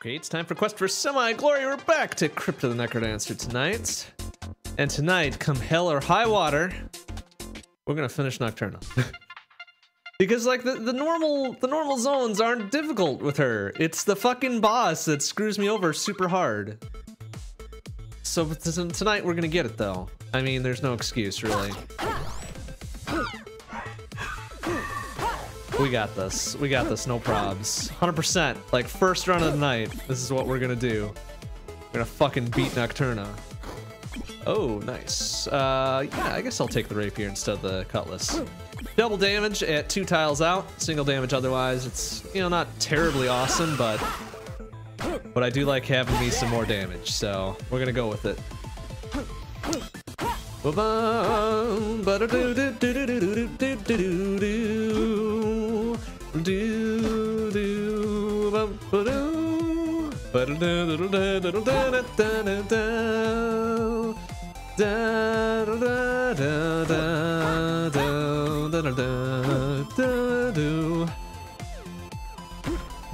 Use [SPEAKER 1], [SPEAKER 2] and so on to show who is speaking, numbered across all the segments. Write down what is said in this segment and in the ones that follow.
[SPEAKER 1] Okay, it's time for Quest for Semi-Glory. We're back to Crypt of the Necrodancer tonight. And tonight, come hell or high water, we're gonna finish Nocturna. because like the, the normal the normal zones aren't difficult with her. It's the fucking boss that screws me over super hard. So tonight we're gonna get it though. I mean, there's no excuse really. We got this. We got this, no probs. 100%. Like, first run of the night, this is what we're gonna do. We're gonna fucking beat Nocturna. Oh, nice. Uh, yeah, I guess I'll take the rapier instead of the cutlass. Double damage at two tiles out. Single damage otherwise. It's, you know, not terribly awesome, but... But I do like having me some more damage, so we're gonna go with it. Ba-bum. Do-do, bum-ba-do. Ba-da-do-do-do-do-do-do-do-do. Da-da-da-da-da-da-da-da-da-do.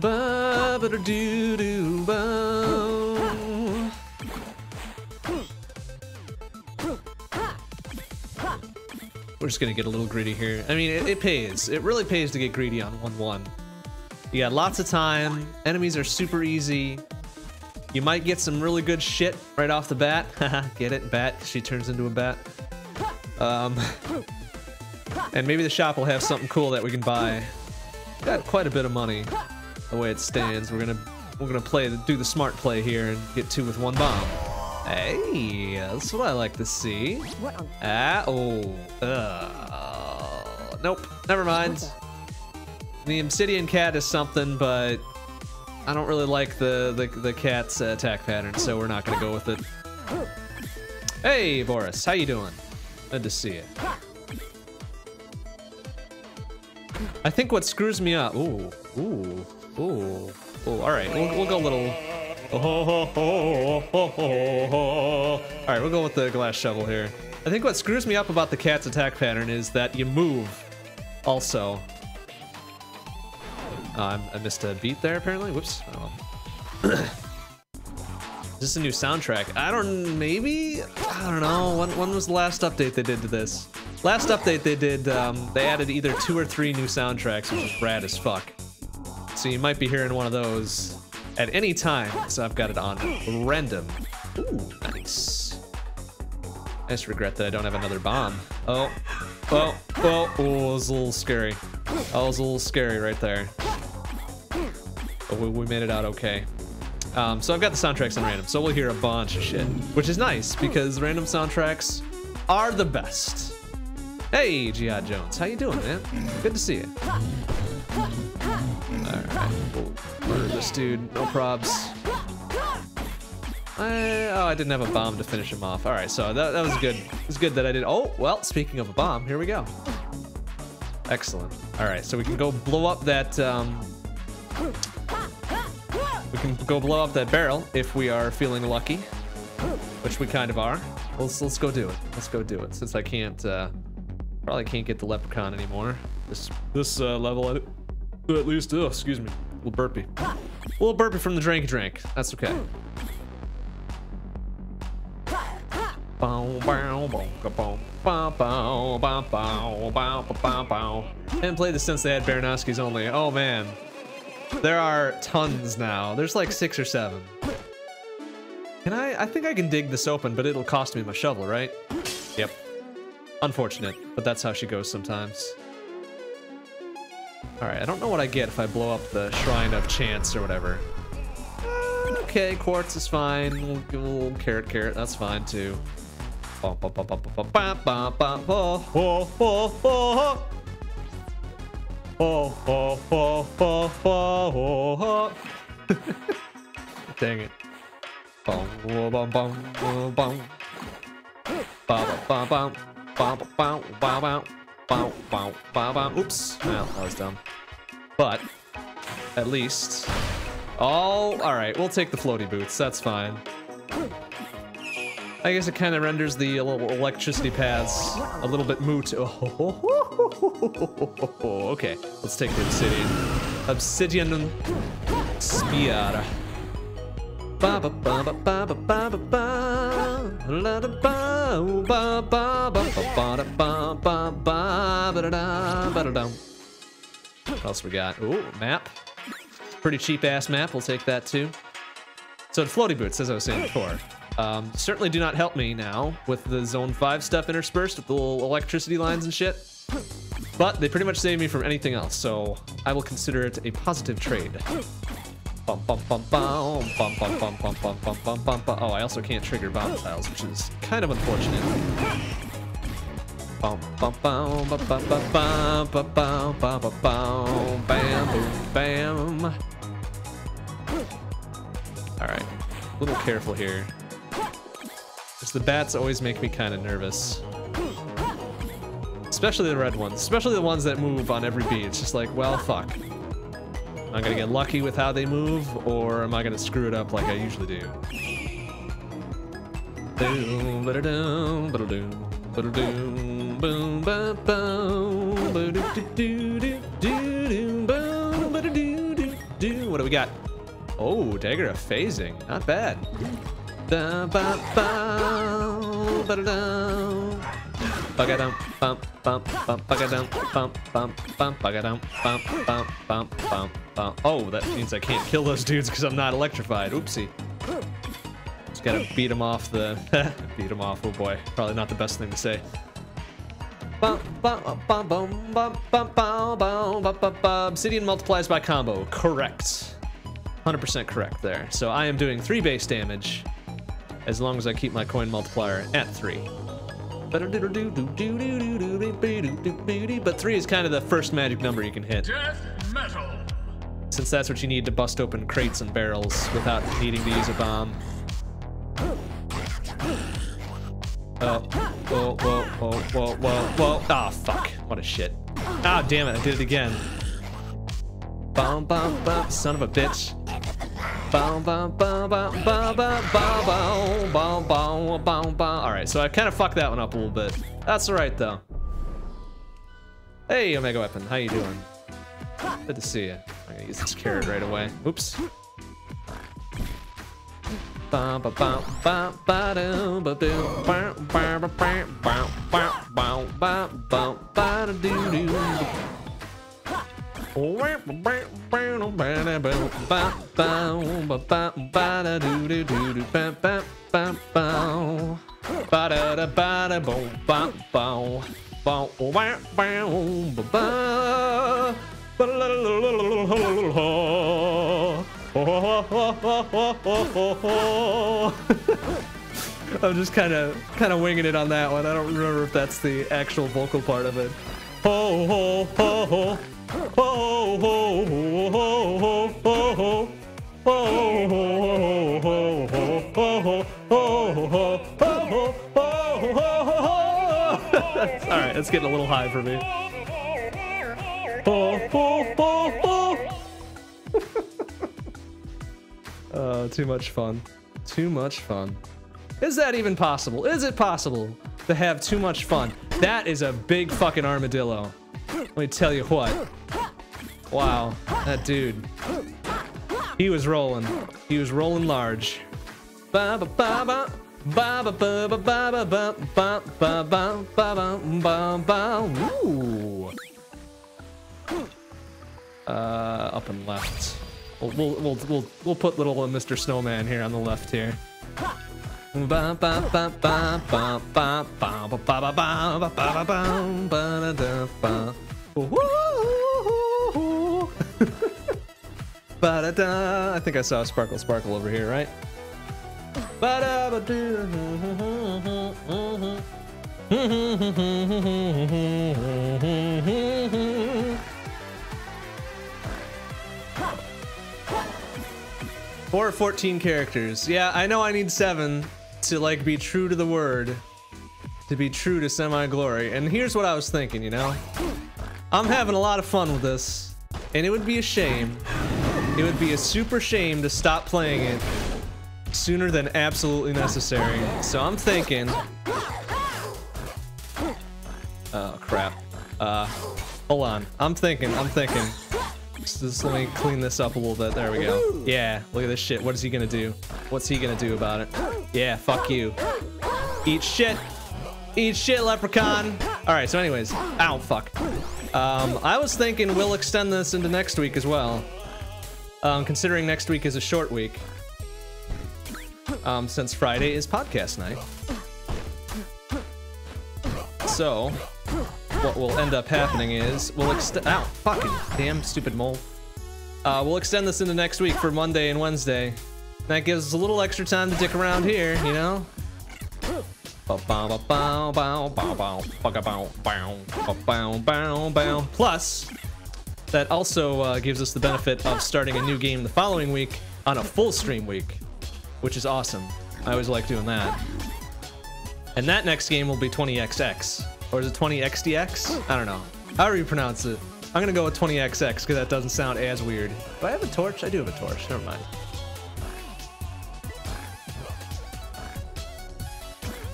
[SPEAKER 1] Ba-ba-da-doo-doo-bum. Just gonna get a little greedy here. I mean, it, it pays. It really pays to get greedy on 1-1. You got lots of time. Enemies are super easy. You might get some really good shit right off the bat. get it? Bat. She turns into a bat. Um, and maybe the shop will have something cool that we can buy. Got quite a bit of money the way it stands. We're gonna we're gonna play do the smart play here and get two with one bomb. Hey, that's what I like to see.
[SPEAKER 2] What on
[SPEAKER 1] Ah, oh. Uh, nope, never mind. The obsidian cat is something, but I don't really like the, the, the cat's uh, attack pattern, so we're not gonna go with it. Hey, Boris, how you doing? Good to see you. I think what screws me up. Ooh, ooh, ooh, ooh. All right, we'll, we'll go a little. All right, we'll go with the glass shovel here. I think what screws me up about the cat's attack pattern is that you move. Also, Oh, I'm- missed a beat there apparently. Whoops. Oh, is this a new soundtrack? I don't. Maybe. I don't know. When, when was the last update they did to this? Last update they did. Um, they added either two or three new soundtracks, which is rad as fuck. So you might be hearing one of those at any time. So I've got it on random. Ooh, nice. I just regret that I don't have another bomb. Oh, oh, oh, oh, it was a little scary. That was a little scary right there. But we, we made it out okay. Um, so I've got the soundtracks on random, so we'll hear a bunch of shit, which is nice because random soundtracks are the best. Hey, Jihad Jones, how you doing, man? Good to see you. All right, we'll murder this dude, no probs. I, oh, I didn't have a bomb to finish him off. All right, so that, that was good. It was good that I did. Oh, well, speaking of a bomb, here we go. Excellent. All right, so we can go blow up that. Um, we can go blow up that barrel if we are feeling lucky, which we kind of are. Let's let's go do it. Let's go do it. Since I can't, uh, probably can't get the leprechaun anymore. This this uh, level at least, oh, excuse me. A little burpee. A little burpee from the drink drank. That's okay. And play this since they had Baranowski's only. Oh man. There are tons now. There's like six or seven. Can I? I think I can dig this open, but it'll cost me my shovel, right? Yep. Unfortunate, but that's how she goes sometimes. All right, I don't know what I get if I blow up the Shrine of Chance or whatever. Uh, Okay, quartz is fine. We'll give a little carrot, carrot. That's fine too. Oh, oh, oh, oh. Oh, oh, oh, oh, oh, oh. Dang it. Bum, bow, bow, bow, bow. Oops. Well, that was dumb. But, at least... Oh, alright, we'll take the floaty boots. That's fine. I guess it kind of renders the electricity paths a little bit moot. Oh, okay, let's take the obsidian. Obsidian spear. Ba ba ba ba ba ba ba ba la da ba ba ba ba ba ba da ba ba ba da da ba da dum. What else we got? Ooh, map. Pretty cheap ass map. We'll take that too. So the floaty boots, as I was saying before, um, certainly do not help me now with the zone five stuff interspersed with the little electricity lines and shit. But they pretty much save me from anything else, so I will consider it a positive trade. Bum, bum, bum, bum, bum, bum, bum, bum, bum, bum, bum, bum. Oh, I also can't trigger bomb tiles, which is kind of unfortunate. Bum, bum, bum, bum, bum, bum, bum, bum, bum, bum, bum, bam, boom, bam. All right, a little careful here. Because the bats always make me kind of nervous. Especially the red ones. Especially the ones that move on every beat. It's just like, well, fuck. Am I gonna get lucky with how they move, or am I gonna screw it up like I usually do? Boom, ba-da-dum, ba-da-dum, ba-da-dum, boom, ba-boom, ba-do-do-do-do-do, boom, ba-da-do-do-do. What do we got? Oh, dagger of phasing. Not bad. Da ba ba ba da bagadum bump bump bump bagadum bump bump bump bagadum bump bump bump bump bump. Oh, that means I can't kill those dudes because I'm not electrified. Oopsie. Just gotta beat them off the beat them off. Oh boy, probably not the best thing to say. Obsidian multiplies by combo. Correct. 100% correct there. So I am doing 3 base damage as long as I keep my coin multiplier at 3. But 3 is kind of the first magic number you can hit.
[SPEAKER 2] Death metal.
[SPEAKER 1] Since that's what you need to bust open crates and barrels without needing to use a bomb. Oh, whoa, whoa, whoa, whoa, whoa, whoa. Ah, fuck. What a shit. Ah, damn it, I did it again. Bum, bum, bum, son of a bitch. Alright, so I kind of fucked that one up a little bit. That's alright, though. Hey, Omega Weapon, how you doing? Good to see you. I'm gonna use this carrot right away. Oops. I'm just kind of kind of winging it on that one. I don't remember if that's the actual vocal part of it. Ho ho ho ho. All right, it's getting a little high for me. Ho. Uh, too much fun. Too much fun. Is that even possible? Is it possible to have too much fun? That is a big fucking armadillo. Let me tell you what. Wow, that dude. He was rolling. He was rolling large. Ba ba ba ba. Ba ba ba ba ba ba ba ba ba ba ba ba. Uh, up and left. We'll we'll we'll, we'll put little Mr. Snowman here on the left here. I think I saw a Sparkle Sparkle over here, right? Four or 14 characters. Yeah, I know I need seven to like be true to the word. To be true to semi-glory. And here's what I was thinking, you know? I'm having a lot of fun with this. And it would be a shame. It would be a super shame to stop playing it sooner than absolutely necessary. So I'm thinking... Oh, crap. Uh, hold on. I'm thinking, I'm thinking. So just let me clean this up a little bit. There we go. Yeah, look at this shit. What is he gonna do? What's he gonna do about it? Yeah, fuck you. Eat shit. Eat shit, leprechaun. All right, so anyways. Ow, fuck. Um, I was thinking we'll extend this into next week as well. Um, considering next week is a short week. Um, since Friday is podcast night. So, what will end up happening is we'll extend. Ow, fucking damn stupid mole. Uh, we'll extend this into next week for Monday and Wednesday. That gives us a little extra time to dick around here, you know? Plus, that also uh, gives us the benefit of starting a new game the following week on a full stream week, which is awesome. I always like doing that. And that next game will be 20XX. Or is it 20XDX? I don't know. However you pronounce it. I'm gonna go with 20XX because that doesn't sound as weird. Do I have a torch? I do have a torch. Never mind.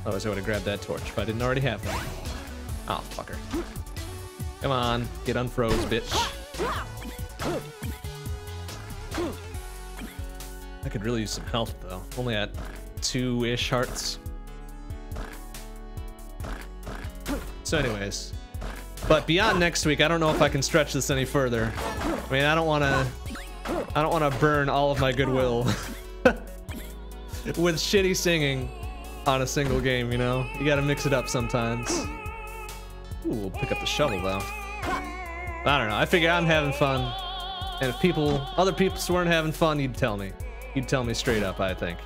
[SPEAKER 1] Otherwise I would have grabbed that torch if I didn't already have one. Oh, fucker. Come on, get unfroze, bitch. I could really use some health though. Only at two-ish hearts. So anyways, but beyond next week, I don't know if I can stretch this any further. I mean, I don't want to, I don't want to burn all of my goodwill with shitty singing on a single game, you know? You gotta mix it up sometimes. Ooh, we'll pick up the shovel though. I don't know, I figure I'm having fun. And if people, other people weren't having fun, you'd tell me. You'd tell me straight up, I think.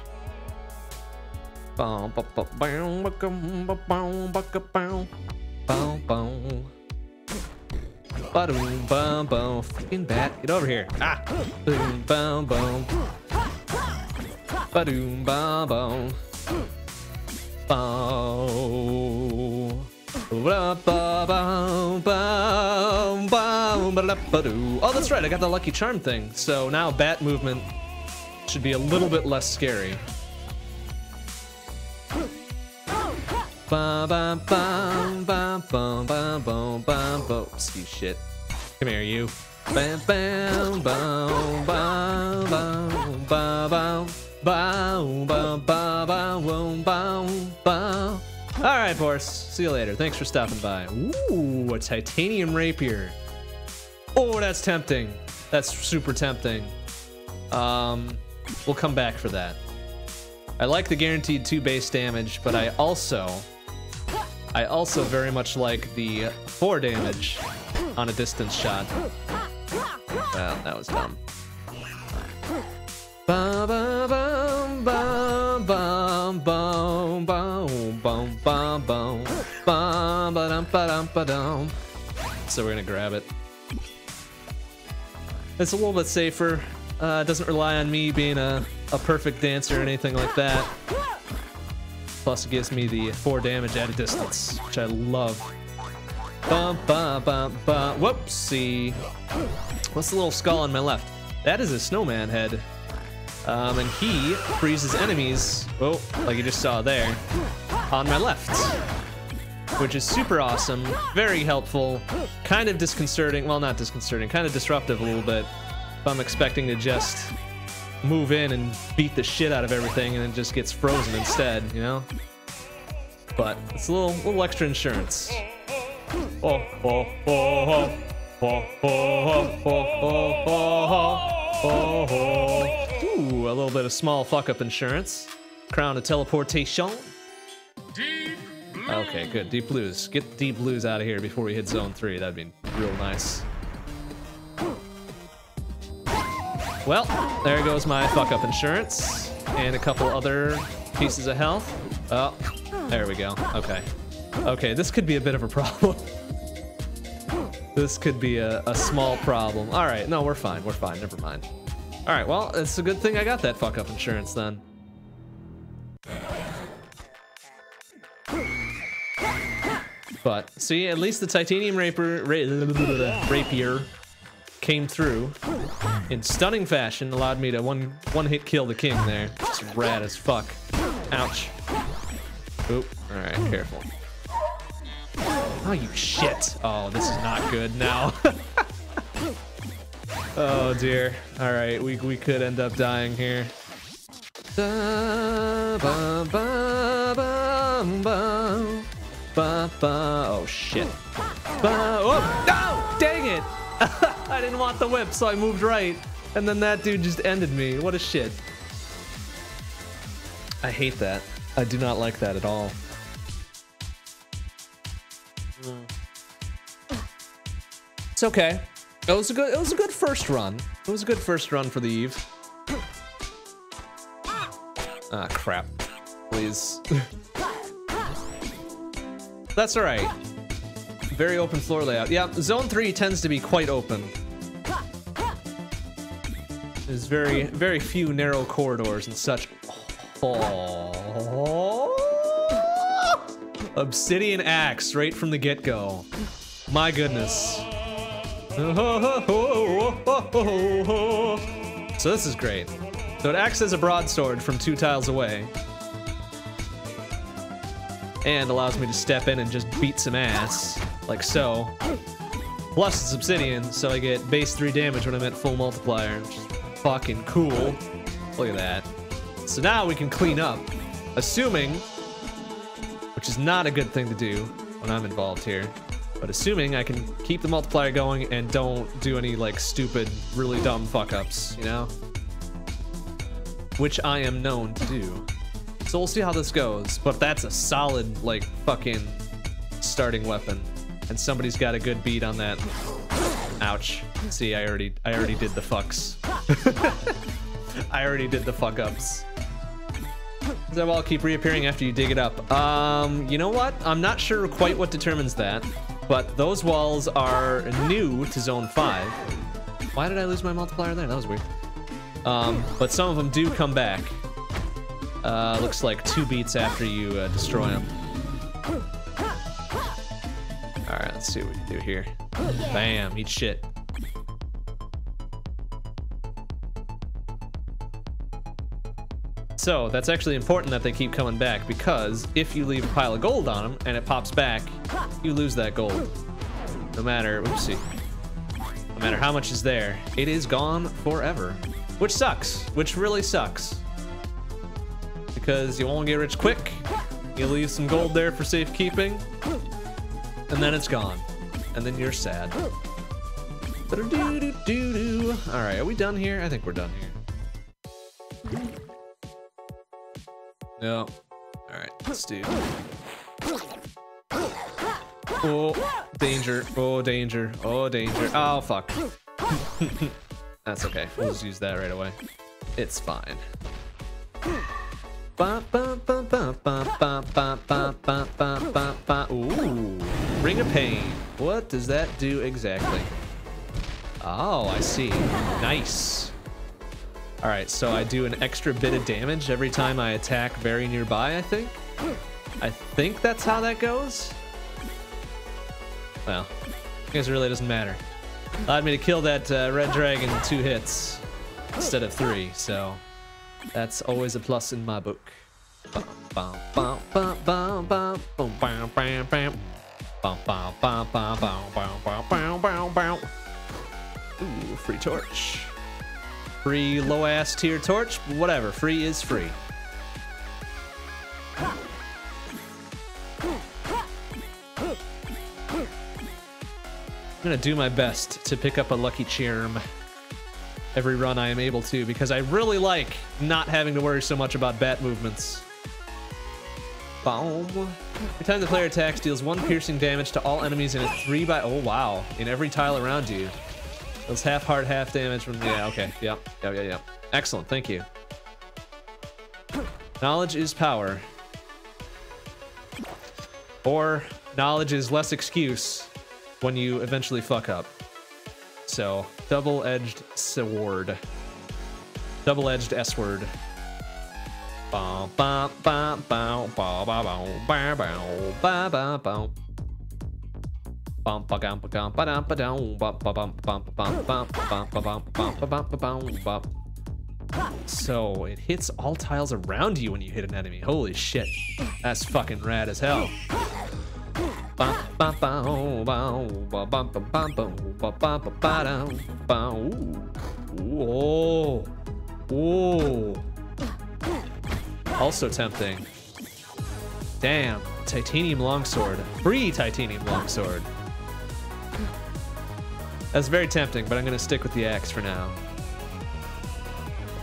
[SPEAKER 1] Boom, boom. Boom, boom. Fucking bat. Get over here. Ah. Boom, boom, boom. Ba-doom, boom, boom. Oh, that's right, I got the Lucky Charm thing. So now bat movement should be a little bit less scary. Excuse shit. Come here, you. Bam, bam, bam, bam, bam, bam bum bum bum bum bum bum bum. All right, Boris. See you later. Thanks for stopping by. Ooh, a titanium rapier. Oh, that's tempting. That's super tempting. Um, we'll come back for that. I like the guaranteed two base damage, but I also I also very much like the 4 damage on a distance shot. Well, that was dumb. So we're gonna grab it. It's a little bit safer. Uh, doesn't rely on me being a, a perfect dancer or anything like that. Plus it gives me the 4 damage at a distance, which I love. Bum, bum, bum, bum. Whoopsie. What's the little skull on my left? That is a snowman head. Um, and he freezes enemies, oh, like you just saw there, on my left. Which is super awesome, very helpful, kind of disconcerting, well not disconcerting, kind of disruptive a little bit. If I'm expecting to just move in and beat the shit out of everything and it just gets frozen instead, you know? But it's a little little extra insurance. Oh, oh, oh, oh. Oh, oh, oh, oh, oh, oh, oh. Oh, oh. Ooh, a little bit of small fuck up insurance. Crown of teleportation. Okay, good. Deep blues. Get deep blues out of here before we hit zone three. That'd be real nice. Well, there goes my fuck up insurance and a couple other pieces of health. Oh, there we go. Okay. Okay, this could be a bit of a problem. This could be a, a small problem. All right, no, we're fine. We're fine. Never mind. All right, well, it's a good thing I got that fuck up insurance then. But see, at least the titanium rapier, ra rapier came through in stunning fashion, allowed me to one one hit kill the king there. It's rad as fuck. Ouch. Oop. All right, careful. Oh, you shit. Oh, this is not good now. Oh dear. All right, we we could end up dying here. Da, ba, ba, ba. Oh shit. Oh, no! Dang it! I didn't want the whip, so I moved right. And then that dude just ended me. What a shit. I hate that. I do not like that at all. It's okay. It was a good. It was a good first run. It was a good first run for the Eve. Ah, crap. Please. That's all right. Very open floor layout. Yeah, zone three tends to be quite open. There's very, very few narrow corridors and such. Oh. Obsidian axe right from the get-go. My goodness. So this is great. So it acts as a broadsword from two tiles away. And allows me to step in and just beat some ass, like so. Plus it's obsidian, so I get base 3 damage when I'm at full multiplier, which is fucking cool. Look at that. So now we can clean up, assuming, which is not a good thing to do when I'm involved here, but assuming I can keep the multiplier going and don't do any like stupid, really dumb fuck ups, you know? Which I am known to do. So we'll see how this goes, but that's a solid like fucking starting weapon. And somebody's got a good beat on that. Ouch. See, I already I already did the fucks. I already did the fuck ups. That wall keep reappearing after you dig it up. Um, you know what? I'm not sure quite what determines that. But those walls are new to Zone 5. Why did I lose my multiplier there? That was weird. Um, but some of them do come back. Uh, looks like two beats after you uh, destroy them. Alright, let's see what we can do here. Bam, eat shit. So that's actually important that they keep coming back because if you leave a pile of gold on them and it pops back, you lose that gold. No matter, oopsie, no matter how much is there, it is gone forever. Which sucks, which really sucks. Because you won't get rich quick, you leave some gold there for safekeeping, and then it's gone. And then you're sad. All right, are we done here? I think we're done here. No. Alright, let's do. Oh, danger. Oh, danger. Oh, danger. Oh, fuck. That's okay. We'll just use that right away. It's fine. Ooh, Ring of Pain. What does that do exactly? Oh, I see. Nice. All right, so I do an extra bit of damage every time I attack very nearby, I think? I think that's how that goes? Well, I guess it really doesn't matter. Allowed me to kill that uh, red dragon two hits instead of three, so that's always a plus in my book. Ooh, free torch. Free low ass tier torch, whatever. Free is free. I'm gonna do my best to pick up a lucky charm every run I am able to because I really like not having to worry so much about bat movements. Boom. Every time the player attacks, deals one piercing damage to all enemies in a three by. Oh wow! In every tile around you. Those half heart, half damage from, yeah, okay, yep, Yeah, yeah, yeah. Excellent, thank you. Knowledge is power. Or, knowledge is less excuse when you eventually fuck up. So, double-edged sword. Double-edged S-word. Bum ba gum ba gum ba dum ba dum bum ba bum bum bum bum bum ba bum bum ba bum ba bum. So it hits all tiles around you when you hit an enemy. Holy shit. That's fucking rad as hell. Also tempting. Damn. Titanium longsword. Free titanium longsword. That's very tempting, but I'm gonna stick with the axe for now.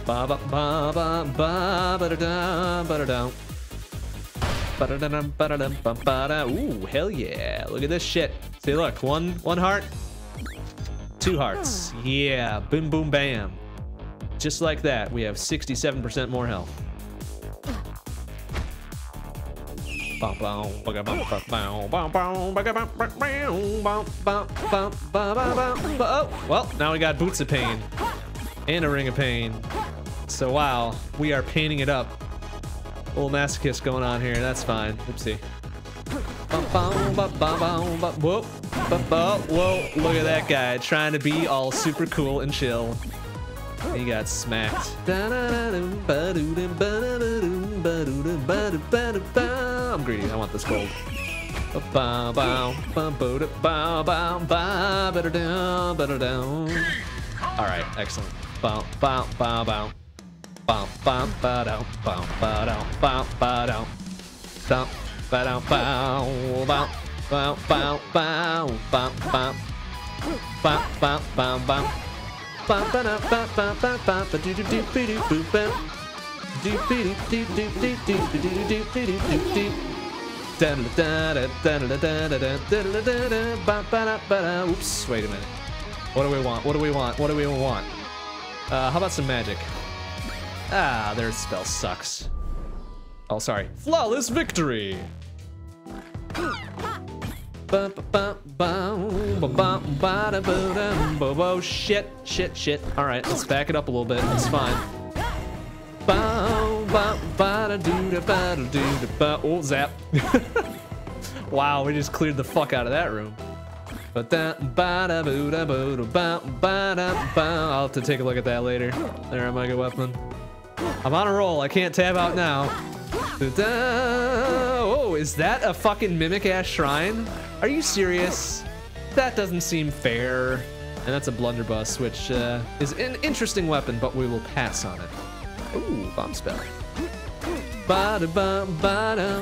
[SPEAKER 1] Ba ba ba ba ba ba da da ba da da. Ba da da da ba da da ba ba da. Ooh, hell yeah! Look at this shit. See, look, one one heart, two hearts. Yeah, boom boom bam. Just like that, we have 67% more health. Oh, well, now we got Boots of Pain and a Ring of Pain. So, wow, we are painting it up. Little masochist going on here. That's fine. Oopsie. Whoa, whoa, look at that guy trying to be all super cool and chill. He got smacked. I'm greedy. I want this gold. All right, excellent. Bow, bow, bow, bow. Bow, bow, bow, down, bow, bow, down, bow, bow, down. Down, bow, down, bow, bow, bow, bow, bow, bow, bow. Bow, bow, bow, bow. Ba ba da ba ba ba ba ba do do Oops, wait a minute. What do we want? What do we want? What do we want? Uh, how about some magic? Ah, their spell sucks. Oh, sorry. Flawless victory! Oh shit, shit, shit. All right, let's back it up a little bit. It's fine. Oh, zap. wow, we just cleared the fuck out of that room. I'll have to take a look at that later. There, Omega Weapon. I'm on a roll. I can't tab out now. Oh, is that a fucking mimic ass shrine? Are you serious? That doesn't seem fair. And that's a blunderbuss, which uh, is an interesting weapon, but we will pass on it. Ooh, bomb spell. Ba da ba ba da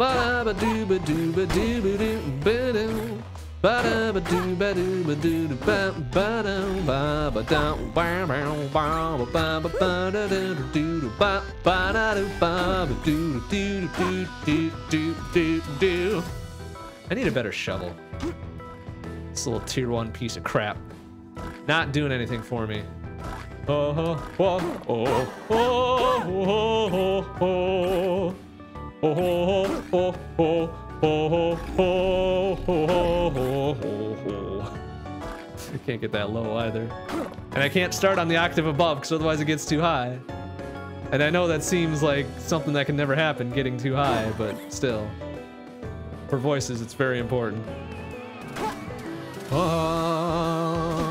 [SPEAKER 1] ba ba doo ba doo ba doo ba doo ba doo ba da ba doo ba doo ba doo ba ba da ba ba da ba ba ba ba ba ba da da doo ba ba da do ba ba doo doo doo doo doo doo doo. I need a better shovel. This little tier one piece of crap. Not doing anything for me. Oh, oh, oh, oh, oh, oh, oh, oh, oh, oh, oh, I can't get that low either. And I can't start on the octave above because otherwise it gets too high. And I know that seems like something that can never happen, getting too high, but still. For voices, it's very important. Ah.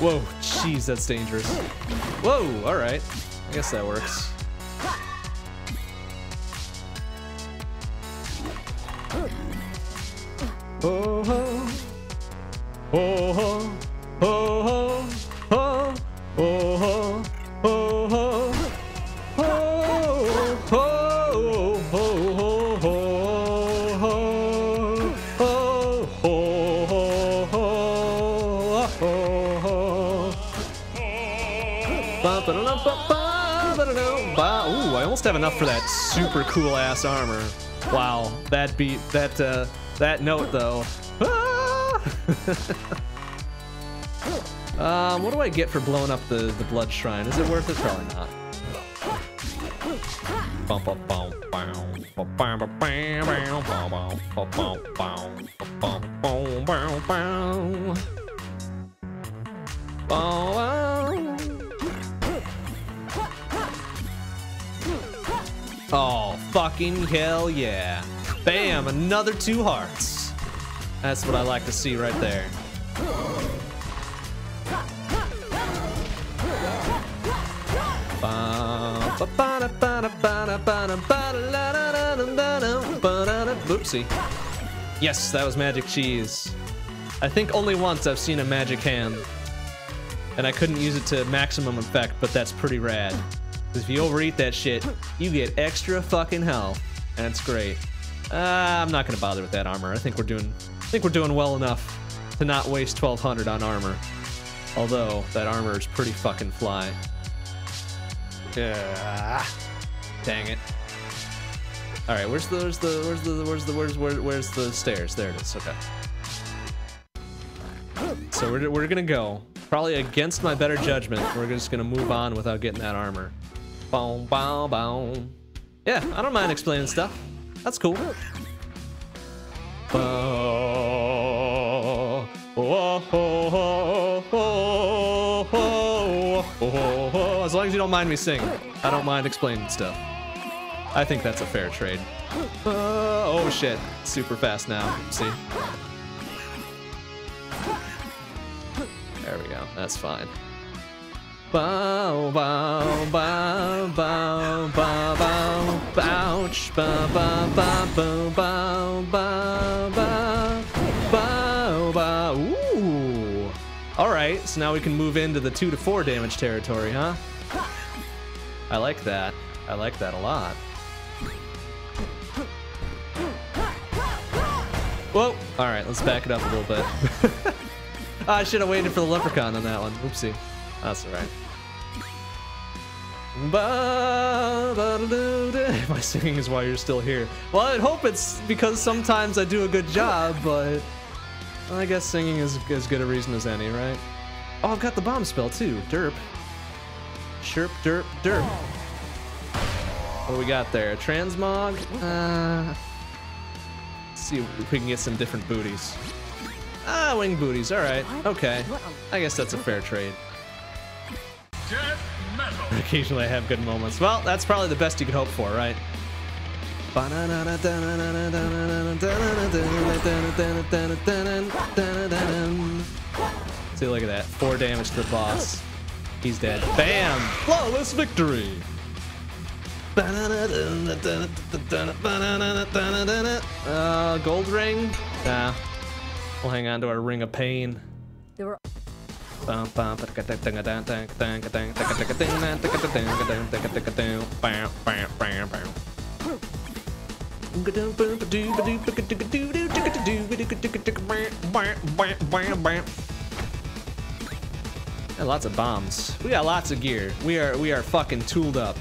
[SPEAKER 1] Whoa, jeez, that's dangerous. Whoa, all right. I guess that works. Armor. Wow, that beat, that uh, that note though. um, what do I get for blowing up the the blood shrine? Is it worth it? Probably not. Fucking hell yeah. Bam, another two hearts. That's what I like to see right there. Oopsie. Yes, that was magic cheese. I think only once I've seen a magic hand. And I couldn't use it to maximum effect, but that's pretty rad. Because if you overeat that shit, you get extra fucking health. It's great. Uh, I'm not gonna bother with that armor. I think we're doing I think we're doing well enough to not waste 1200 on armor. Although that armor is pretty fucking fly. Yeah. Dang it. All right, where's the where's the where's the where's the where's where, where's the stairs? There it is. Okay. So we're we're gonna go probably against my better judgment. We're just gonna move on without getting that armor. Boom, boom, boom. Yeah, I don't mind explaining stuff. That's cool. Oh, oh, oh, as long as you don't mind me singing, I don't mind explaining stuff. I think that's a fair trade. Oh shit, super fast now. See? There we go. That's fine. Bow, bow, bow, bow, bow, bow, bouch, bow, bow, bow, bow, bow, bow, bow, bow, bow. Ooh. All right, so now we can move into the two to four damage territory, huh? I like that. I like that a lot. Whoa! All right, let's back it up a little bit. Ah, I should have waited for the leprechaun on that one. Oopsie. That's all right. My singing is why you're still here. Well, I hope it's because sometimes I do a good job, but I guess singing is as good a reason as any, right? Oh, I've got the bomb spell too. Derp. Chirp, derp, derp. What do we got there? Transmog? Uh, see if we can get some different booties. Ah, wing booties. All right. Okay. I guess that's a fair trade. Occasionally I have good moments. Well, that's probably the best you could hope for, right? See, look at that. Four damage to the boss. He's dead. Bam! Flawless victory! Uh, gold ring? Nah. We'll hang on to our ring of pain. Yeah, lots of bombs. We got lots of gear. We are we are fucking tooled up.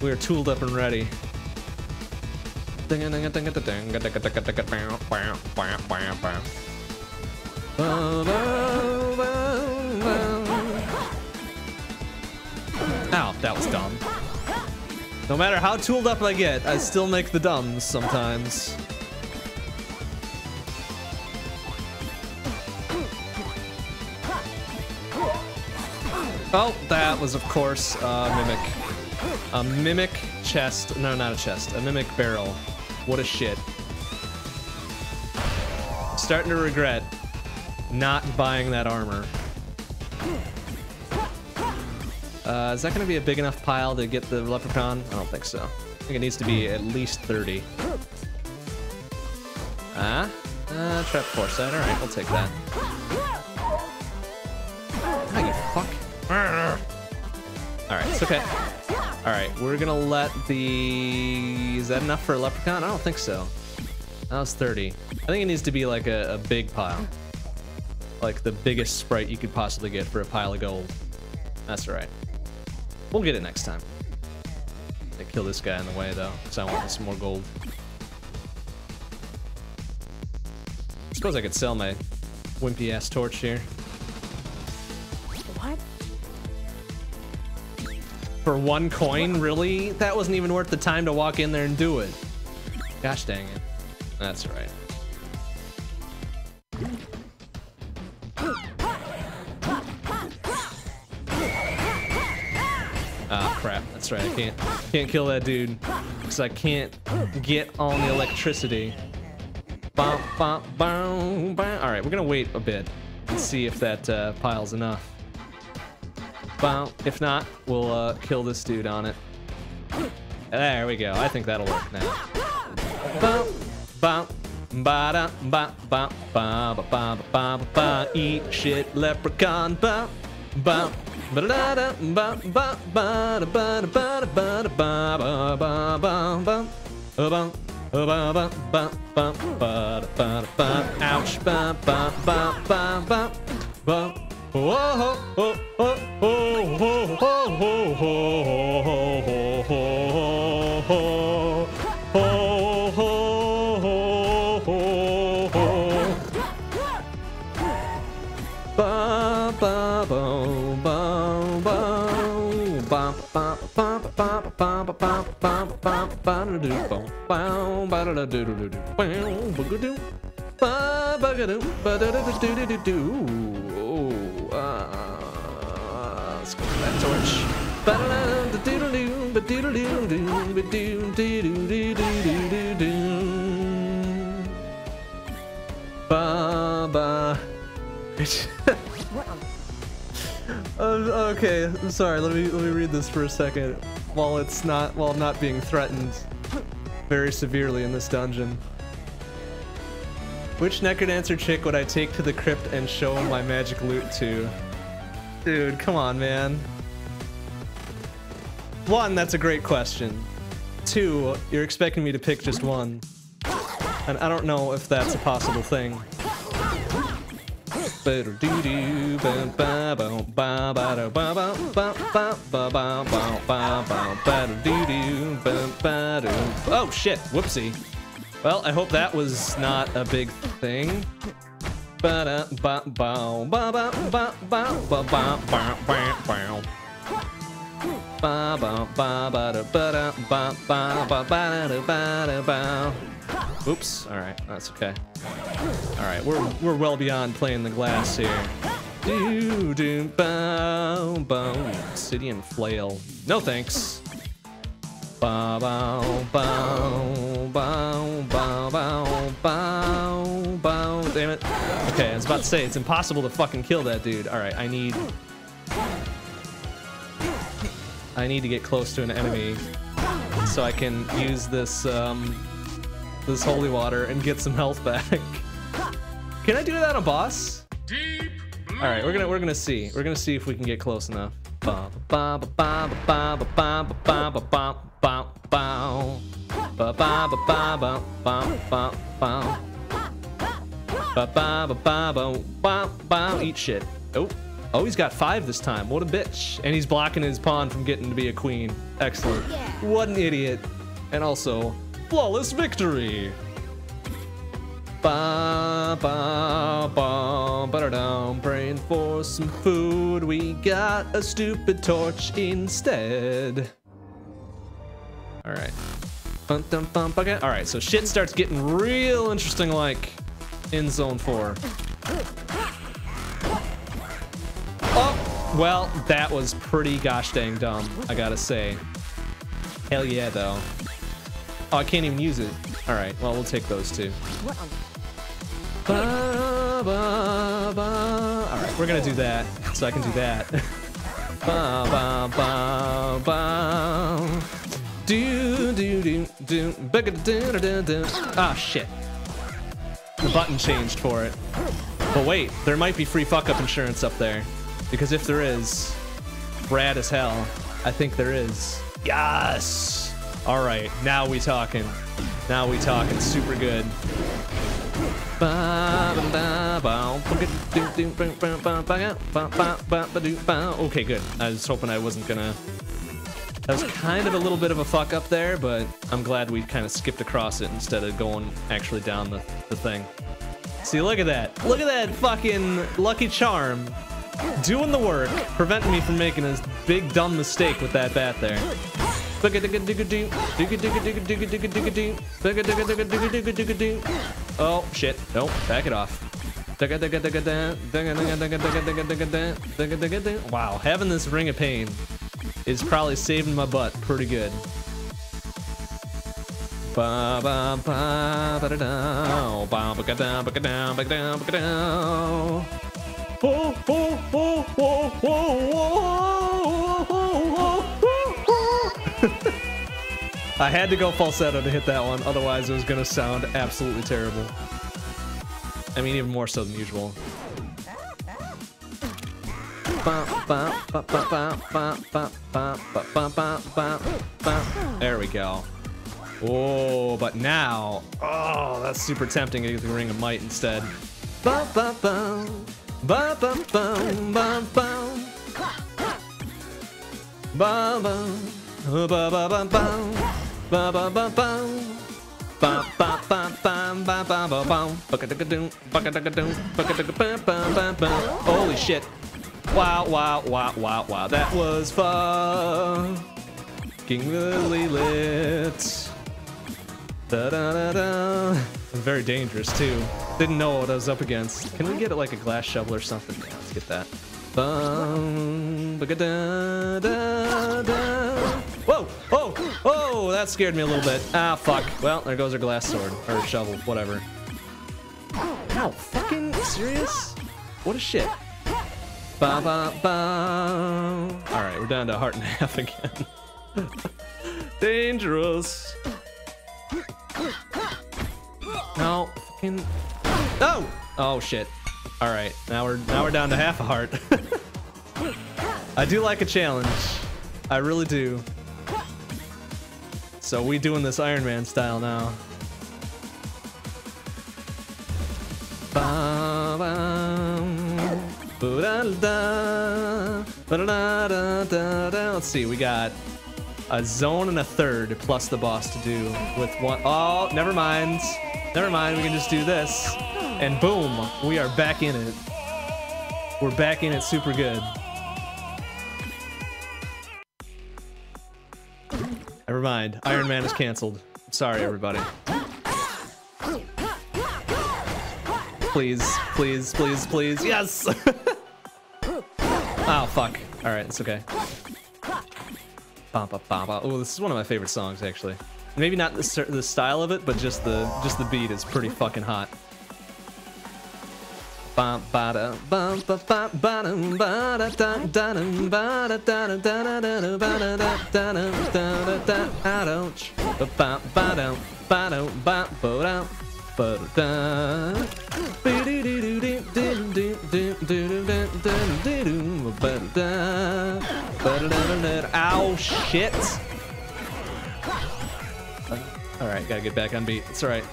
[SPEAKER 1] We are tooled up and ready. That was dumb. No matter how tooled up I get, I still make the dumbs sometimes. Oh, that was of course a mimic. A mimic chest. No, not a chest. A mimic barrel. What a shit. Starting to regret not buying that armor. Uh, is that going to be a big enough pile to get the leprechaun? I don't think so. I think it needs to be at least 30. Ah? Uh, trap force that. Alright, we'll take that. Ah, you fuck. Alright, it's okay. Alright, we're gonna let the... Is that enough for a leprechaun? I don't think so. That was 30. I think it needs to be like a, a big pile. Like the biggest sprite you could possibly get for a pile of gold. That's right. We'll get it next time. I kill this guy in the way though, because I want some more gold. I suppose I could sell my wimpy ass torch here.
[SPEAKER 2] what?
[SPEAKER 1] For one coin, really? That wasn't even worth the time to walk in there and do it. Gosh dang it. That's right. That's right. I can't can't kill that dude because I can't get on the electricity. Bum, bum, bum, bum. All right, we're gonna wait a bit and see if that uh, pile's enough. Bum. If not, we'll uh, kill this dude on it. There we go. I think that'll work now. Bum, bum, ba da ba ba ba ba ba ba ba Eat shit, leprechaun. Ba ba Ouch. Ba ba ba oh uh, let's go for that torch ba ba uh, okay, sorry. Let me let me read this for a second. While it's not while not being threatened very severely in this dungeon. Which Necrodancer chick would I take to the crypt and show my magic loot to? Dude, come on, man. One, that's a great question. Two, you're expecting me to pick just one. And I don't know if that's a possible thing. Oh shit, whoopsie. Well, I hope that was not a big thing. Oops. All right, that's okay. All right, we're we're well beyond playing the glass here. Do do bow bow. Obsidian flail. No thanks. Bow bow bow bow bow bow bow bow. Damn it. Okay, I was about to say it's impossible to fucking kill that dude. All right, I need. I need to get close to an enemy so I can use this, um, this holy water and get some health back. can I do that on a boss? All right, we're gonna we're gonna see. We're gonna see if we can get close enough. Eat shit. Oh. Oh, he's got five this time. What a bitch. And he's blocking his pawn from getting to be a queen. Excellent. What an idiot. And also, flawless victory. Ba ba ba ba da Praying for some food. We got a stupid torch instead. All right. Bum, dum, bum, okay. All right. So shit starts getting real interesting, like in zone four. Well, that was pretty gosh dang dumb. I gotta say. Hell yeah, though. Oh, I can't even use it. All right. Well, we'll take those two. Ba, ba, ba. All right, we're gonna do that, so I can do that. Do, do, do, do. Do, do. Ah, shit. The button changed for it. But wait, there might be free fuck up insurance up there. Because if there is, rad as hell. I think there is. Yes! All right, now we talking. Now we talking super good. Okay, good. I was hoping I wasn't gonna... That was kind of a little bit of a fuck up there, but I'm glad we kind of skipped across it instead of going actually down the, the thing. See, look at that. Look at that fucking Lucky Charm doing the work, preventing me from making a big dumb mistake with that bat there. Oh shit! Nope, back it off. Wow, having this ring of pain is probably saving my butt pretty good. Ba ba ba. I had to go falsetto to hit that one, otherwise it was gonna sound absolutely terrible. I mean, even more so than usual. There we go. Oh, but now, oh, that's super tempting to get the Ring of Might instead. Ba ba ba, Ba bum bum bum bum. Ba bum ba ba ba bum. Ba ba ba bum. Ba ba ba bum ba ba ba bum. Bakatakadum bakatakadum bakatakadum bum bum bum. Holy shit. Wow, wow, wow, wow, wow. That was fun. King really lit. Da da da. Very dangerous too. Didn't know what I was up against. Can we get it like a glass shovel or something? Yeah, let's get that. Bum, da da da. Whoa! Oh! Oh! That scared me a little bit. Ah, fuck. Well, there goes our glass sword or shovel, whatever. Ow! Fucking serious? What a shit. Ba ba ba. All right, we're down to heart and a half again. Dangerous. No, fucking. No. Oh shit. All right, now we're now we're down to half a heart. I do like a challenge. I really do. So we doing this Iron Man style now. Let's see, we got a zone and a third plus the boss to do with one. Oh, never mind. Never mind, we can just do this. And boom, we are back in it. We're back in it super good. Never mind. Iron Man is canceled. Sorry, everybody. Please, please, please, please. Yes! oh, fuck. Alright, it's okay. Oh, this is one of my favorite songs, actually. Maybe not the, the style of it, but just the just the beat is pretty fucking hot. Da Ow, shit. All right, gotta get back on beat. It's all right.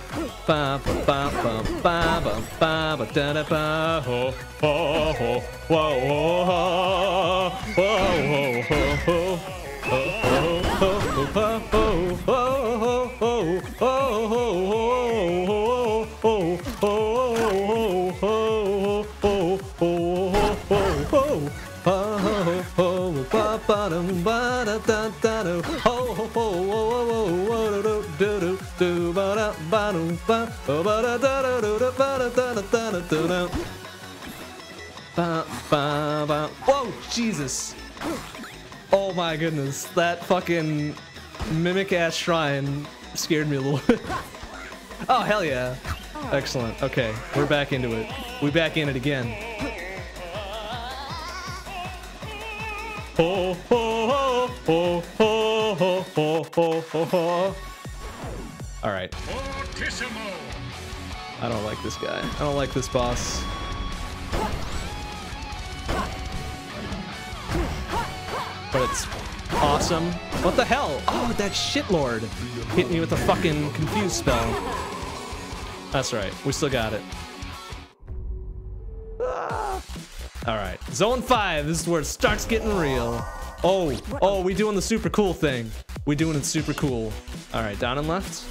[SPEAKER 1] Whoa, Jesus! Oh my goodness, that fucking mimic ass shrine scared me a little bit. oh hell yeah! Excellent. Okay, we're back into it. We back in it again. Ho ho ho ho ho ho ho ho ho all right. I don't like this guy. I don't like this boss. But it's awesome. What the hell? Oh, that shitlord hit me with a fucking confuse spell. That's right. We still got it. Ah. All right. Zone 5. This is where it starts getting real. Oh, oh, we doing the super cool thing. We doing it super cool. All right, down and left.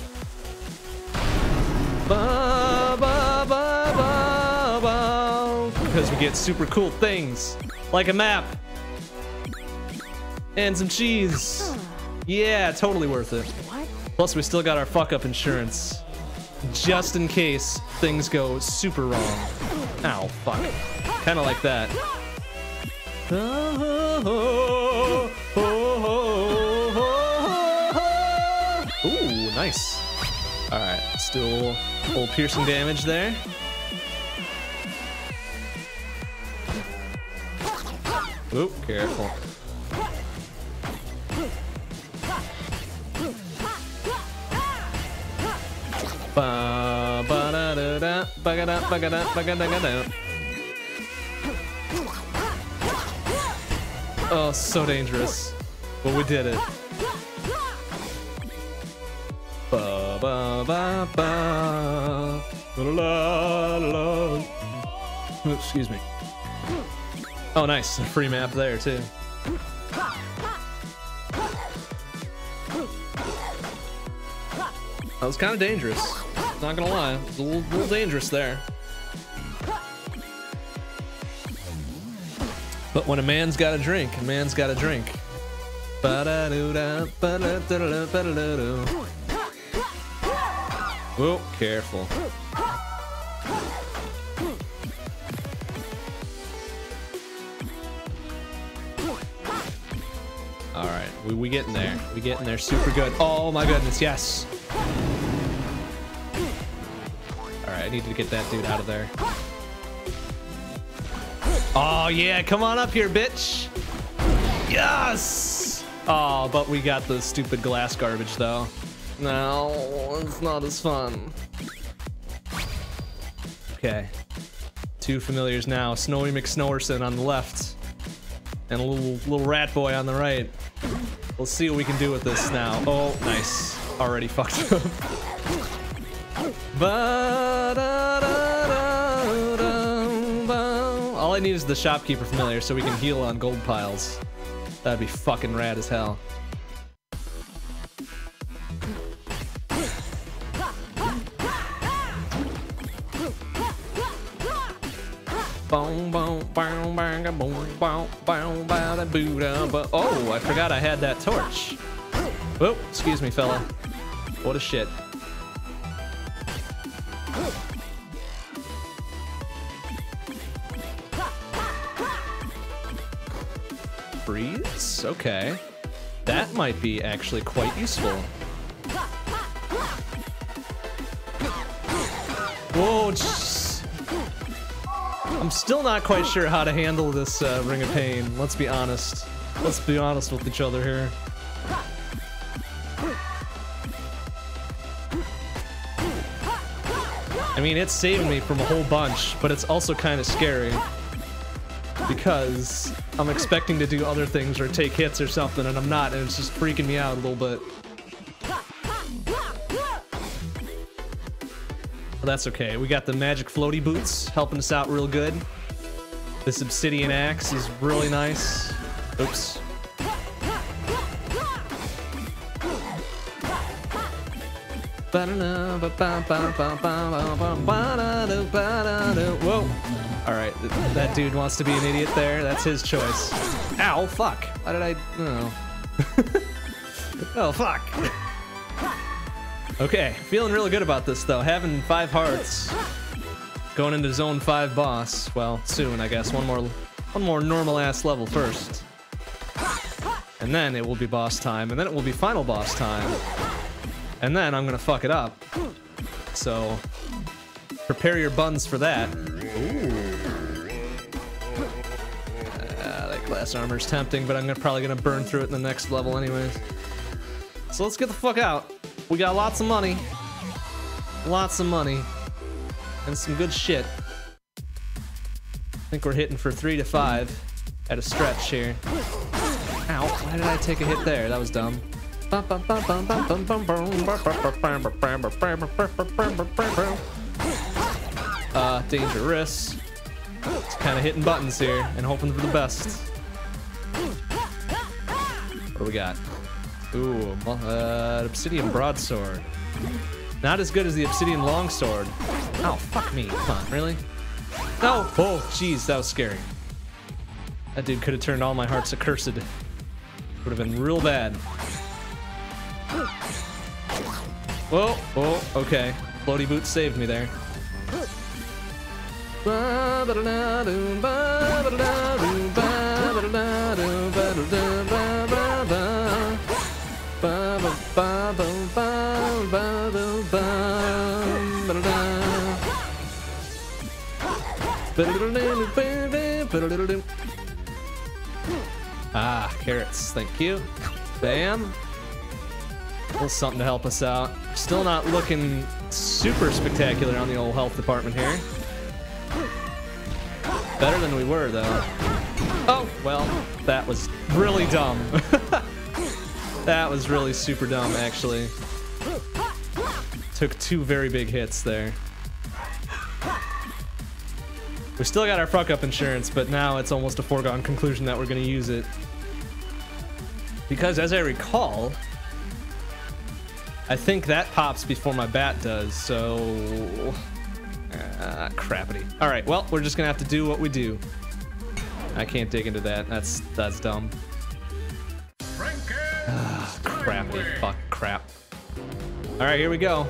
[SPEAKER 1] Ba, ba, ba, ba, ba. Because we get super cool things. Like a map. And some cheese. Yeah, totally worth it. Plus, we still got our fuck up insurance just in case things go super wrong. Ow, fuck. Kind of like that. Ooh, nice. All right, still full piercing damage there. Oop, careful. Ba ba da da da ba ga da ba ga da ba ga da ga da. Oh, so dangerous. But we did it. Ba ba ba ba. La la la. Excuse me. Oh, nice. A free map there, too. That was kind of dangerous. Not gonna lie. It was a little, little dangerous there. But when a man's got a drink, a man's got a drink. Whoa, careful. All right, we we getting there. We getting there super good. Oh my goodness, yes. All right, I need to get that dude out of there. Oh yeah, come on up here, bitch. Yes. Oh, but we got the stupid glass garbage though. No, it's not as fun. Okay. Two familiars now. Snowy McSnowerson on the left. And a little little rat boy on the right. Let's see what we can do with this now. Oh, nice. Already fucked up. All I need is the shopkeeper familiar so we can heal on gold piles. That'd be fucking rad as hell. Oh, I forgot I had that torch. Oh, excuse me, fella. What a shit. Freeze? Okay. That might be actually quite useful. Whoa. I'm still not quite sure how to handle this uh, Ring of Pain, let's be honest. Let's be honest with each other here. Mean, it's saving me from a whole bunch, but it's also kind of scary. Because I'm expecting to do other things or take hits or something, and I'm not, and it's just freaking me out a little bit. That's okay. We got the magic floaty boots helping us out real good. This obsidian axe is really nice. Oops. Whoa. All right, that dude wants to be an idiot there. That's his choice. Ow, fuck. Why did I... Oh. oh, fuck. Okay, feeling really good about this, though. Having five hearts. Going into zone five boss. Well, soon, I guess. One more, one more normal-ass level first. And then it will be boss time, and then it will be final boss time. And then I'm gonna fuck it up. So, prepare your buns for that. Ah, that glass armor's tempting, but I'm gonna, probably gonna burn through it in the next level anyways. So let's get the fuck out. We got lots of money. Lots of money. And some good shit. I think we're hitting for three to five at a stretch here. Ow, why did I take a hit there? That was dumb. Uh, dangerous. It's kind of hitting buttons here and hoping for the best. What do we got? Ooh, uh, obsidian broadsword. Not as good as the obsidian longsword. Oh, fuck me. Come on, really? No! Oh, jeez, that was scary. That dude could have turned all my hearts accursed. Would have been real bad. Oh, oh, okay. Bloody Boots saved me there. Ah, carrots, thank you. Bam. Little something to help us out. Still not looking super spectacular on the old health department here. Better than we were, though. Oh, well, that was really dumb. that was really super dumb, actually. Took two very big hits there. We still got our fuck up insurance, but now it's almost a foregone conclusion that we're going to use it. Because as I recall, I think that pops before my bat does, so... Ah, crappity. All right, well, we're just gonna have to do what we do. I can't dig into that. That's that's dumb. Ah, crappity. Fuck crap. All right, here we go.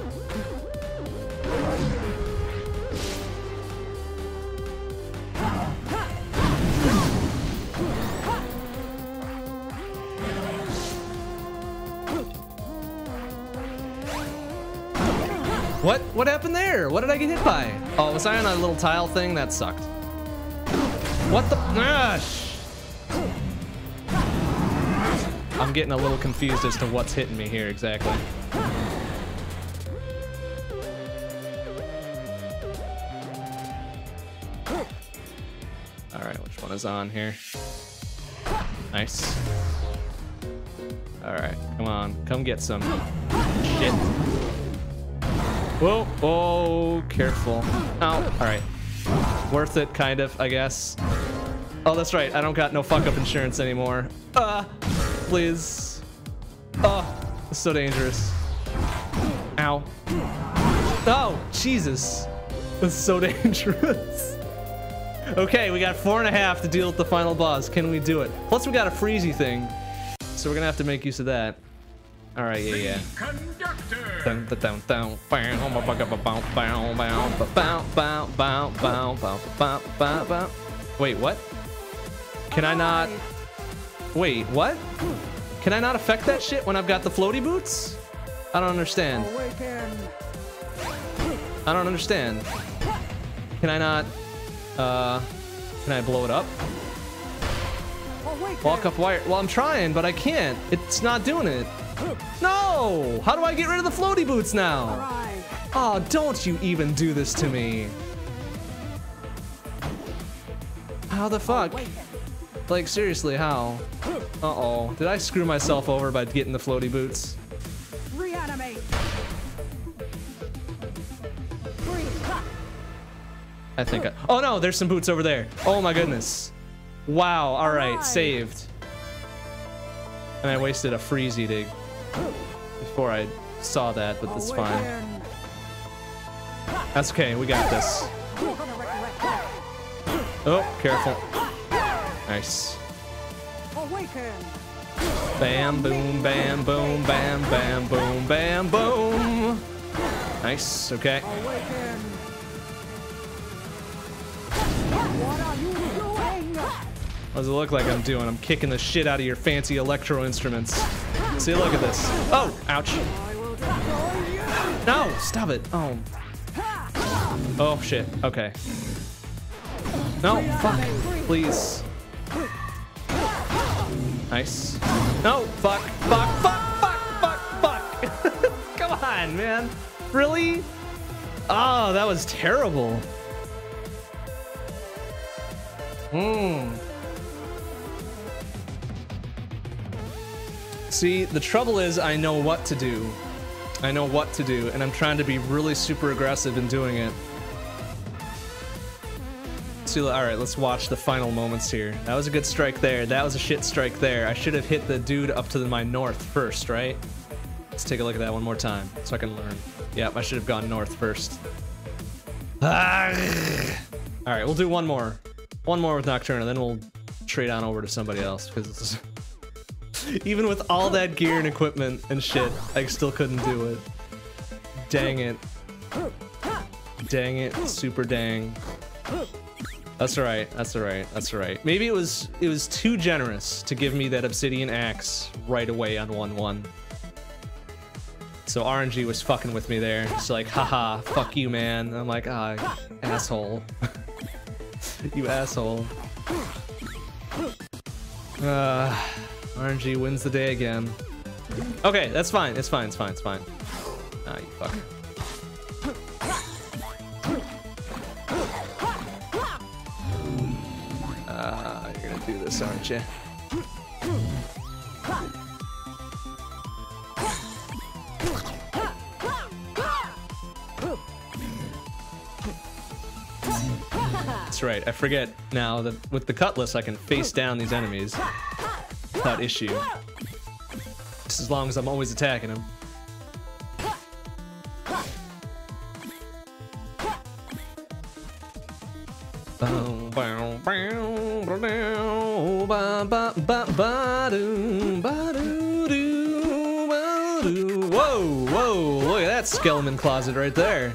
[SPEAKER 1] What? What happened there? What did I get hit by? Oh, was I on a little tile thing? That sucked. What the? Gosh. I'm getting a little confused as to what's hitting me here exactly. All right, which one is on here? Nice. All right, come on, come get some shit. Whoa, oh, careful. Oh, all right. Worth it, kind of, I guess. Oh, that's right. I don't got no fuck-up insurance anymore. Ah, uh, please. Oh, it's so dangerous. Ow. Oh, Jesus. That's so dangerous. okay, we got four and a half to deal with the final boss. Can we do it? Plus, we got a freezy thing. So we're gonna have to make use of that. All right, yeah, yeah. Dun, dun, dun, dun, Wait, what? Can I not? Wait, what? Can I not affect that shit when I've got the floaty boots? I don't understand. I don't understand. Can I not? Uh, can I blow it up? Walk up wire. Well, I'm trying, but I can't. It's not doing it. No! How do I get rid of the floaty boots now? Oh, don't you even do this to me. How the fuck? Like, seriously, how? Uh-oh. Did I screw myself over by getting the floaty boots? Reanimate. I think I... Oh, no! There's some boots over there. Oh, my goodness. Wow. All right. Saved. And I wasted a freezy to before I saw that, but that's fine. That's okay, we got this. Oh, careful. Nice. Bam, boom, bam, boom, bam, bam, boom, bam, boom. Nice, okay. What does it look like I'm doing? I'm kicking the shit out of your fancy electro instruments. See, look at this. Oh, ouch. No, stop it. Oh. Oh, shit. Okay. No, fuck. Please. Nice. No, fuck, fuck, fuck, fuck, fuck, fuck. Come on, man. Really? Oh, that was terrible. Hmm. See, the trouble is I know what to do. I know what to do, and I'm trying to be really super aggressive in doing it. See, all right, let's watch the final moments here. That was a good strike there. That was a shit strike there. I should have hit the dude up to the, my north first, right? Let's take a look at that one more time so I can learn. Yep, I should have gone north first. Ah! All right, we'll do one more. One more with Nocturna, then we'll trade on over to somebody else because Even with all that gear and equipment and shit, I still couldn't do it. Dang it. Dang it. Super dang. That's alright. That's alright. That's alright. Maybe it was it was too generous to give me that obsidian axe right away on 1-1. So RNG was fucking with me there. It's like, haha, fuck you, man. And I'm like, ah, asshole. you asshole. Uh, RNG wins the day again. Okay, that's fine. It's fine. It's fine. It's fine. Ah, you fuck. Ah, you're gonna do this, aren't you? That's right. I forget now that with the cutlass I can face down these enemies without issue. Just as long as I'm always attacking him. Whoa, whoa, look at that skeleton closet right there.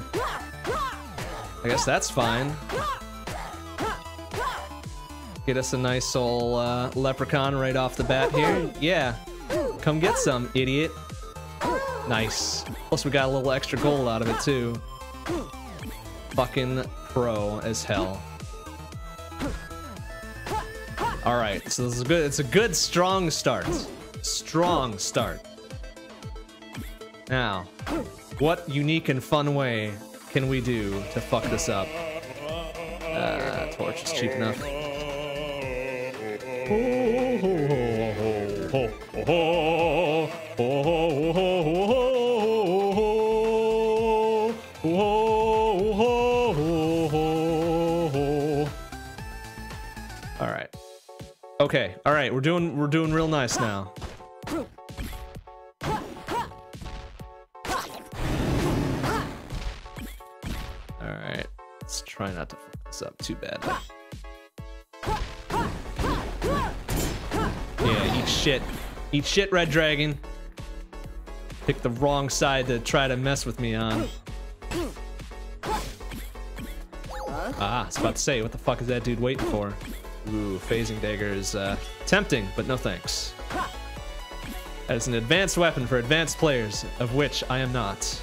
[SPEAKER 1] I guess that's fine. Get us a nice old uh, leprechaun right off the bat here. Yeah, come get some, idiot. Nice. Plus we got a little extra gold out of it too. Fucking pro as hell. All right, so this is good. It's a good, strong start. Strong start. Now, what unique and fun way can we do to fuck this up? Uh, torch is cheap enough. All right. Okay. All right. We're doing we're doing real nice now. All right. Let's try not to fuck this up too badly. Shit. Eat shit, Red Dragon. Pick the wrong side to try to mess with me on. Ah, I was about to say, what the fuck is that dude waiting for? Ooh, phasing dagger is uh, tempting, but no thanks. That is an advanced weapon for advanced players, of which I am not.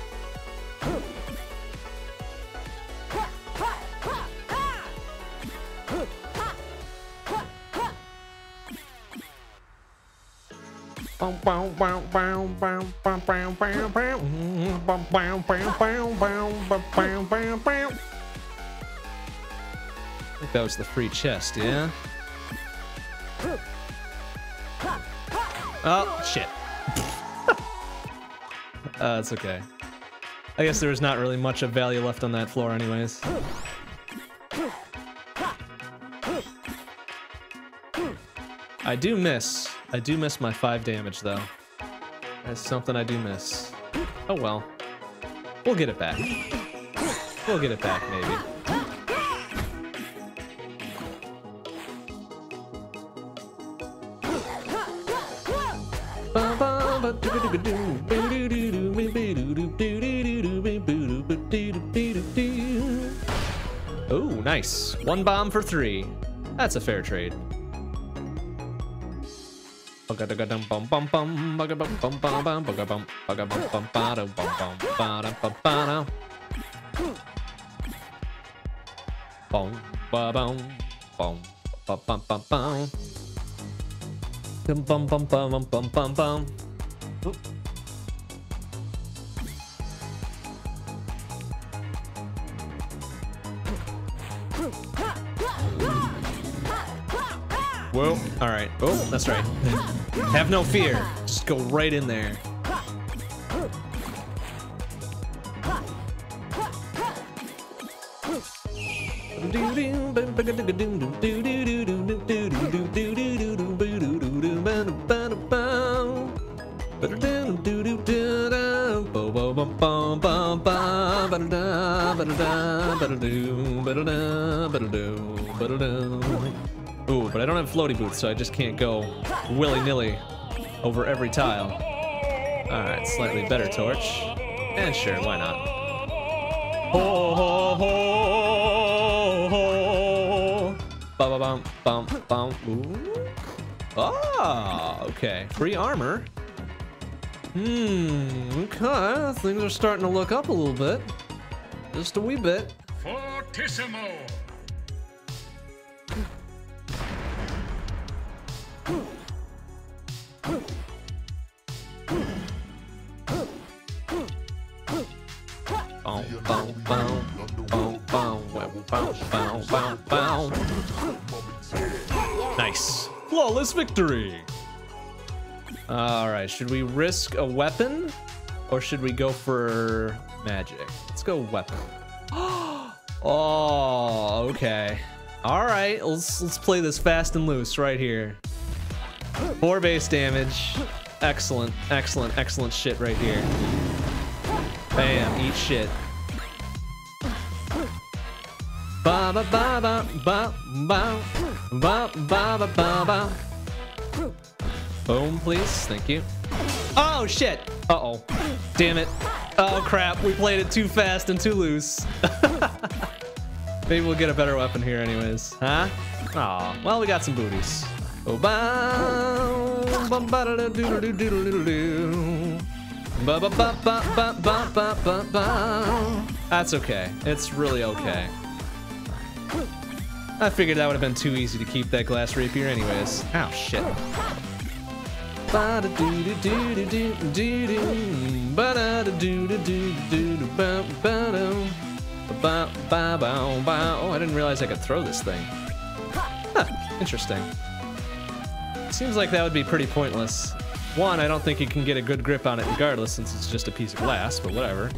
[SPEAKER 1] I think that was the free chest, yeah? Oh, shit. uh, it's okay. I guess there was not really much of value left on that floor anyways. I do miss. I do miss my 5 damage, though. That's something I do miss. Oh well. We'll get it back. We'll get it back, maybe. Oh, nice. One bomb for three. That's a fair trade. Well, all right. Oh, that's right. Have no fear. Just go right in there. Have floaty boots, so I just can't go willy-nilly over every tile. Alright, slightly better torch. And sure, why not? Ho ho ho Bum bum bum. Ah, okay. Free armor. Hmm, okay. Things are starting to look up a little bit. Just a wee bit.
[SPEAKER 2] Fortissimo!
[SPEAKER 1] Victory. All right, should we risk a weapon or should we go for magic? Let's go weapon. oh, okay. All right, let's let's play this fast and loose right here. Four base damage. Excellent, excellent, excellent shit right here. Bam, eat shit. Ba ba ba ba ba ba ba ba ba ba ba. Boom, please. Thank you. Oh shit. Uh oh. Damn it. Oh crap. We played it too fast and too loose. Maybe we'll get a better weapon here, anyways. Huh? Aw. Well, we got some booties. Oh, bow, ba ba da da doo doo doo doo doo. Ba ba ba ba ba ba ba ba ba. That's okay. It's really okay. I figured that would have been too easy to keep that glass rapier anyways. Oh shit. Oh, I didn't realize I could throw this thing. Huh, interesting. Seems like that would be pretty pointless. One, I don't think you can get a good grip on it regardless since it's just a piece of glass, but whatever.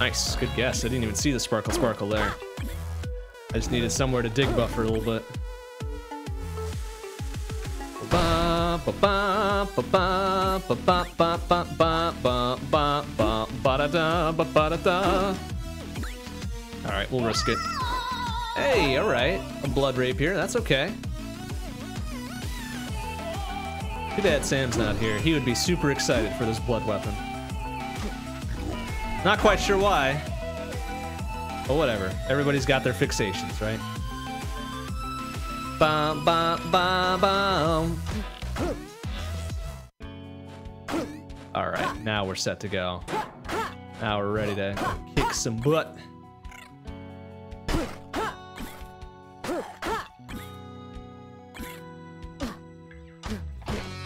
[SPEAKER 1] Nice, good guess. I didn't even see the sparkle sparkle there. I just needed somewhere to dig buffer a little bit. Alright, we'll risk it. Hey, all right, a blood rapier. That's okay. Too bad Sam's not here. He would be super excited for this blood weapon. Not quite sure why. But whatever. Everybody's got their fixations, right? Ba ba ba ba. All right, now we're set to go. Now we're ready to kick some butt.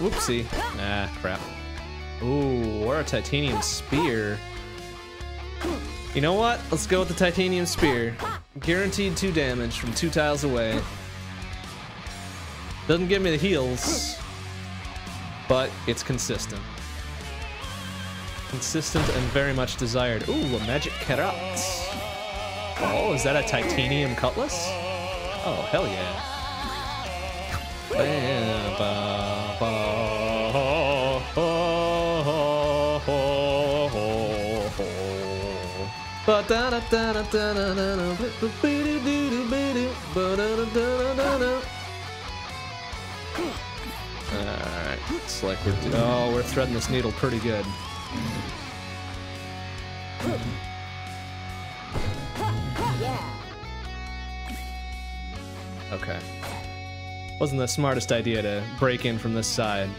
[SPEAKER 1] whoopsie ah crap Ooh, or a titanium spear. You know what? Let's go with the titanium spear. Guaranteed two damage from two tiles away. Doesn't give me the heals, but it's consistent. Consistent and very much desired. Ooh, a magic carrot. Oh, is that a titanium cutlass? Oh, hell yeah. Alright, it's like we're oh we're threading this needle pretty good. Okay. Wasn't the smartest idea to break in from this side,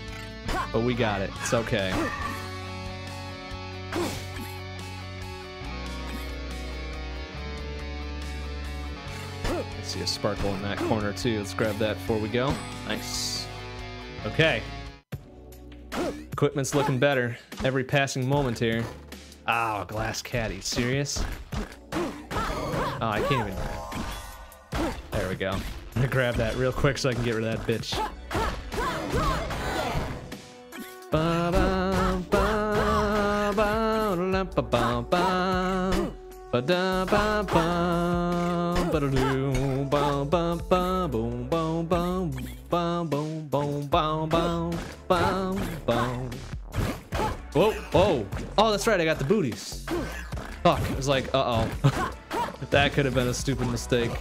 [SPEAKER 1] but we got it. It's okay. I see a sparkle in that corner too. Let's grab that before we go. Nice. Okay. Equipment's looking better. Every passing moment here. Oh, glass caddy. Serious? Oh, I can't even. There we go. I'm gonna grab that real quick so I can get rid of that bitch. Whoa, whoa. Oh, that's right, I got the booties. Fuck, it was like, uh-oh. that could have been a stupid mistake.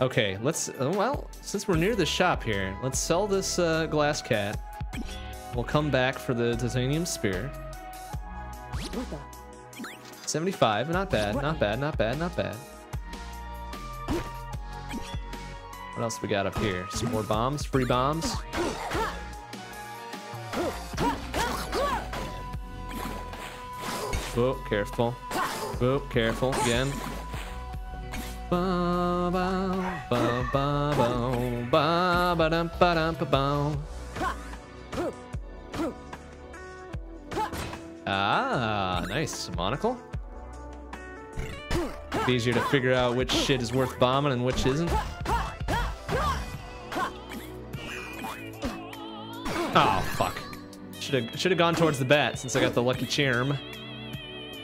[SPEAKER 1] Okay, let's, uh, well, since we're near the shop here, let's sell this uh, glass cat. We'll come back for the titanium spear. 75, not bad, not bad, not bad, not bad. What else we got up here? Some more bombs, free bombs. Oh, careful. Oh, careful again. Ah, nice. Monocle. Be easier to figure out which shit is worth bombing and which isn't. Oh, fuck. Should have should have gone towards the bat since I got the lucky charm. Would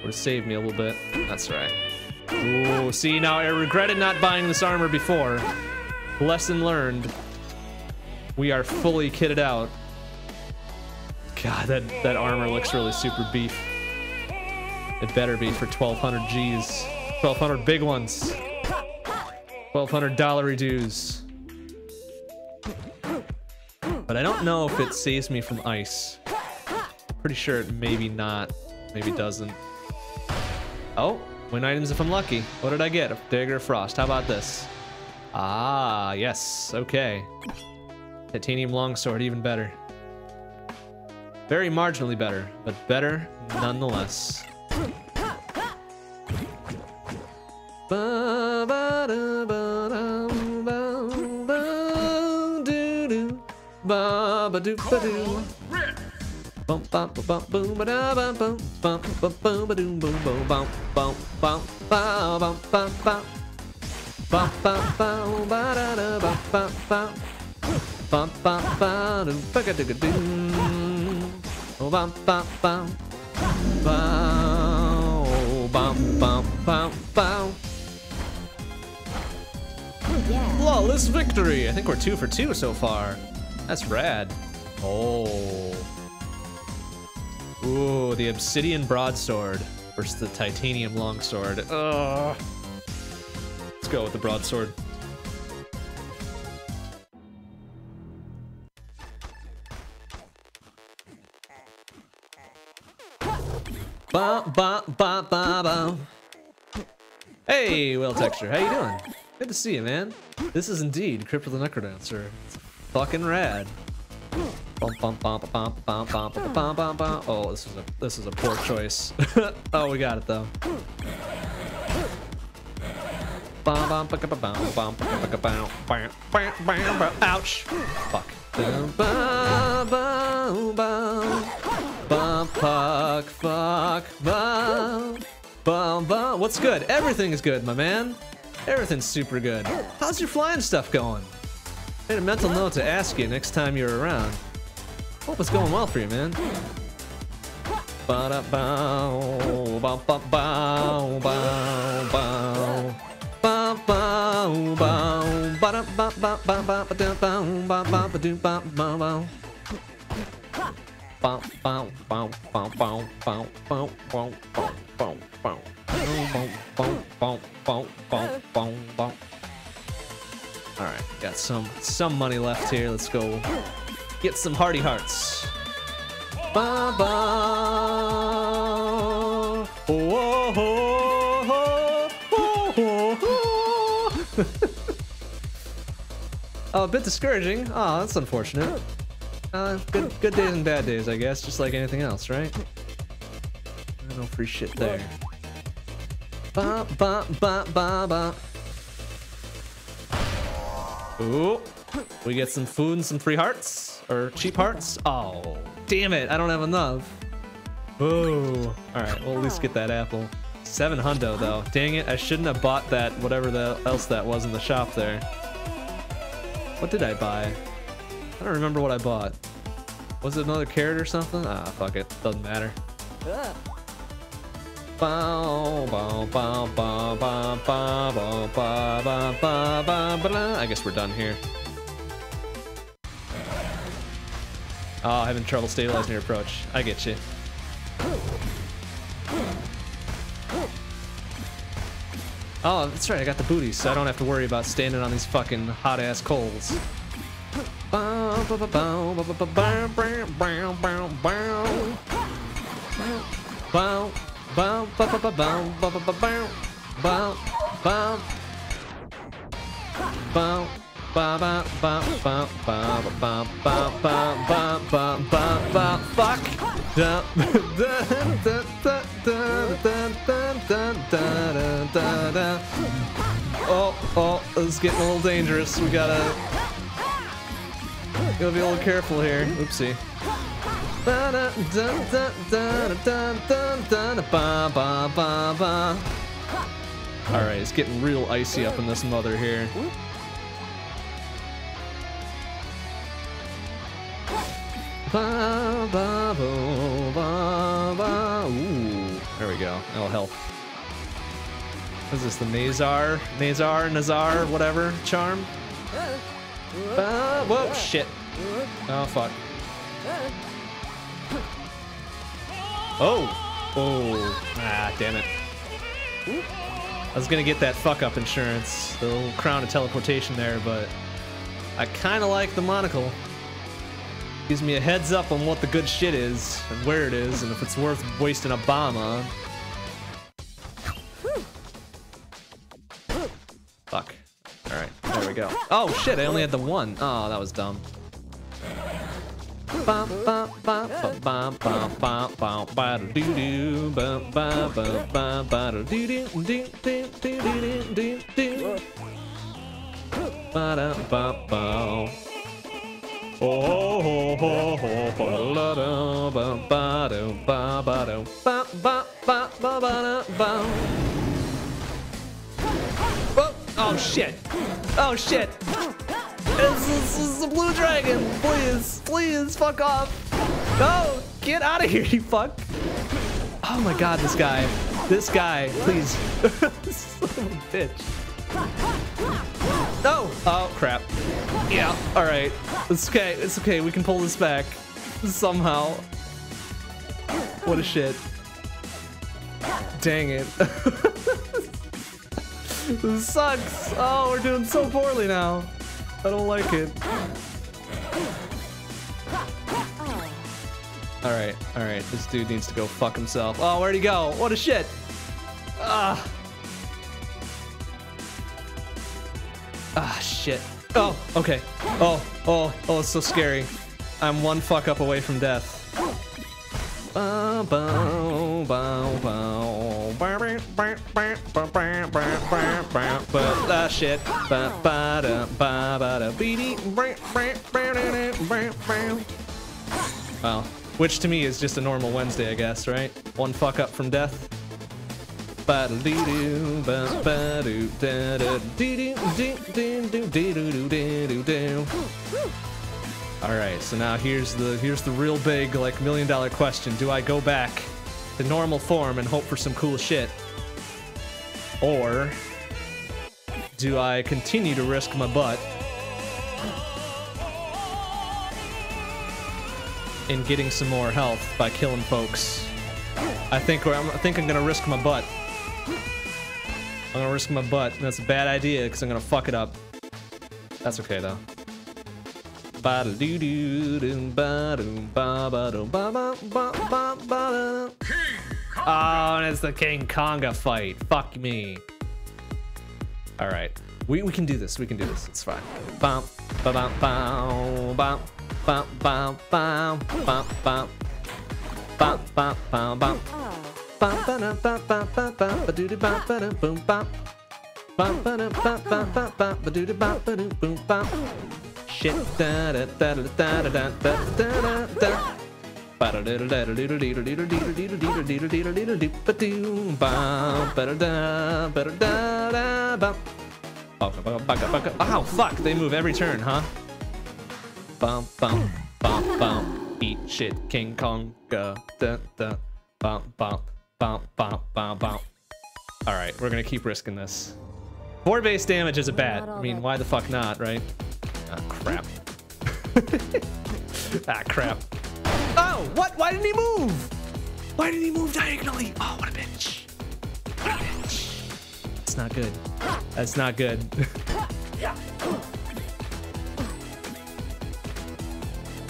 [SPEAKER 1] have saved me a little bit. That's right. Ooh, see, now I regretted not buying this armor before. Lesson learned. We are fully kitted out. God, that, that armor looks really super beef. It better be for 1200 G's. 1200 big ones. 1200 dollar dues. But I don't know if it saves me from ice. Pretty sure it maybe not. Maybe doesn't. Oh, win items if I'm lucky. What did I get? A dagger of frost. How about this? Ah, yes. Okay. Titanium longsword, even better. Very marginally better, but better nonetheless. Ba ba da ba dum ba ba doo doo ba ba doo ba doo. Bum bum bum bum boom ba da bum bum bum bum bum ba doom boom boom bum bum bum bum bum bum bum bum bum bum ba da da bum bum bum bum bum bum doom ba ga da doom bum bum bum bum bum bum bum bum Flawless victory! I think we're two for two so far. That's rad. Oh. Ooh, the obsidian broadsword versus the titanium longsword. Ugh. Let's go with the broadsword. Ba ba ba ba ba. Hey, Will Texture, how you doing? Good to see you, man. This is indeed Crypt of the NecroDancer. It's fucking rad. Oh, this is a this is a poor choice. oh, we got it though. Ouch! Fuck. What's good? Everything is good, my man. Everything's super good. How's your flying stuff going? Made a mental note to ask you next time you're around. Hope it's going well for you, man. Ba-da-bow, ba-ba-bow, bow, bow. Ba-bow, bow, ba-da-ba-ba-ba-ba-ba-da-bow, ba-ba-ba-do-ba-ba-bow. Bow, bow, bow, bow, bow, bow, bow, bow, bow, bow, bow. Bow, bow, bow, bow, bow, bow, bow. All right, got some some money left here. Let's go get some hearty hearts. Ba ba. Whoa, ho, ho, ho, ho, ho. oh, a bit discouraging. Oh, that's unfortunate. Uh, good good days and bad days, I guess, just like anything else, right? No free shit there. Ba ba ba ba ba. Ooh. We get some food and some free hearts or cheap hearts. Oh, damn it. I don't have enough. Oh, all right. We'll at least get that apple. Seven hundo though. Dang it. I shouldn't have bought that, whatever the else that was in the shop there. What did I buy? I don't remember what I bought. Was it another carrot or something? Ah, fuck it. Doesn't matter. I guess we're done here. Oh, having trouble stabilizing your approach. I get you. Oh, that's right. I got the booty, so I don't have to worry about standing on these fucking hot ass coals. Bow, bow, bow, bow, bow, bow, bow, bow, bow, bow, bow. Bow, ba ba ba ba ba ba ba ba ba ba ba ba fuck. Da da da da da da da da da da da. Oh oh, is getting a little dangerous. We gotta gotta be a little careful here. Oopsie. Alright, it's getting real icy up in this mother here. Ba, ba, bo, ba, ba. Ooh, there we go. That'll help. Is this, the Nazar? Nazar, Nazar, whatever charm? Ba, whoa, shit. Oh, fuck. Oh! Oh. Ah, damn it. I was gonna get that fuck up insurance, the little crown of teleportation there, but I kinda like the monocle. Gives me a heads up on what the good shit is, and where it is, and if it's worth wasting a bomb on. Fuck. Alright, there we go. Oh shit, I only had the one. Oh, that was dumb. Oh shit! Oh shit! This is, this the blue dragon! Please, please, fuck off! No! Get out of here, you fuck! Oh my god, this guy. This guy, please. A bitch. No! Oh, crap. Yeah, alright. It's okay, it's okay, we can pull this back. Somehow. What a shit. Dang it. this sucks! Oh, we're doing so poorly now. I don't like it. Alright, alright. This dude needs to go fuck himself. Oh, where'd he go? What a shit! Ah. Ah, shit. Oh, okay. Oh, oh, oh, it's so scary. I'm one fuck up away from death. But that shit. Wow. Which to me is just a normal Wednesday, I guess, right? One fuck up from death. Ba-da-dee-doo, ba-ba-doo, da-da-dee-doo, dee-doo-dee-doo-dee-doo-dee-doo-doo. All right, so now here's the here's the real big like million dollar question. Do I go back to normal form and hope for some cool shit? Or do I continue to risk my butt in getting some more health by killing folks? I think I'm, I think I'm gonna risk my butt. I'm gonna risk my butt. That's a bad idea because I'm gonna fuck it up. That's okay though. Ba doo doo doo ba doo ba ba doo ba ba ba ba ba. Oh, and it's the King Konga fight. Fuck me. All right, we we can do this. We can do this. It's fine. Bum ba bum bum bum bum bum bum bum bum bum bum bum bum. Bum ba da ba ba ba ba ba doo doo ba ba da boom bum. Bum ba da ba ba ba ba ba doo doo ba ba doo boom bum shit. Oh, fuck, they move every turn, huh? Bum, bum, bum, bum. Eat shit, King Kong. Uh. Bum, bum, bum, bum, bum, bum. Alright, we're gonna keep risking this. Four base damage is a bat. I mean, why the fuck not, right? Ah, crap. ah, crap. Oh, what? Why didn't he move? Why didn't he move diagonally? Oh, what a bitch. What a bitch. It's not good. That's not good.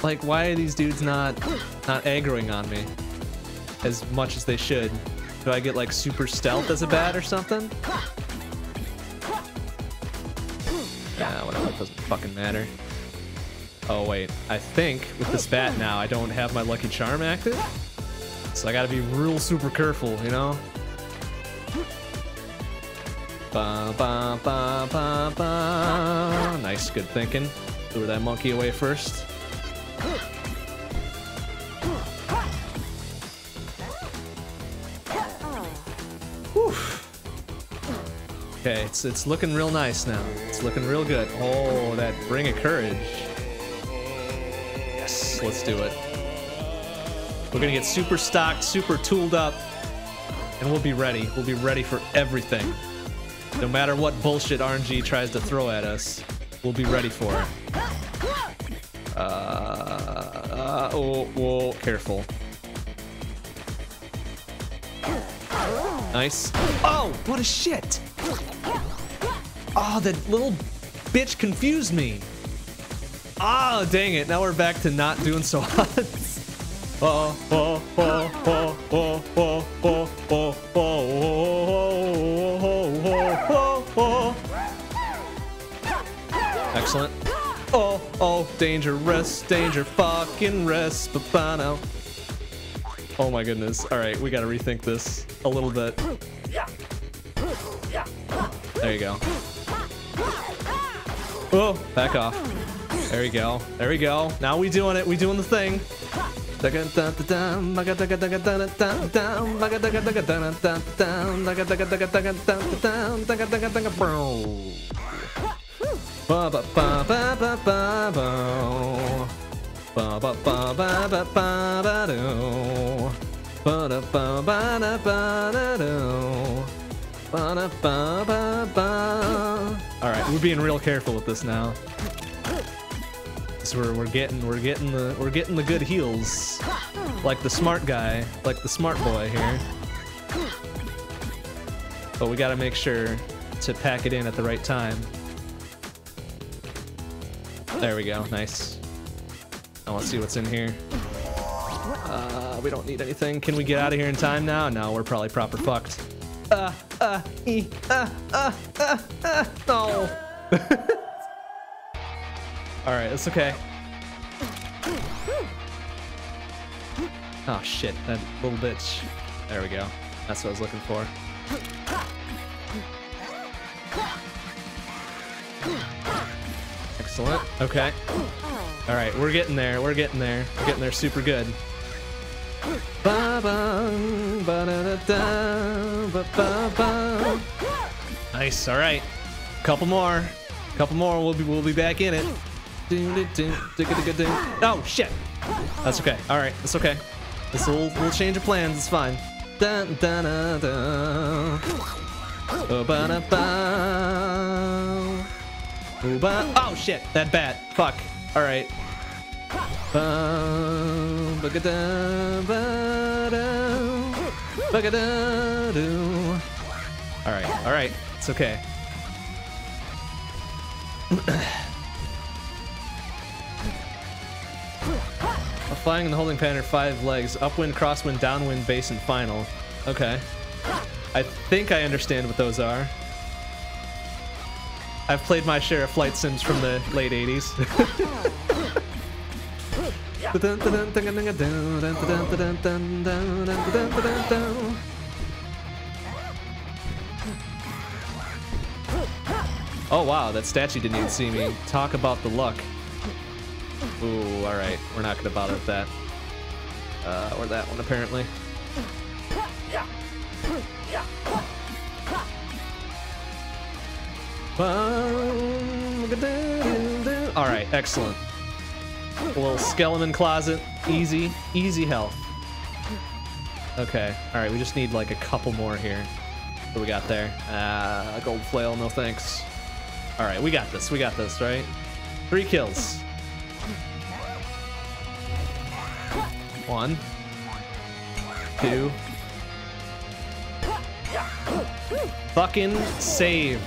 [SPEAKER 1] like, why are these dudes not not aggroing on me as much as they should? Do I get like super stealth as a bat or something? Yeah, whatever. Fucking matter. Oh wait, I think with this bat now I don't have my lucky charm active, so I gotta be real super careful, you know. Ba ba ba ba ba. Nice, good thinking. Lure that monkey away first. It's it's looking real nice now. It's looking real good. Oh, that ring of courage. Yes, let's do it. We're gonna get super stocked, super tooled up, and we'll be ready. We'll be ready for everything. No matter what bullshit RNG tries to throw at us, we'll be ready for it. Uh, uh oh, whoa, careful. Nice. Oh, what a shit! Oh, that little bitch confused me. Ah, oh, dang it. Now we're back to not doing so hot. oh, oh, oh, oh, oh, oh, oh, oh, oh, oh, oh, Excellent. Oh, oh, dangerous, danger, fucking rest, Babano. Oh my goodness. All right, we gotta rethink this a little bit. There you go. Oh, back off. There we go. There we go. Now we doing it. We doing the thing. Alright, we're being real careful with this now. So we're, we're getting we're getting the we're getting the good heals. Like the smart guy, like the smart boy here. But we gotta make sure to pack it in at the right time. There we go, nice. I want to see what's in here. Uh, we don't need anything. Can we get out of here in time now? No, we're probably proper fucked. Uh, uh, e, uh, uh, uh, uh, no. Alright, it's okay. Oh shit, that little bitch. There we go. That's what I was looking for. Excellent. Okay. Alright, we're getting there. We're getting there. We're getting there super good. Nice. Alright. Couple more. Couple more. We'll be we'll be back in it. Oh shit. That's okay. Alright, that's okay. This will we'll change of plans, it's fine. Dun, dun, dun, dun. Oh, ba, da, ba. Oh, ba. oh shit, that bat. Fuck. Alright. Alright, alright. It's okay. A flying the holding pattern five legs. Upwind, crosswind, downwind, base, and final. Okay. I think I understand what those are. I've played my share of flight sims from the late 80s. oh wow, that statue didn't even see me. Talk about the luck. Ooh, alright. We're not gonna bother with that. Uh, or that one apparently. Alright, excellent. A little skeleton closet. Easy, easy health. Okay. All right, we just need like a couple more here. What we got there? Uh, a gold flail, no thanks. All right, we got this. We got this, right? Three kills. One. Two. Fucking saved.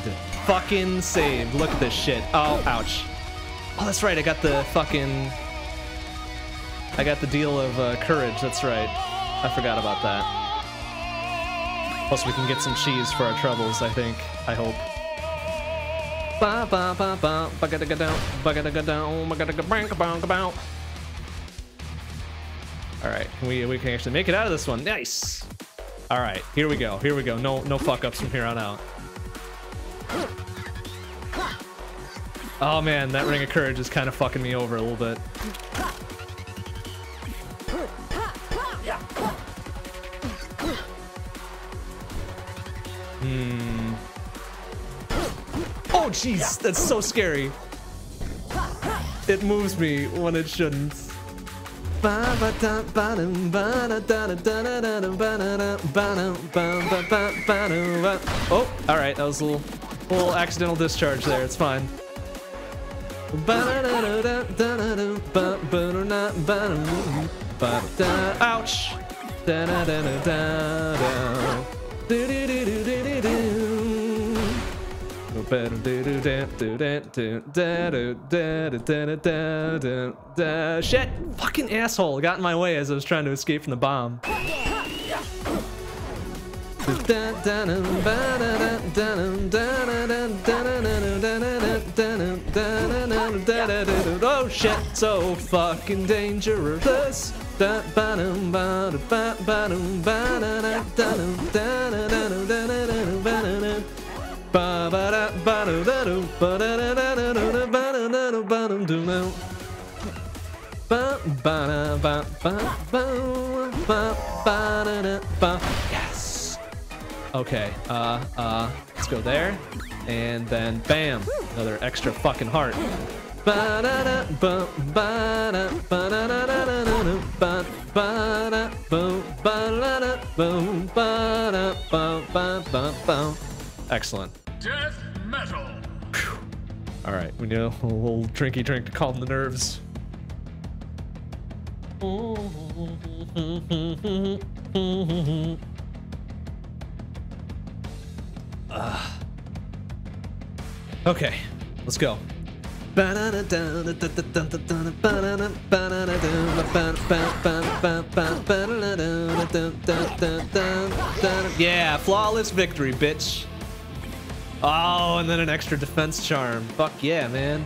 [SPEAKER 1] Fucking saved. Look at this shit. Oh, ouch. Oh, that's right. I got the fucking... I got the deal of uh, courage. That's right. I forgot about that. Plus, we can get some cheese for our troubles, I think. I hope. Ba ba ba ba down down bang bang bang. All right, we we can actually make it out of this one. Nice. All right, here we go. Here we go. No no fuck ups from here on out. Oh man, that ring of courage is kind of fucking me over a little bit. Jeez, that's so scary. It moves me when it shouldn't. Oh, all right, that was a little, little accidental discharge there. It's fine. Ouch. Shit! Fucking asshole got in my way as I was trying to escape from the bomb. Oh shit, so fucking dangerous. Yes. Okay. Uh. Uh. Let's go there, and then bam, another extra fucking heart. Excellent.
[SPEAKER 2] Death metal.
[SPEAKER 1] All right, we need a little drinky drink to calm the nerves. Ah. Okay, let's go. Yeah, flawless victory, bitch. Oh, and then an extra defense charm. Fuck yeah, man.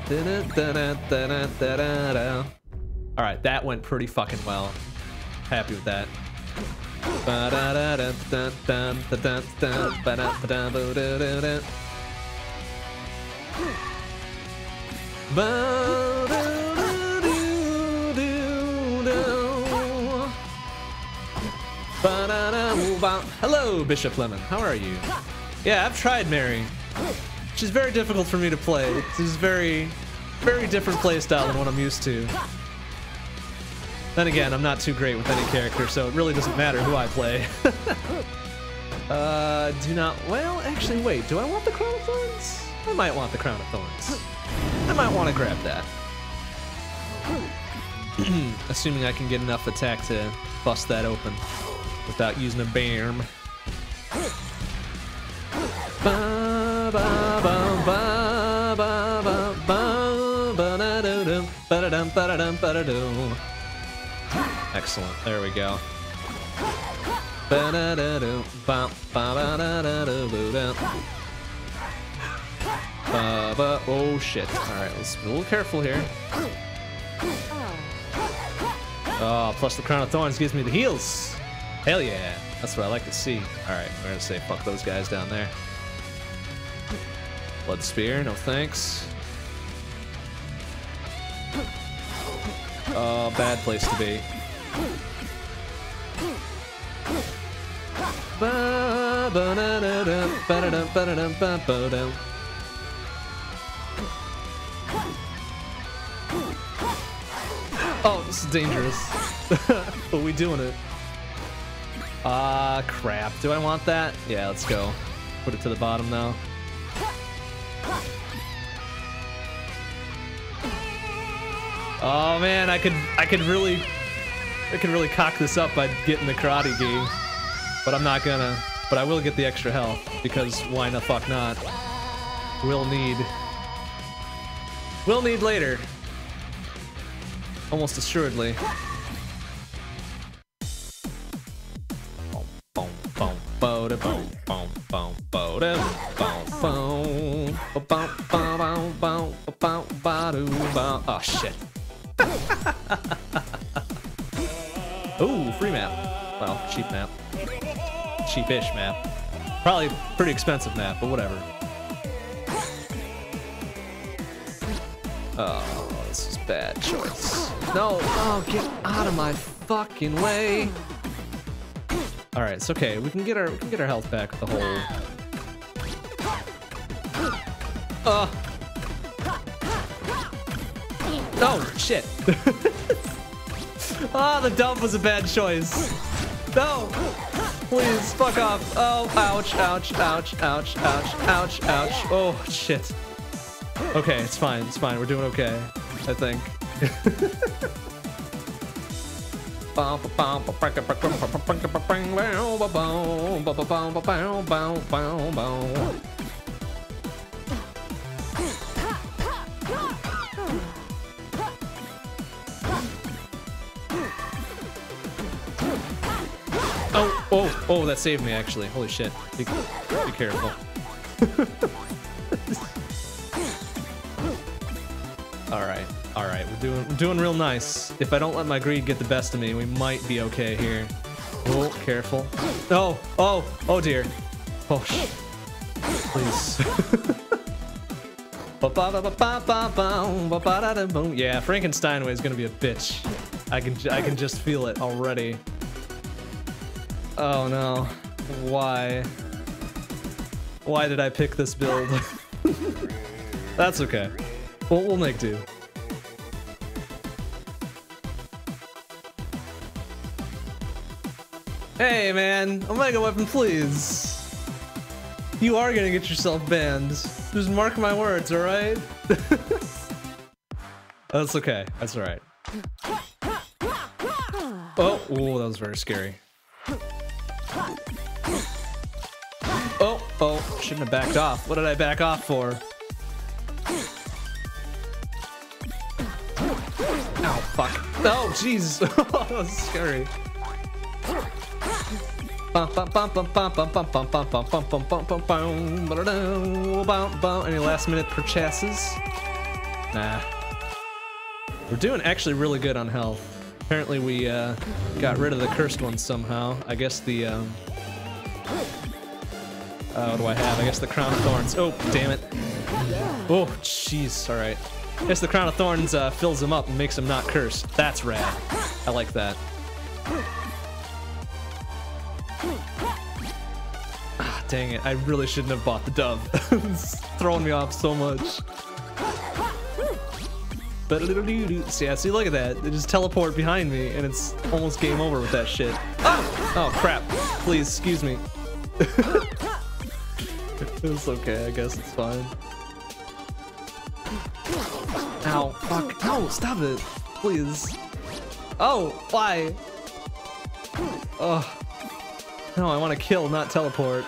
[SPEAKER 1] All right, that went pretty fucking well. Happy with that. Hello, Bishop Lemon. How are you? Yeah, I've tried Mary. She's very difficult for me to play. She's very, very different playstyle than what I'm used to. Then again, I'm not too great with any character, so it really doesn't matter who I play. uh, do not... Well, actually, wait. Do I want the Crown of Thorns? I might want the Crown of Thorns. I might want to grab that. Assuming I can get enough attack to bust that open without using a BAM. BAM. Excellent. There we go. Oh shit. Alright, let's be a little careful here. Oh, plus the Crown of Thorns gives me the heals. Hell yeah. That's what I like to see. Alright, we're gonna say fuck those guys down there. Blood Spear, no thanks. Oh, bad place to be. Oh, this is dangerous. but we doing it. Ah, crap. Do I want that? Yeah, let's go. Put it to the bottom now. Oh man, I could I could really I could really cock this up by getting the karate gi. But I'm not gonna. But I will get the extra health because why the fuck not? We'll need We'll need later. Almost assuredly. Oh shit. Cheap map. Cheapish map. Probably pretty expensive map, but whatever. Oh, this is bad choice. No, oh, get out of my fucking way. All right, it's okay. We can get our we can get our health back with the whole. Uh. Oh shit. Ah, oh, the dump was a bad choice. No. Please, fuck off. Oh, ouch, ouch, ouch, ouch, ouch, ouch, ouch. Oh, shit. Okay, it's fine. It's fine. We're doing okay. I think. Oh, that saved me actually. Holy shit. Be, be careful. Alright, alright, we're doing we're doing real nice. If I don't let my greed get the best of me, we might be okay here. Oh, careful. Oh, oh, oh dear. Oh, sh Please. yeah, Frankensteinway is gonna be a bitch. I can I can just feel it already. Oh no. Why? Why did I pick this build? That's okay. We'll, we'll make do. Hey man, Omega Weapon please. You are gonna get yourself banned. Just mark my words, alright? That's okay. That's alright. Oh, ooh, that was very scary. Oh, oh, shouldn't have backed off. What did I back off for? Oh, fuck. Oh, jeez. that was scary. Any last minute purchases? Nah. We're doing actually really good on health. Apparently we uh, got rid of the cursed ones somehow. I guess the... Um... Uh, what do I have? I guess the Crown of Thorns. Oh, damn it. Oh, jeez. All right. I guess the Crown of Thorns uh, fills him up and makes him not cursed. That's rad. I like that. Ah, dang it. I really shouldn't have bought the dove. it's throwing me off so much. But yeah, see, look at that. They just teleport behind me, and it's almost game over with that shit. Oh, oh crap. Please, excuse me. it's okay, I guess it's fine. Ow, fuck. No, stop it. Please. Oh, why? Oh. No, I want to kill, not teleport.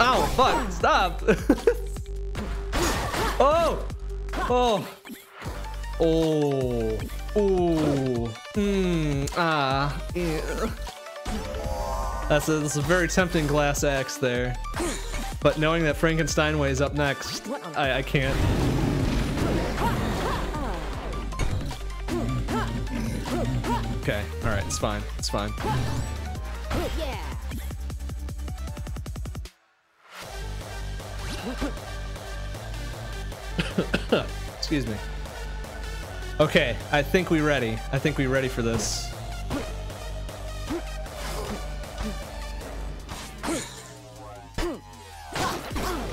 [SPEAKER 1] Ow, fuck, stop. oh! Oh! Oh! Oh! Mmm, ah. That's a, that's a very tempting glass axe there. But knowing that Frankensteinway is up next, I, I can't. Okay, alright, it's fine. It's fine. Excuse me. Okay, I think we ready. I think we ready for this.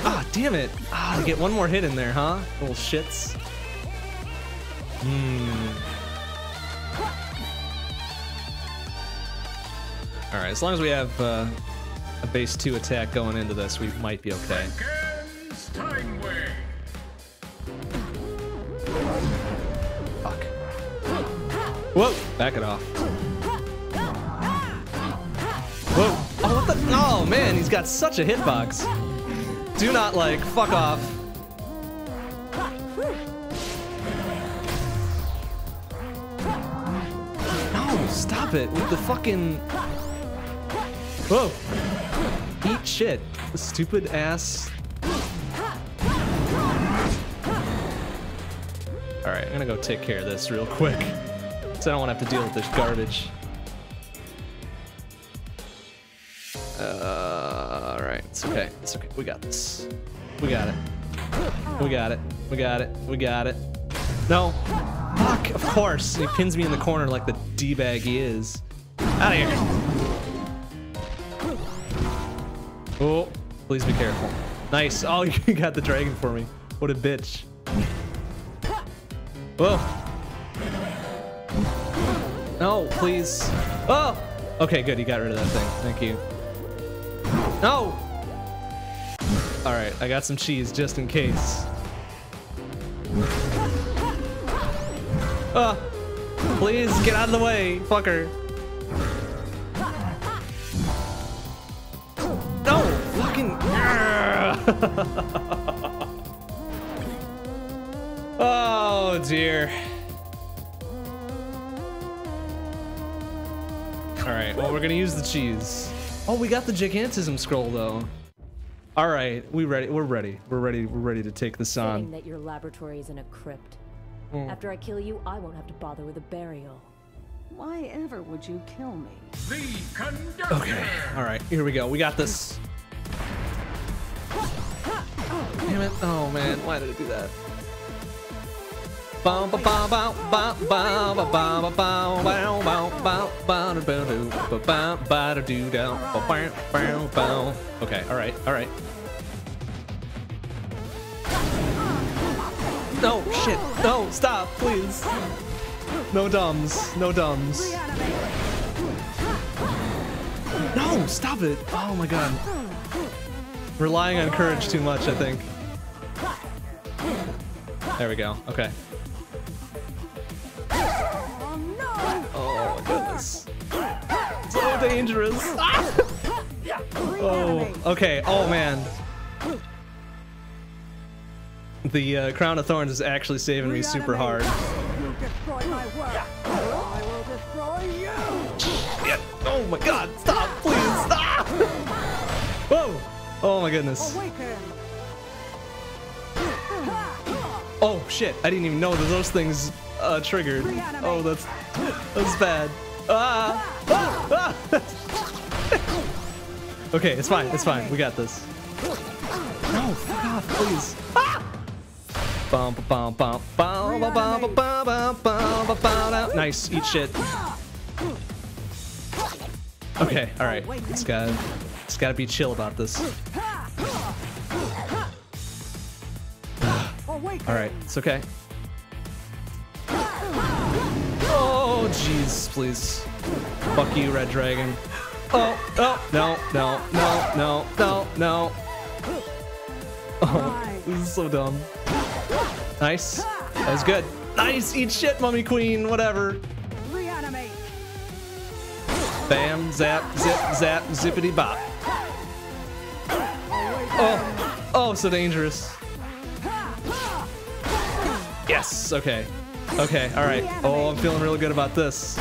[SPEAKER 1] Ah, damn it. Ah, get one more hit in there, huh? Little shits. Hmm. All right, as long as we have uh, a base two attack going into this, we might be okay. Whoa! Back it off. Whoa! Oh, what the? Oh man, he's got such a hitbox. Do not like fuck off. No, stop it with the fucking. Whoa! Eat shit, stupid ass. All right, I'm gonna go take care of this real quick, so I don't want to have to deal with this garbage. Uh, all right, it's okay. It's okay. We got this. We got it. We got it. We got it. We got it. No. Fuck, of course. He pins me in the corner like the D-bag he is. Out of here. Oh, please be careful. Nice. Oh, you got the dragon for me. What a bitch. Whoa. No, please. Oh! Okay, good. You got rid of that thing. Thank you. No! Alright, I got some cheese just in case. Ah! Please get out of the way, fucker. No! Fucking. oh dear. We're gonna use the cheese. Oh, we got the gigantism scroll though. All right, we ready. We're ready. We're ready. We're ready to take this
[SPEAKER 2] Saying
[SPEAKER 1] on.
[SPEAKER 2] that your laboratory is in a crypt.
[SPEAKER 1] Hmm.
[SPEAKER 2] After I kill you, I won't have to bother with a burial.
[SPEAKER 3] Why ever would you kill me?
[SPEAKER 4] The conductor.
[SPEAKER 1] Okay. All right. Here we go. We got this. Damn it. Oh man, why did it do that? Okay, all right, all right. No, shit. No, stop, please. No dumbs. No dumbs. No, stop it. Oh my god. Relying on courage too much, I think. There we go. Okay. Oh my goodness. So dangerous. Oh, okay. Oh man. The uh, Crown of Thorns is actually saving me super hard.
[SPEAKER 3] You destroy my work. I will destroy you.
[SPEAKER 1] Yeah. Oh my god, stop, please, stop! Whoa! Oh my goodness. Oh shit, I didn't even know that those things uh, triggered. Oh, that's that's bad. Ah, ah. ah. okay, it's fine. It's fine. We got this. No, fuck off, please. Ah! Nice, eat shit. Okay, alright. It's gotta, it's gotta be chill about this. alright, it's okay. Oh, jeez, please. Fuck you, Red Dragon. Oh, oh, no, no, no, no, no, no. Oh, this is so dumb. Nice. That was good. Nice, eat shit, Mummy Queen, whatever. Bam, zap, zip, zap, zippity bop. Oh, oh, so dangerous. Yes, okay. Okay, all right. Oh, I'm feeling really good about this.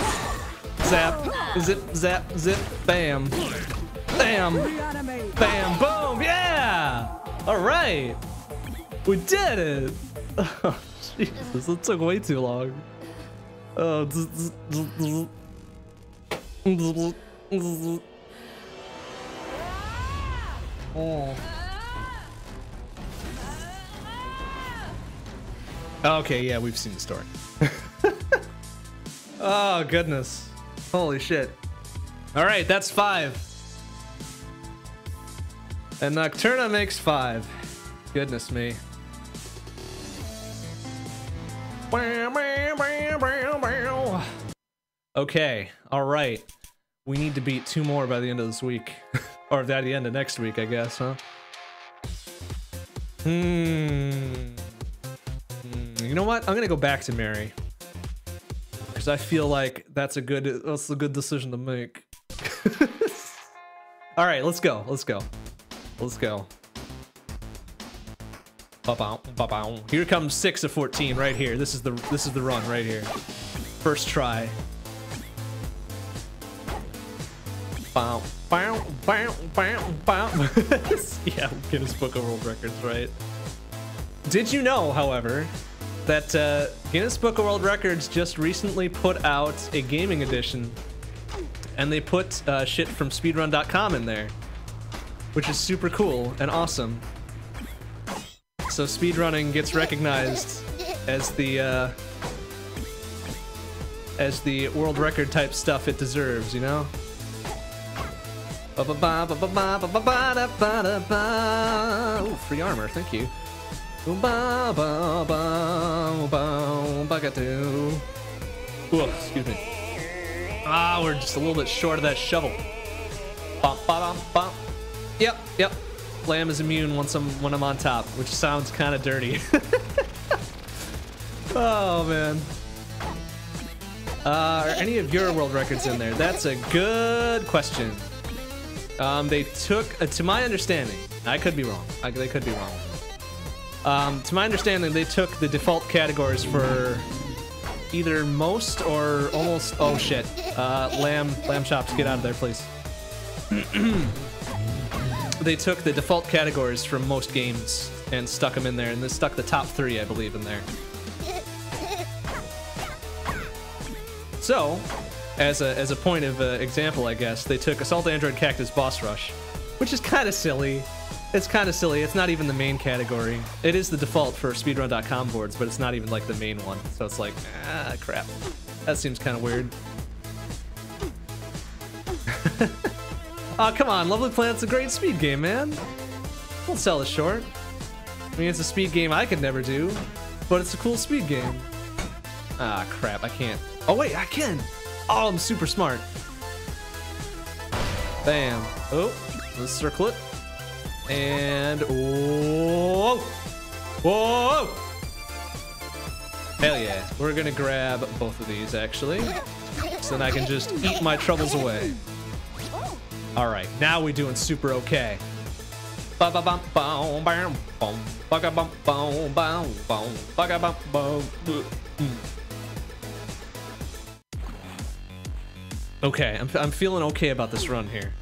[SPEAKER 1] Zap, zip, zap, zip, bam. Bam, bam, boom, yeah! All right. We did it. Oh, Jesus, it took way too long. Oh. Oh. Okay, yeah, we've seen the story. oh, goodness. Holy shit. All right, that's five. And Nocturna makes five. Goodness me. Okay, all right. We need to beat two more by the end of this week. or by the end of next week, I guess, huh? Hmm. You know what? I'm gonna go back to Mary. Because I feel like that's a good that's a good decision to make. Alright, let's go. Let's go. Let's go. Here comes six of 14 right here. This is the this is the run right here. First try. Bow, bow, bow, bow, bow. yeah, Guinness Book of World Records, right? Did you know, however, that uh, Guinness Book of World Records just recently put out a gaming edition, and they put uh, shit from Speedrun.com in there, which is super cool and awesome. So speedrunning gets recognized as the uh, as the world record type stuff it deserves, you know. Ooh, free armor, thank you. Excuse me. Ah, we're just a little bit short of that shovel. Bum, ba-dum, bum. Yep, yep. Lamb is immune once I'm when I'm on top, which sounds kind of dirty. oh man. Uh, are any of your world records in there? That's a good question. Um, they took, uh, to my understanding, I could be wrong. I, they could be wrong. Um, to my understanding, they took the default categories for either most or almost. Oh shit! Uh, lamb, lamb chops, get out of there, please. they took the default categories from most games and stuck them in there, and they stuck the top three, I believe, in there. So, as a as a point of uh, example, I guess they took Assault Android Cactus Boss Rush, which is kind of silly. It's kind of silly. It's not even the main category. It is the default for speedrun.com boards, but it's not even like the main one. So it's like, ah, crap. That seems kind of weird. oh, come on. Lovely Planet's a great speed game, man. Don't sell it short. I mean, it's a speed game I could never do, but it's a cool speed game. Ah, crap. I can't. Oh, wait, I can. Oh, I'm super smart. Bam. Oh, let's circle it. And whoa, whoa! Hell yeah! We're gonna grab both of these actually, so then I can just eat my troubles away. All right, now we're doing super okay. Okay, I'm I'm feeling okay about this run here.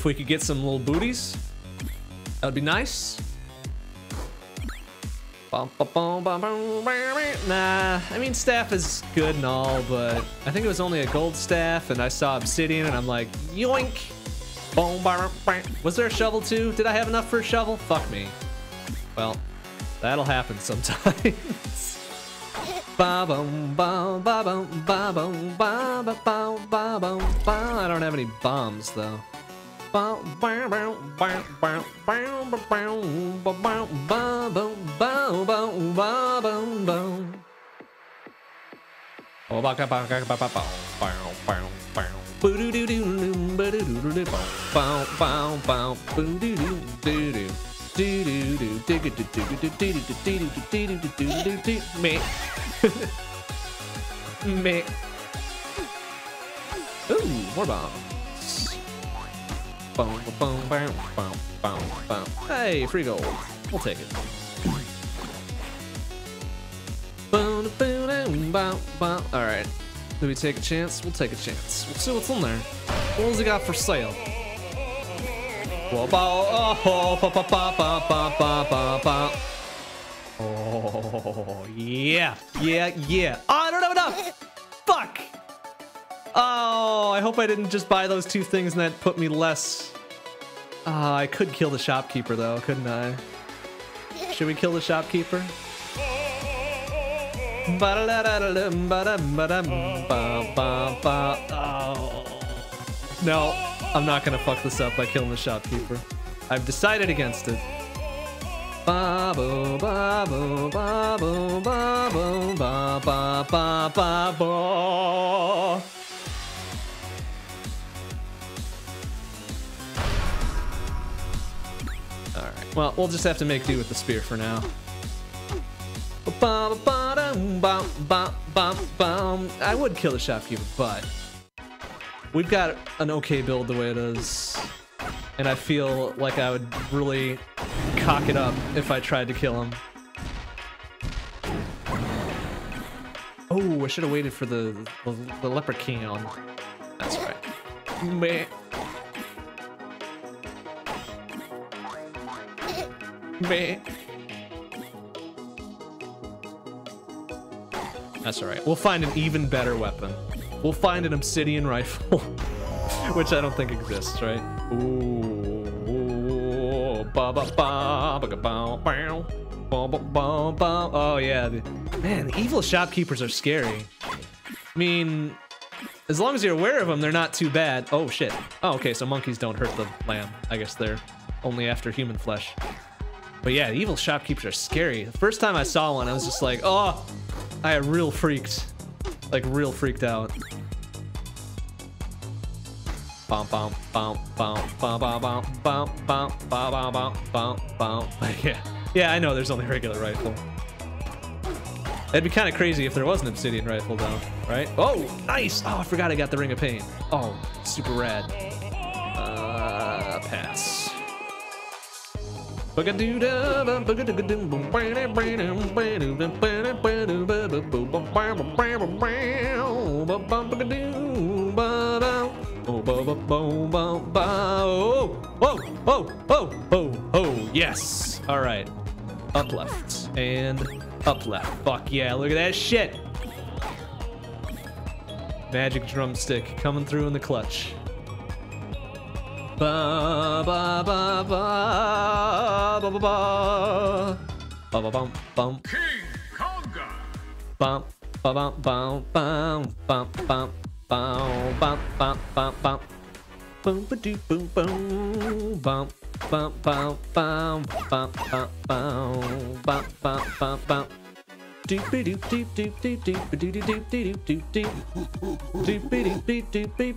[SPEAKER 1] If we could get some little booties, that would be nice. Nah, I mean, staff is good and all, but I think it was only a gold staff, and I saw obsidian, and I'm like, yoink! Was there a shovel too? Did I have enough for a shovel? Fuck me. Well, that'll happen sometimes. I don't have any bombs though. Me. Me. Ooh, more bomb. Hey, free gold. We'll take it. Alright. Do we take a chance? We'll take a chance. We'll see what's in there. What does he got for sale? Oh, yeah. Yeah, yeah. Oh, I hope I didn't just buy those two things and that put me less. Uh, I could kill the shopkeeper though, couldn't I? Should we kill the shopkeeper? Oh. No, I'm not gonna fuck this up by killing the shopkeeper. I've decided against it. Ba ba ba ba ba Well, we'll just have to make do with the spear for now. I would kill the shopkeeper, but we've got an okay build the way it is, and I feel like I would really cock it up if I tried to kill him. Oh, I should have waited for the the, the leprechaun. That's right. Meh. Meh. That's alright. We'll find an even better weapon. We'll find an obsidian rifle, which I don't think exists, right? Ooh, ba ba ba ba ba ba ba ba ba. Oh yeah, man, evil shopkeepers are scary. I mean, as long as you're aware of them, they're not too bad. Oh shit. Oh, okay, so monkeys don't hurt the lamb. I guess they're only after human flesh. But yeah, evil shopkeepers are scary. The first time I saw one, I was just like, oh, I got real freaked. Like, real freaked out. Bum bum bum bum bum bum bum bum bum bum bum bum bum Yeah, yeah, I know there's only regular rifle. It'd be kind of crazy if there was an obsidian rifle though, right? Oh, nice! Oh, I forgot I got the Ring of Pain. Oh, super rad. Uh, pass. Oh, oh, oh, oh, oh, oh, yes. All right. Up left and up left. Fuck yeah, look at that shit. Magic drumstick coming through in the clutch. Ba ba ba ba ba ba ba ba ba bum bum
[SPEAKER 4] King Conga.
[SPEAKER 1] bum ba bum bum bum bum bum bum bum bum bum bum boom ba doo boom boom bum bum bum bum bum bum bum bum bum bum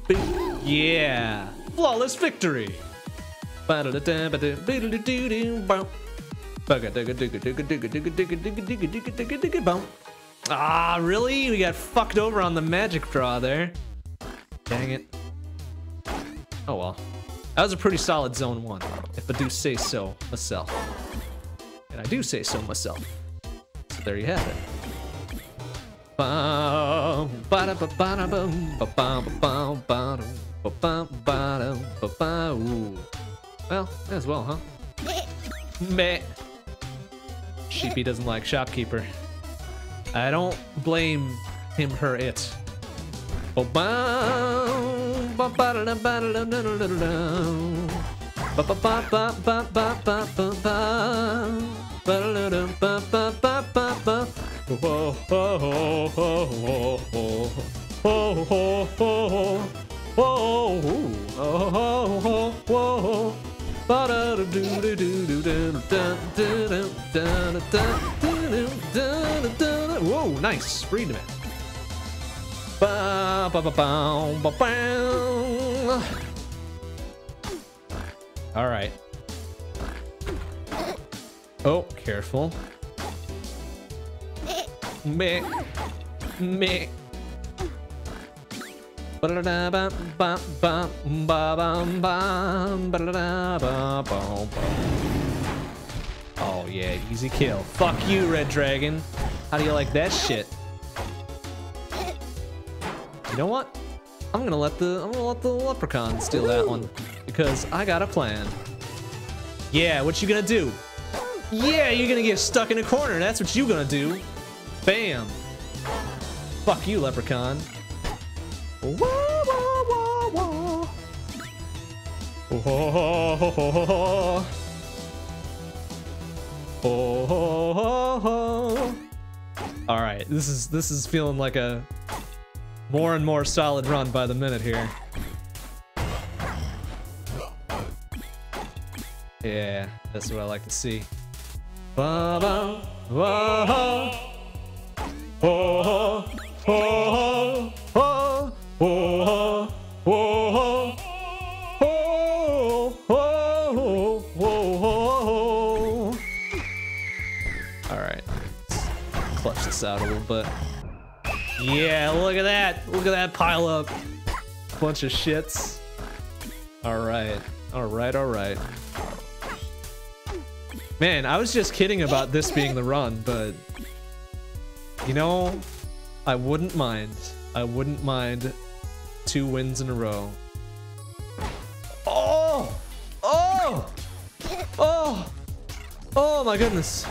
[SPEAKER 1] bum yeah flawless victory Ah, really? We got fucked over on the magic draw there. Dang it. Oh well. That was a pretty solid zone one, if I do say so myself. And I do say so myself. So there you have it. Bow, ba-da, ba-ba-da, boom, ba-bum, ba-bum, ba-dum, ba-bum, ba-dum, ba-bum. Ooh. Well, as well, huh? Meh. Sheepy doesn't like shopkeeper. I don't blame him, her, it whoa, Whoa! Whoa! whoa, Whoa, nice. Freedom it. Ba, ba, ba, ba, ba, ba. All right. Oh, careful. Meh. Meh. Oh yeah, easy kill. Fuck you, Red Dragon. How do you like that shit? You know what? I'm gonna let the I'm gonna let the leprechaun steal that one because I got a plan. Yeah, what you gonna do? Yeah, you're gonna get stuck in a corner. That's what you gonna do. Bam. Fuck you, leprechaun. Oh, ho, ho, ho, ho. Oh, ho, ho, ho. All right, this is this is feeling like a more and more solid run by the minute here. Yeah, that's what I like to see. Ba ba. Oh, oh, oh, oh, All right, clutch this out a little bit. Yeah, look at that! Look at that pile up. Bunch of shits. All right, all right, all right. Man, I was just kidding about this being the run, but you know, I wouldn't mind. I wouldn't mind two wins in a row. Oh! Oh! Oh! Oh my goodness.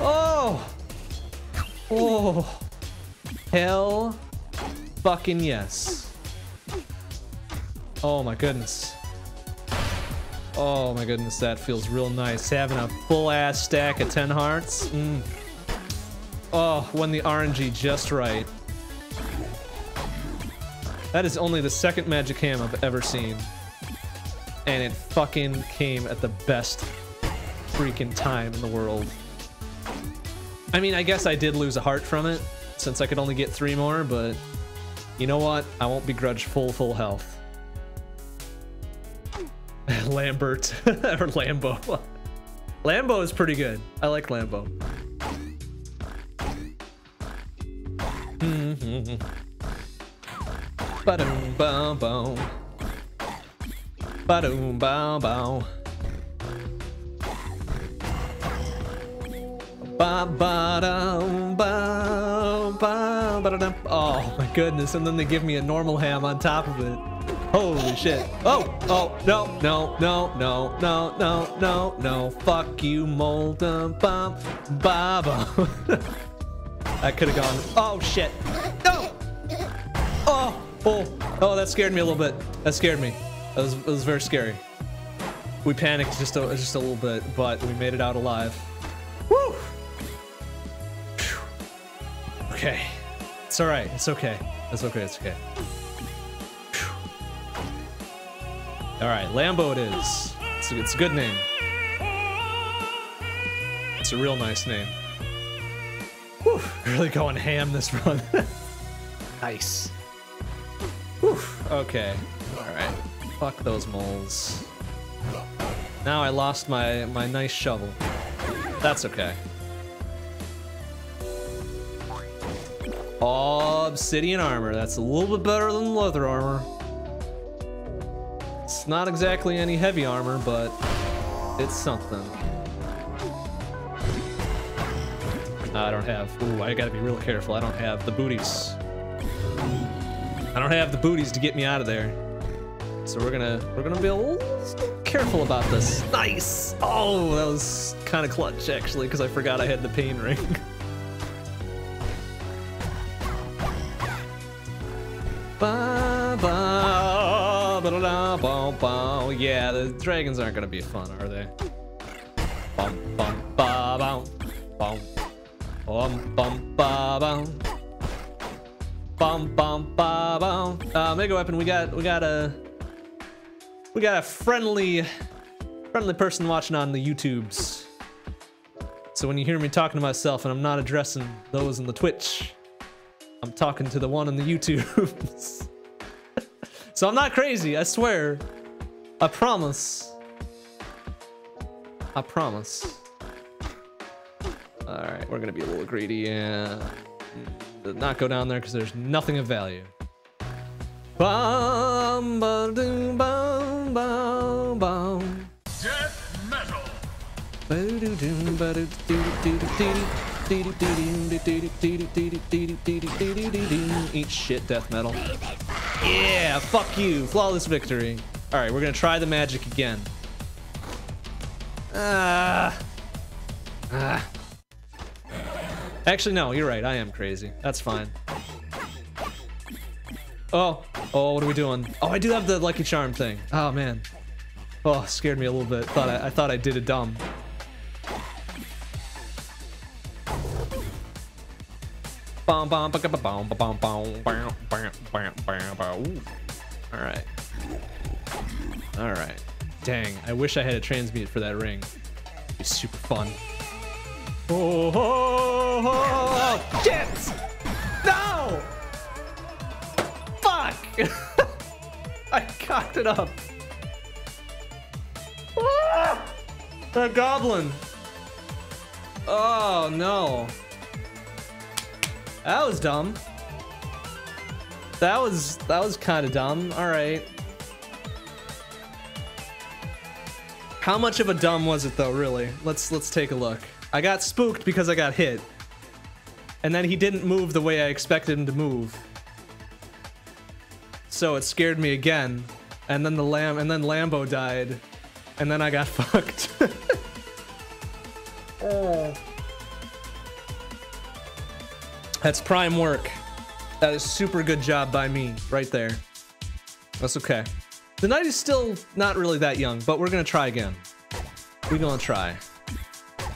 [SPEAKER 1] Oh! Oh! Hell fucking yes. Oh my goodness. Oh my goodness, that feels real nice. Having a full ass stack of 10 hearts. Mm. Oh, when the RNG just right. That is only the second magic ham I've ever seen. And it fucking came at the best freaking time in the world. I mean, I guess I did lose a heart from it, since I could only get three more, but you know what? I won't begrudge full, full health. Lambert, or Lambo. Lambo is pretty good. I like Lambo. Hmm, hmm, hmm. Ba-dum bow bow. Ba-dum bow bow. Ba ba dum bow bow ba dum. Oh my goodness! And then they give me a normal ham on top of it. Holy shit! Oh oh no no no no no no no no! Fuck you, Molten Bomb Baba. I could have gone. Oh shit! No! Oh oh oh! That scared me a little bit. That scared me. That was, that was very scary. We panicked just a just a little bit, but we made it out alive. Woo! Phew. Okay, it's all right. It's okay. It's okay. It's okay. Phew. All right, Lambo it is. It's a, it's a good name. It's a real nice name. Whew, really going ham this run. nice. Whew, okay. Alright. Fuck those moles. Now I lost my, my nice shovel. That's okay. Obsidian armor. That's a little bit better than leather armor. It's not exactly any heavy armor, but it's something. I don't have. Ooh, I gotta be real careful. I don't have the booties. I don't have the booties to get me out of there. So we're gonna we're gonna be a little careful about this. Nice. Oh, that was kind of clutch actually, because I forgot I had the pain ring. ba ba ba da ba ba. Yeah, the dragons aren't gonna be fun, are they? Bum bum ba bum. Bum bum ba bum. Bum bum ba bum. Uh, Omega Weapon, we got we got a we got a friendly friendly person watching on the YouTubes. So when you hear me talking to myself and I'm not addressing those in the Twitch, I'm talking to the one in the YouTubes. so I'm not crazy, I swear. I promise. I promise. All right, we're gonna be a little greedy not go down there because there's nothing of value. Bum, ba, doom, bum, bum, bum.
[SPEAKER 4] Death metal.
[SPEAKER 1] Eat shit, death metal. Yeah, fuck you. Flawless victory. All right, we're gonna try the magic again. Ah. Ah. Actually, no, you're right. I am crazy. That's fine. Oh, oh, what are we doing? Oh, I do have the Lucky Charm thing. Oh man. Oh, scared me a little bit. Thought I, I thought I did a dumb. All right. All right. Dang, I wish I had a transmute for that ring. It'd be super fun. Oh, oh, oh, oh, shit! No! Fuck! I cocked it up. Ah! The goblin. Oh no. That was dumb. That was that was kind of dumb. All right. How much of a dumb was it though, really? Let's let's take a look. I got spooked because I got hit. And then he didn't move the way I expected him to move. So it scared me again. And then the lamb and then Lambo died. And then I got fucked. That's prime work. That is super good job by me right there. That's okay. The night is still not really that young, but we're gonna try again. We're gonna try.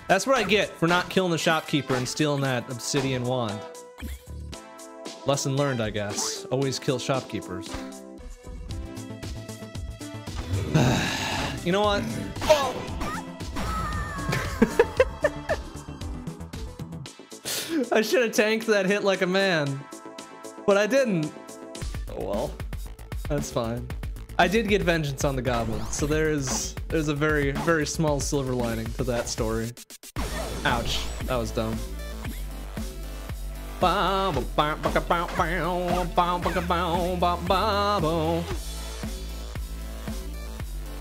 [SPEAKER 1] That's what I get for not killing the shopkeeper and stealing that obsidian wand. Lesson learned, I guess. Always kill shopkeepers. you know what? I should have tanked that hit like a man. But I didn't. Oh well. That's fine. I did get vengeance on the goblin, so there is there's a very, very small silver lining to that story. Ouch. That was dumb.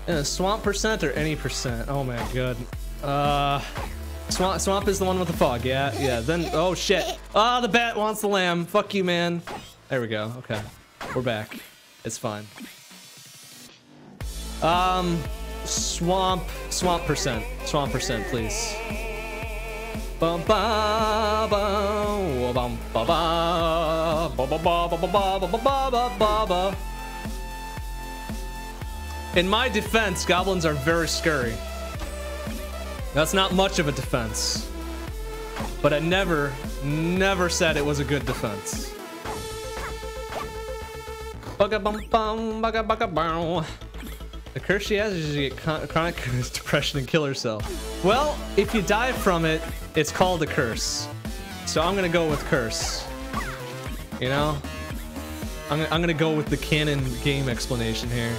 [SPEAKER 1] A swamp percent or any percent? Oh my god. Uh, swamp, swamp is the one with the fog. Yeah, yeah. Then, oh shit. Ah, oh, the bat wants the lamb. Fuck you, man. There we go. Okay, we're back. It's fine. Um, swamp, swamp percent, swamp percent, please. In my defense, goblins are very scary. That's not much of a defense. But I never, never said it was a good defense. Bugga bum bum bugga bugga bow. The curse she has is you get chronic depression and kill herself. Well, if you die from it, it's called a curse. So I'm gonna go with curse. You know? I'm, I'm gonna go with the canon game explanation here.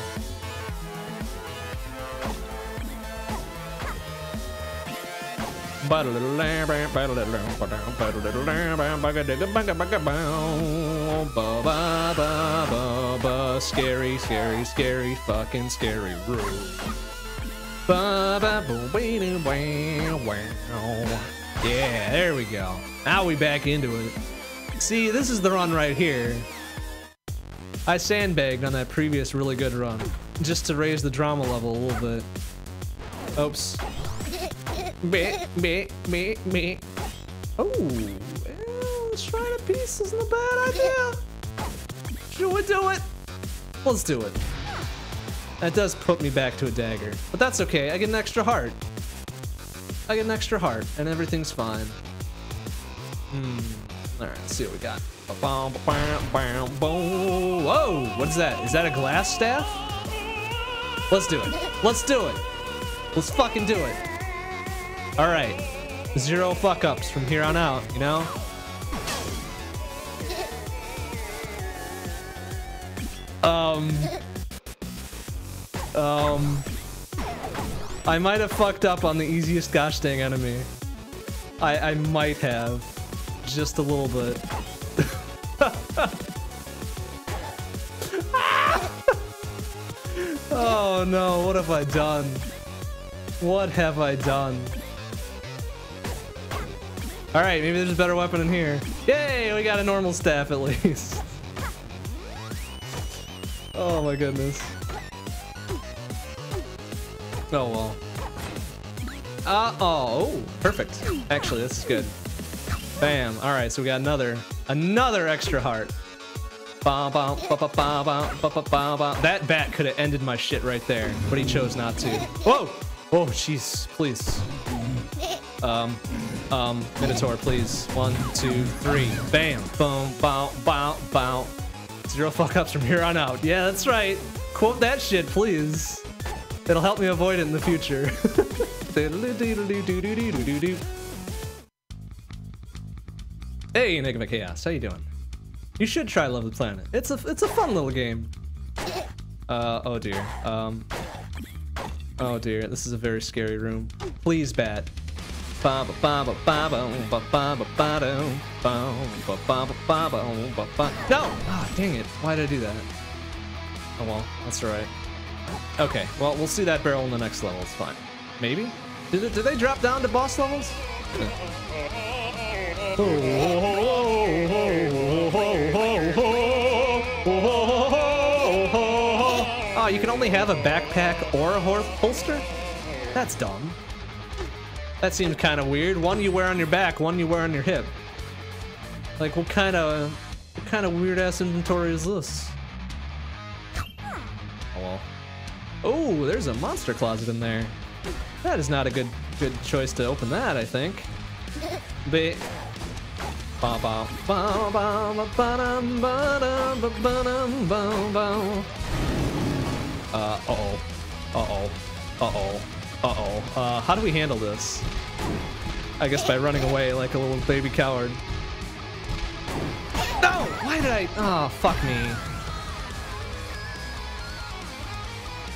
[SPEAKER 1] Scary, scary, scary, fucking scary room. Yeah, there we go. Now we back into it. See, this is the run right here. I sandbagged on that previous really good run, just to raise the drama level a little bit. Oops. Me, me, me, me. Oh, well, shrine of peace isn't a bad idea. Should we do it? Let's do it. That does put me back to a dagger, but that's okay. I get an extra heart. I get an extra heart, and everything's fine. Hmm. All right, let's see what we got. Whoa! What is that? Is that a glass staff? Let's do it. Let's do it. Let's fucking do it. All right. Zero fuck ups from here on out, you know? Um. Um. I might have fucked up on the easiest gosh dang enemy. I, I might have. Just a little bit. oh no, what have I done? What have I done? Alright, maybe there's a better weapon in here. Yay, we got a normal staff at least. oh my goodness. Oh well. Uh oh, perfect. Actually, this is good. Bam. All right, so we got another, another extra heart. That bat could have ended my shit right there, but he chose not to. Whoa! Oh, jeez, please. Um, um, Minotaur, please. One, two, three. Bam. Boom, bow, bow, bow. Zero fuck ups from here on out. Yeah, that's right. Quote that shit, please. It'll help me avoid it in the future. Hey, Enigma Chaos, how you doing? You should try Lovely Planet. It's a it's a fun little game. Uh oh dear. Um. Oh dear, this is a very scary room. Please, bat. No! Ah, dang it! Why did I do that? Oh well, that's alright. Okay, well we'll see that barrel in the next level. It's fine. Maybe? Did it, did they drop down to boss levels? Oh, you can only have a backpack or a holster? That's dumb. That seems kind of weird. One you wear on your back, one you wear on your hip. Like, what kind of, what kind of weird ass inventory is this? Oh well. Oh, there's a monster closet in there. That is not a good, good choice to open that. I think. Uh oh. Uh oh. Uh oh. Uh oh. Uh, how do we handle this? I guess by running away like a little baby coward. No! Why did I? Oh, fuck me.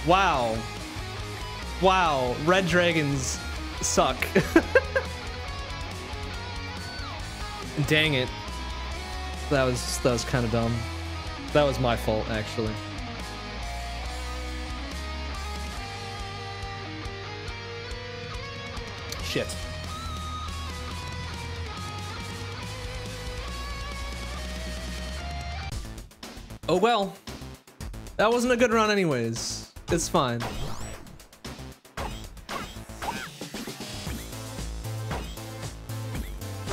[SPEAKER 1] Wow. Wow. Red dragons suck. Dang it. That was that was kind of dumb. That was my fault actually. Shit. Oh well. That wasn't a good run anyways. It's fine.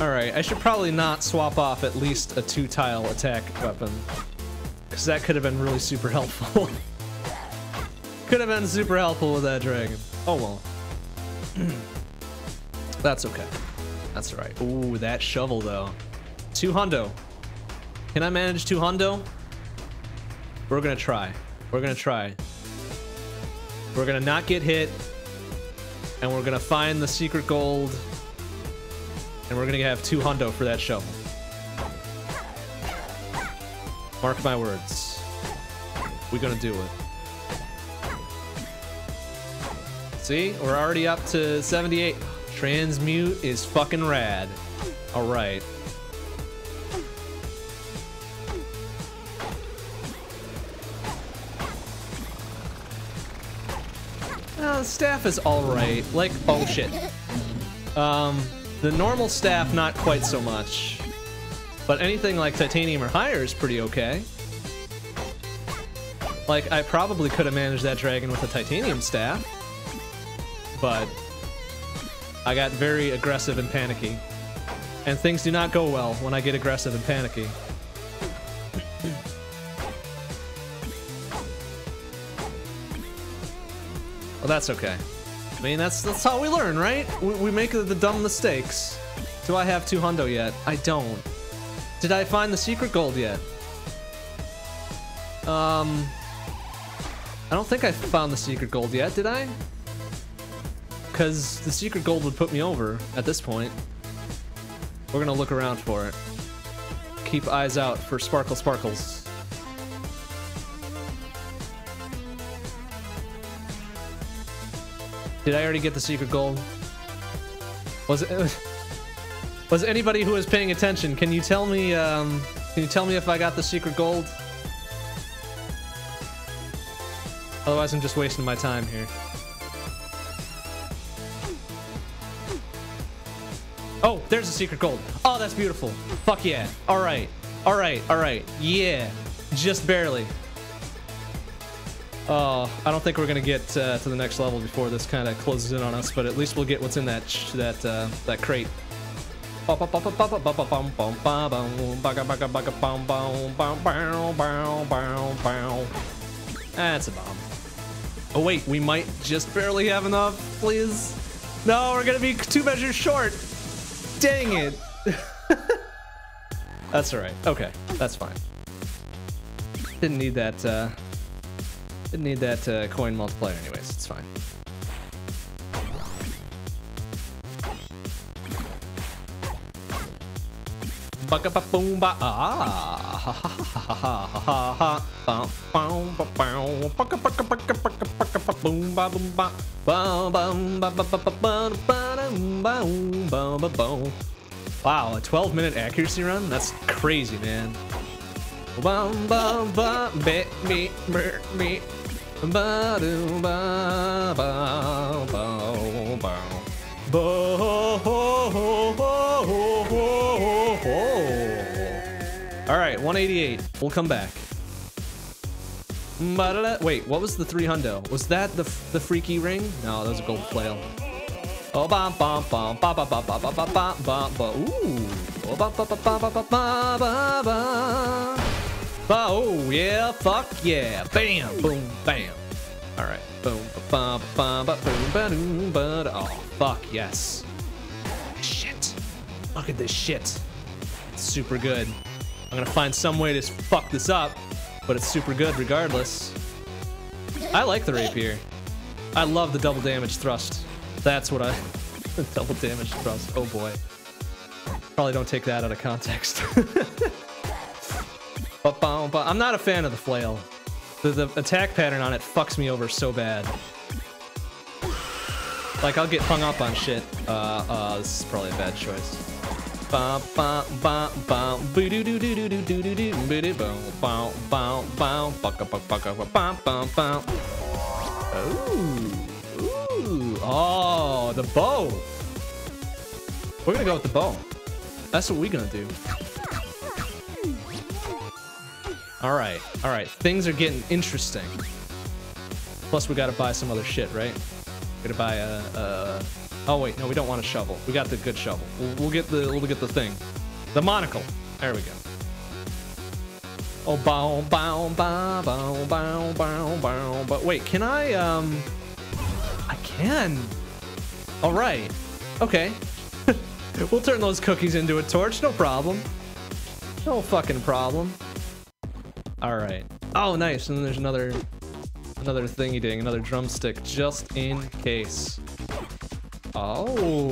[SPEAKER 1] Alright, I should probably not swap off at least a two-tile attack weapon. Because that could have been really super helpful. could have been super helpful with that dragon. Oh well. That's okay. That's alright. Ooh, that shovel though. Two hundo. Can I manage two hundo? We're gonna try. We're gonna try. We're gonna not get hit. And we're gonna find the secret gold. And we're gonna have two hundo for that shovel. Mark my words. We're gonna do it. See, we're already up to 78. Transmute is fucking rad. All right. Uh, staff is all right. Like, oh shit. Um, the normal staff, not quite so much. But anything like titanium or higher is pretty okay. Like, I probably could have managed that dragon with a titanium staff. But I got very aggressive and panicky. And things do not go well when I get aggressive and panicky. well, that's okay. I mean, that's that's how we learn, right? We, we make the dumb mistakes. Do I have two hundo yet? I don't. Did I find the secret gold yet? Um, I don't think I found the secret gold yet, did I? Because the secret gold would put me over at this point. We're gonna look around for it. Keep eyes out for sparkle sparkles. Did I already get the secret gold? Was it? Was anybody who was paying attention? Can you tell me? Um, can you tell me if I got the secret gold? Otherwise, I'm just wasting my time here. Oh, there's a secret gold. Oh, that's beautiful. Fuck yeah. All right. All right. All right. Yeah. Just barely. Oh, I don't think we're gonna get uh, to the next level before this kind of closes in on us, but at least we'll get what's in that that uh, that crate. That's a bomb. Oh wait, we might just barely have enough, please. No, we're gonna be two measures short. Dang it. that's alright. Okay, that's fine. Didn't need that, uh... Didn't need that uh, coin multiplier anyways, it's fine. Baka ba boom ba ah ha ha ha ha ha ha ha ba bow baka baka baka baka baka ba boom ba boom ba ba ba ba ba ba ba ba ba ba boom, ba ba. Wow, a 12 minute accuracy run? That's crazy, man. Ba ba ba be me me me ba do ba ba ba ba All right, 188. We'll come back. Wait, what was the three hundo? Was that the the freaky ring? No, that was a gold flail. Oh ba ba ba ooh. Oh oh yeah, fuck yeah. Bam boom bam. All right. Boom ba ba ba boom ba doom ba da- Oh fuck yes. Shit. Look at this shit. It's super good. I'm gonna find some way to fuck this up, but it's super good regardless. I like the rapier. I love the double damage thrust. That's what I. double damage thrust. Oh boy. Probably don't take that out of context. I'm not a fan of the flail. The, the attack pattern on it fucks me over so bad. Like I'll get hung up on shit. Uh, uh, this is probably a bad choice. Ba ba ba ba boo doo doo doo doo doo doo doo doo boo doo bow bow bow bow baka baka baka ba ba ba. Ooh, ooh, oh, the bow. We're gonna go with the bow. That's what we're gonna do. All right, all right. Things are getting interesting. Plus, we gotta buy some other shit, right? Gotta buy a. a oh wait, no, we don't want a shovel. We got the good shovel. We'll, we'll get the we'll get the thing, the monocle. There we go. Oh bow bow bow bow bow bow bow. But wait, can I um? I can. All right. Okay. we'll turn those cookies into a torch. No problem. No fucking problem. All right. Oh, nice. And then there's another, another thingy ding, another drumstick, just in case. Oh,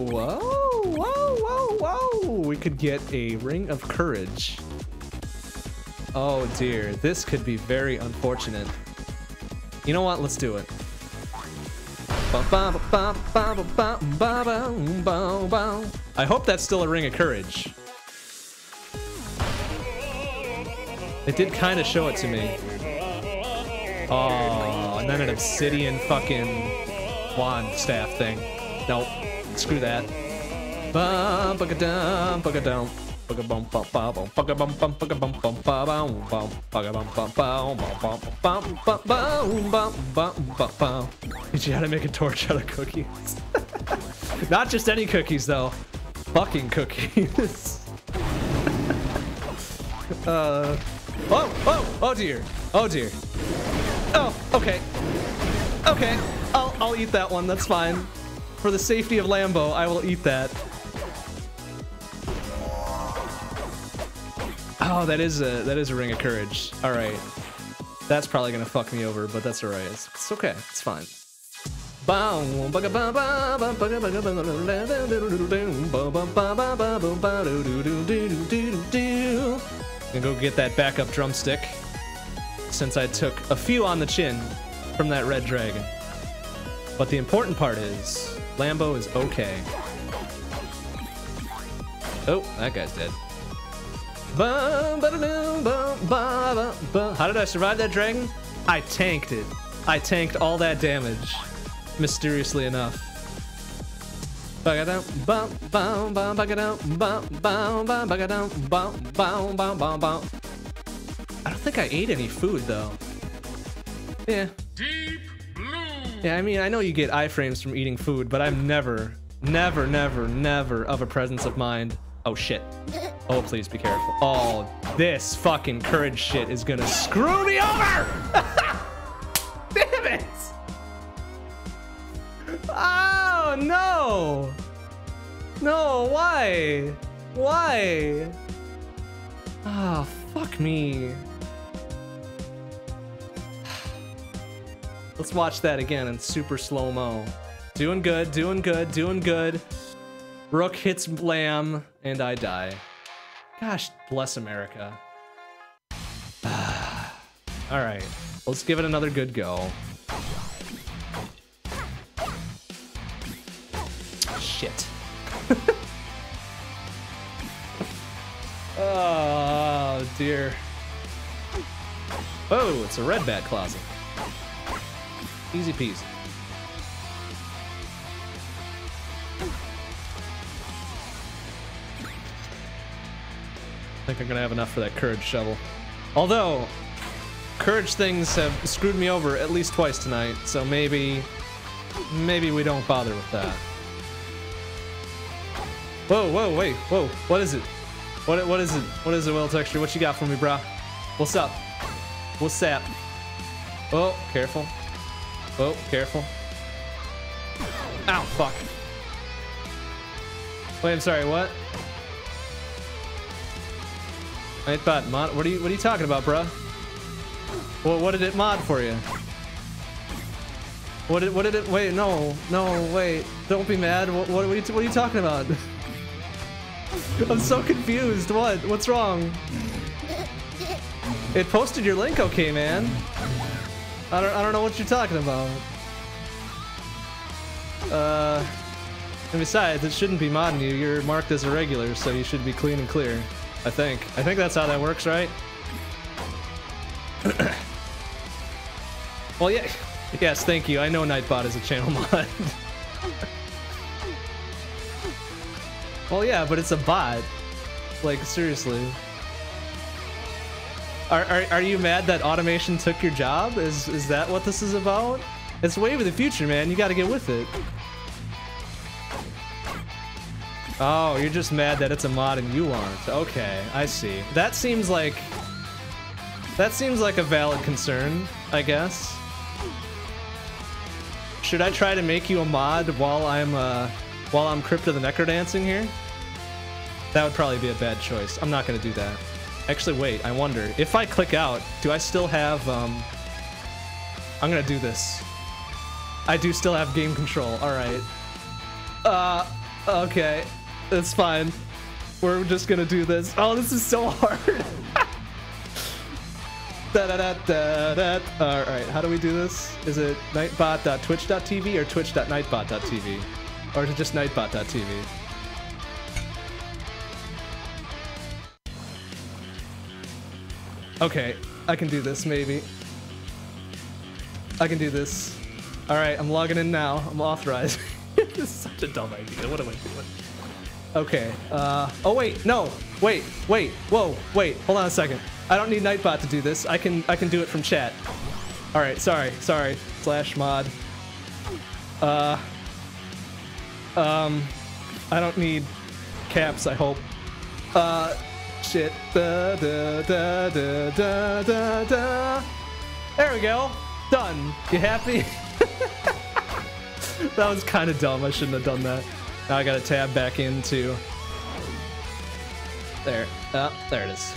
[SPEAKER 1] whoa, whoa, whoa, whoa. We could get a ring of courage. Oh dear, this could be very unfortunate. You know what? Let's do it. I hope that's still a ring of courage. It did kind of show it to me. Oh, and then an obsidian fucking wand staff thing. Nope. Screw that. Teach you how to make a torch out of cookies. Not just any cookies though. Fucking cookies. uh Oh, oh, oh dear. Oh dear. Oh, okay. Okay, I'll, I'll eat that one, that's fine. For the safety of Lambo, I will eat that. Oh, that is a that is a ring of courage. All right, that's probably gonna fuck me over, but that's all right. It's, it's okay. It's fine. Gonna go get that backup drumstick since I took a few on the chin from that red dragon. But the important part is Lambo is okay. Oh, that guy's dead. How did I survive that dragon? I tanked it. I tanked all that damage, mysteriously enough. I don't think I ate any food though. Yeah. Yeah, I mean, I know you get iframes from eating food, but I'm never, never, never, never of a presence of mind. Oh shit. Oh, please be careful. Oh, this fucking courage shit is gonna screw me over! Damn it! Oh no! No, why? Why? Ah, oh, fuck me. Let's watch that again in super slow-mo. Doing good, doing good, doing good. Rook hits Lamb, and I die. Gosh, bless America. All right, let's give it another good go. Shit. oh dear. Oh, it's a red bat closet. Easy peasy. I think I'm gonna have enough for that courage shovel. Although, courage things have screwed me over at least twice tonight, so maybe, maybe we don't bother with that. Whoa, whoa, wait, whoa, what is it? What, what is it? What is it, Well Texture? What you got for me, brah? What's up? What's up? Oh, careful. Oh, careful. Ow, fuck. Wait, I'm sorry, what? Nightbot mod. What are you? What are you talking about, bruh? What? What did it mod for you? What did? What did it? Wait, no, no, wait. Don't be mad. What, what, are, you, what are you talking about? I'm so confused. What? What's wrong? It posted your link, okay, man. I don't. I don't know what you're talking about. Uh. And besides, it shouldn't be modding you. You're marked as a regular, so you should be clean and clear. I think. I think that's how that works, right? well, yeah. Yes, thank you. I know Nightbot is a channel mod. Well, yeah, but it's a bot. Like, seriously. Are, are, are you mad that automation took your job? Is, is that what this is about? It's way of the future, man. You gotta get with it. Oh, you're just mad that it's a mod and you aren't. Okay, I see. That seems like... That seems like a valid concern, I guess. Should I try to make you a mod while I'm, uh, while I'm Crypto the Necro dancing here? That would probably be a bad choice. I'm not gonna do that. Actually, wait, I wonder. If I click out, do I still have, um... I'm gonna do this. I do still have game control, alright. Uh, okay. That's fine. We're just gonna do this. Oh, this is so hard. da, da, da, da, da. All right, how do we do this? Is it nightbot.twitch.tv or twitch.nightbot.tv? Or is it just nightbot.tv? Okay, I can do this, maybe. I can do this. All right, I'm logging in now. I'm authorized. this is such a dumb idea. What am I doing? Okay. Uh, oh wait, no. Wait, wait. Whoa, wait. Hold on a second. I don't need Nightbot to do this. I can I can do it from chat. All right. Sorry. Sorry. Slash mod. Uh. Um. I don't need caps. I hope. Uh. Shit. Da da da da da da da. There we go. Done. You happy? that was kind of dumb. I shouldn't have done that. Now I gotta tab back into. There. Oh, there it is.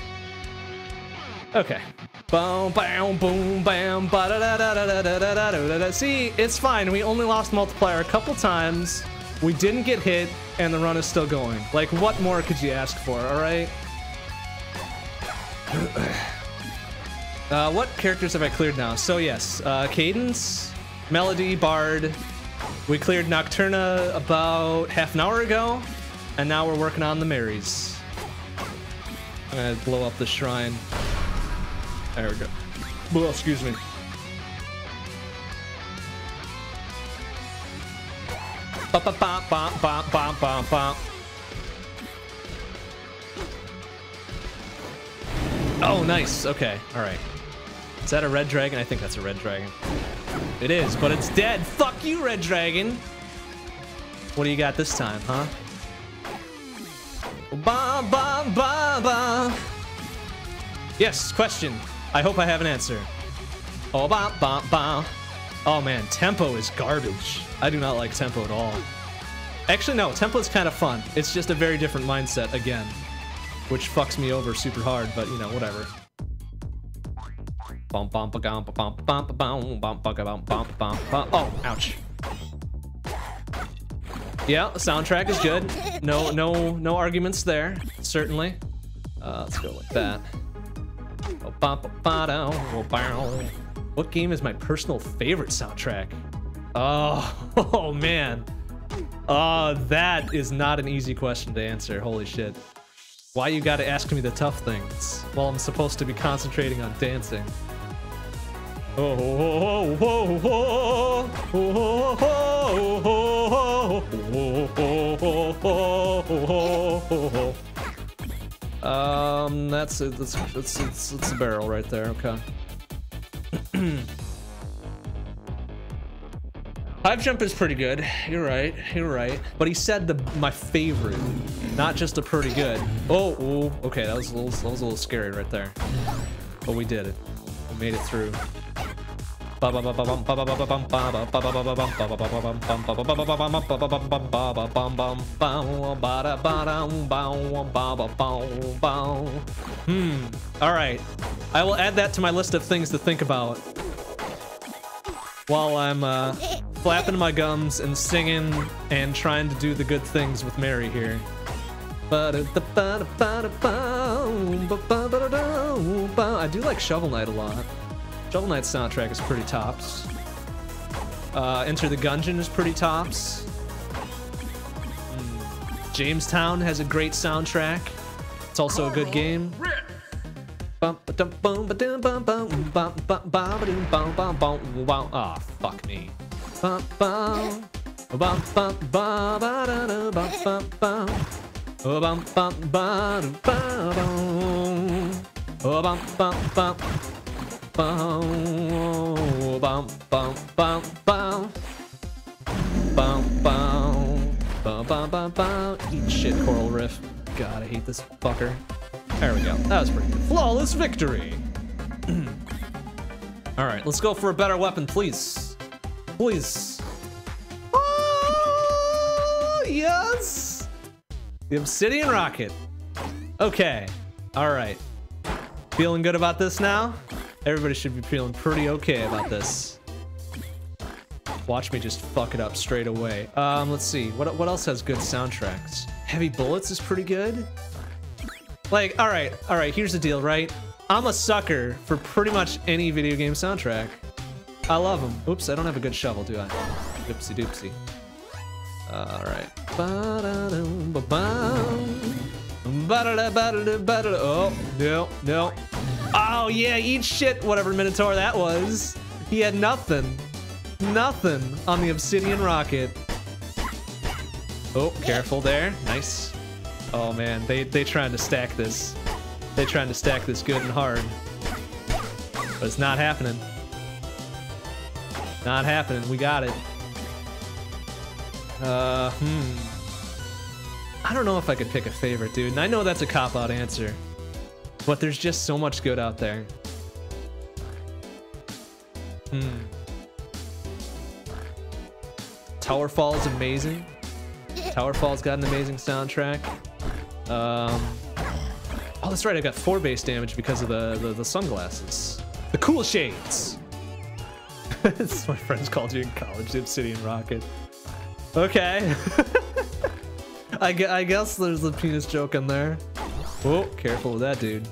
[SPEAKER 1] Okay. Boom, bam, boom, bam, ba da da da da da da da da da. See, it's fine. We only lost multiplier a couple times. We didn't get hit, and the run is still going. Like, what more could you ask for? All right. uh, what characters have I cleared now? So yes, uh, Cadence, Melody, Bard, we cleared Nocturna about half an hour ago, and now we're working on the Marys. I'm gonna blow up the shrine. There we go. Well, excuse me. Ba ba ba ba ba ba ba ba. Oh, nice. Okay. All right. Is that a red dragon? I think that's a red dragon. It is, but it's dead. Fuck you, red dragon. What do you got this time, huh? Ba ba. Yes, question. I hope I have an answer. Oh. Oh man, tempo is garbage. I do not like tempo at all. Actually, no, tempo is kind of fun. It's just a very different mindset again, which fucks me over super hard. But you know, whatever. Oh, ouch. Yeah, the soundtrack is good. No, no, no arguments there. Certainly. Uh, let's go like that. What game is my personal favorite soundtrack? Oh, oh man. Uh, that is not an easy question to answer. Holy shit. Why you gotta ask me the tough things while I'm supposed to be concentrating on dancing? Oh, Um, that's it. That's, that's, that's, a barrel right there. Okay. Hive jump is pretty good. You're right. You're right. But he said the my favorite, not just a pretty good. Oh, oh okay. That was a little that was a little scary right there. But we did it. We made it through. Hmm. All right. I will add that to my list of things to think about while I'm uh, flapping my gums and singing and trying to do the good things with Mary here. I do like Shovel Knight a lot. Shovel Knight's soundtrack is pretty tops. Uh, Enter the Gungeon is pretty tops. Mm. Jamestown has a great soundtrack. It's also a good game. Ah, oh, fuck me. Eat shit, Coral Riff. God, I hate this fucker. There we go. That was pretty good. Flawless victory. All right, let's go for a better weapon, please. Please. Oh, yes. The Obsidian Rocket. Okay. All right. Feeling good about this now? Everybody should be feeling pretty okay about this. Watch me just fuck it up straight away. Um, let's see. What, what else has good soundtracks? Heavy Bullets is pretty good. Like, all right, all right, here's the deal, right? I'm a sucker for pretty much any video game soundtrack. I love them. Oops, I don't have a good shovel, do I? Doopsie doopsie. All right. Oh, no, no. Oh, yeah, eat shit, whatever Minotaur that was. He had nothing. Nothing on the Obsidian Rocket. Oh, careful there. Nice. Oh, man, they, they trying to stack this. They trying to stack this good and hard. But it's not happening. Not happening. We got it. Uh, hmm. I don't know if I could pick a favorite, dude. And I know that's a cop-out answer. But there's just so much good out there. Hmm. Towerfall is amazing. Towerfall's got an amazing soundtrack. Um, oh, that's right. I got four base damage because of the, the, the sunglasses. The cool shades. This is my friends called you in college, Obsidian Rocket. Okay. I, gu- I guess there's a penis joke in there. Oh, careful with that, dude.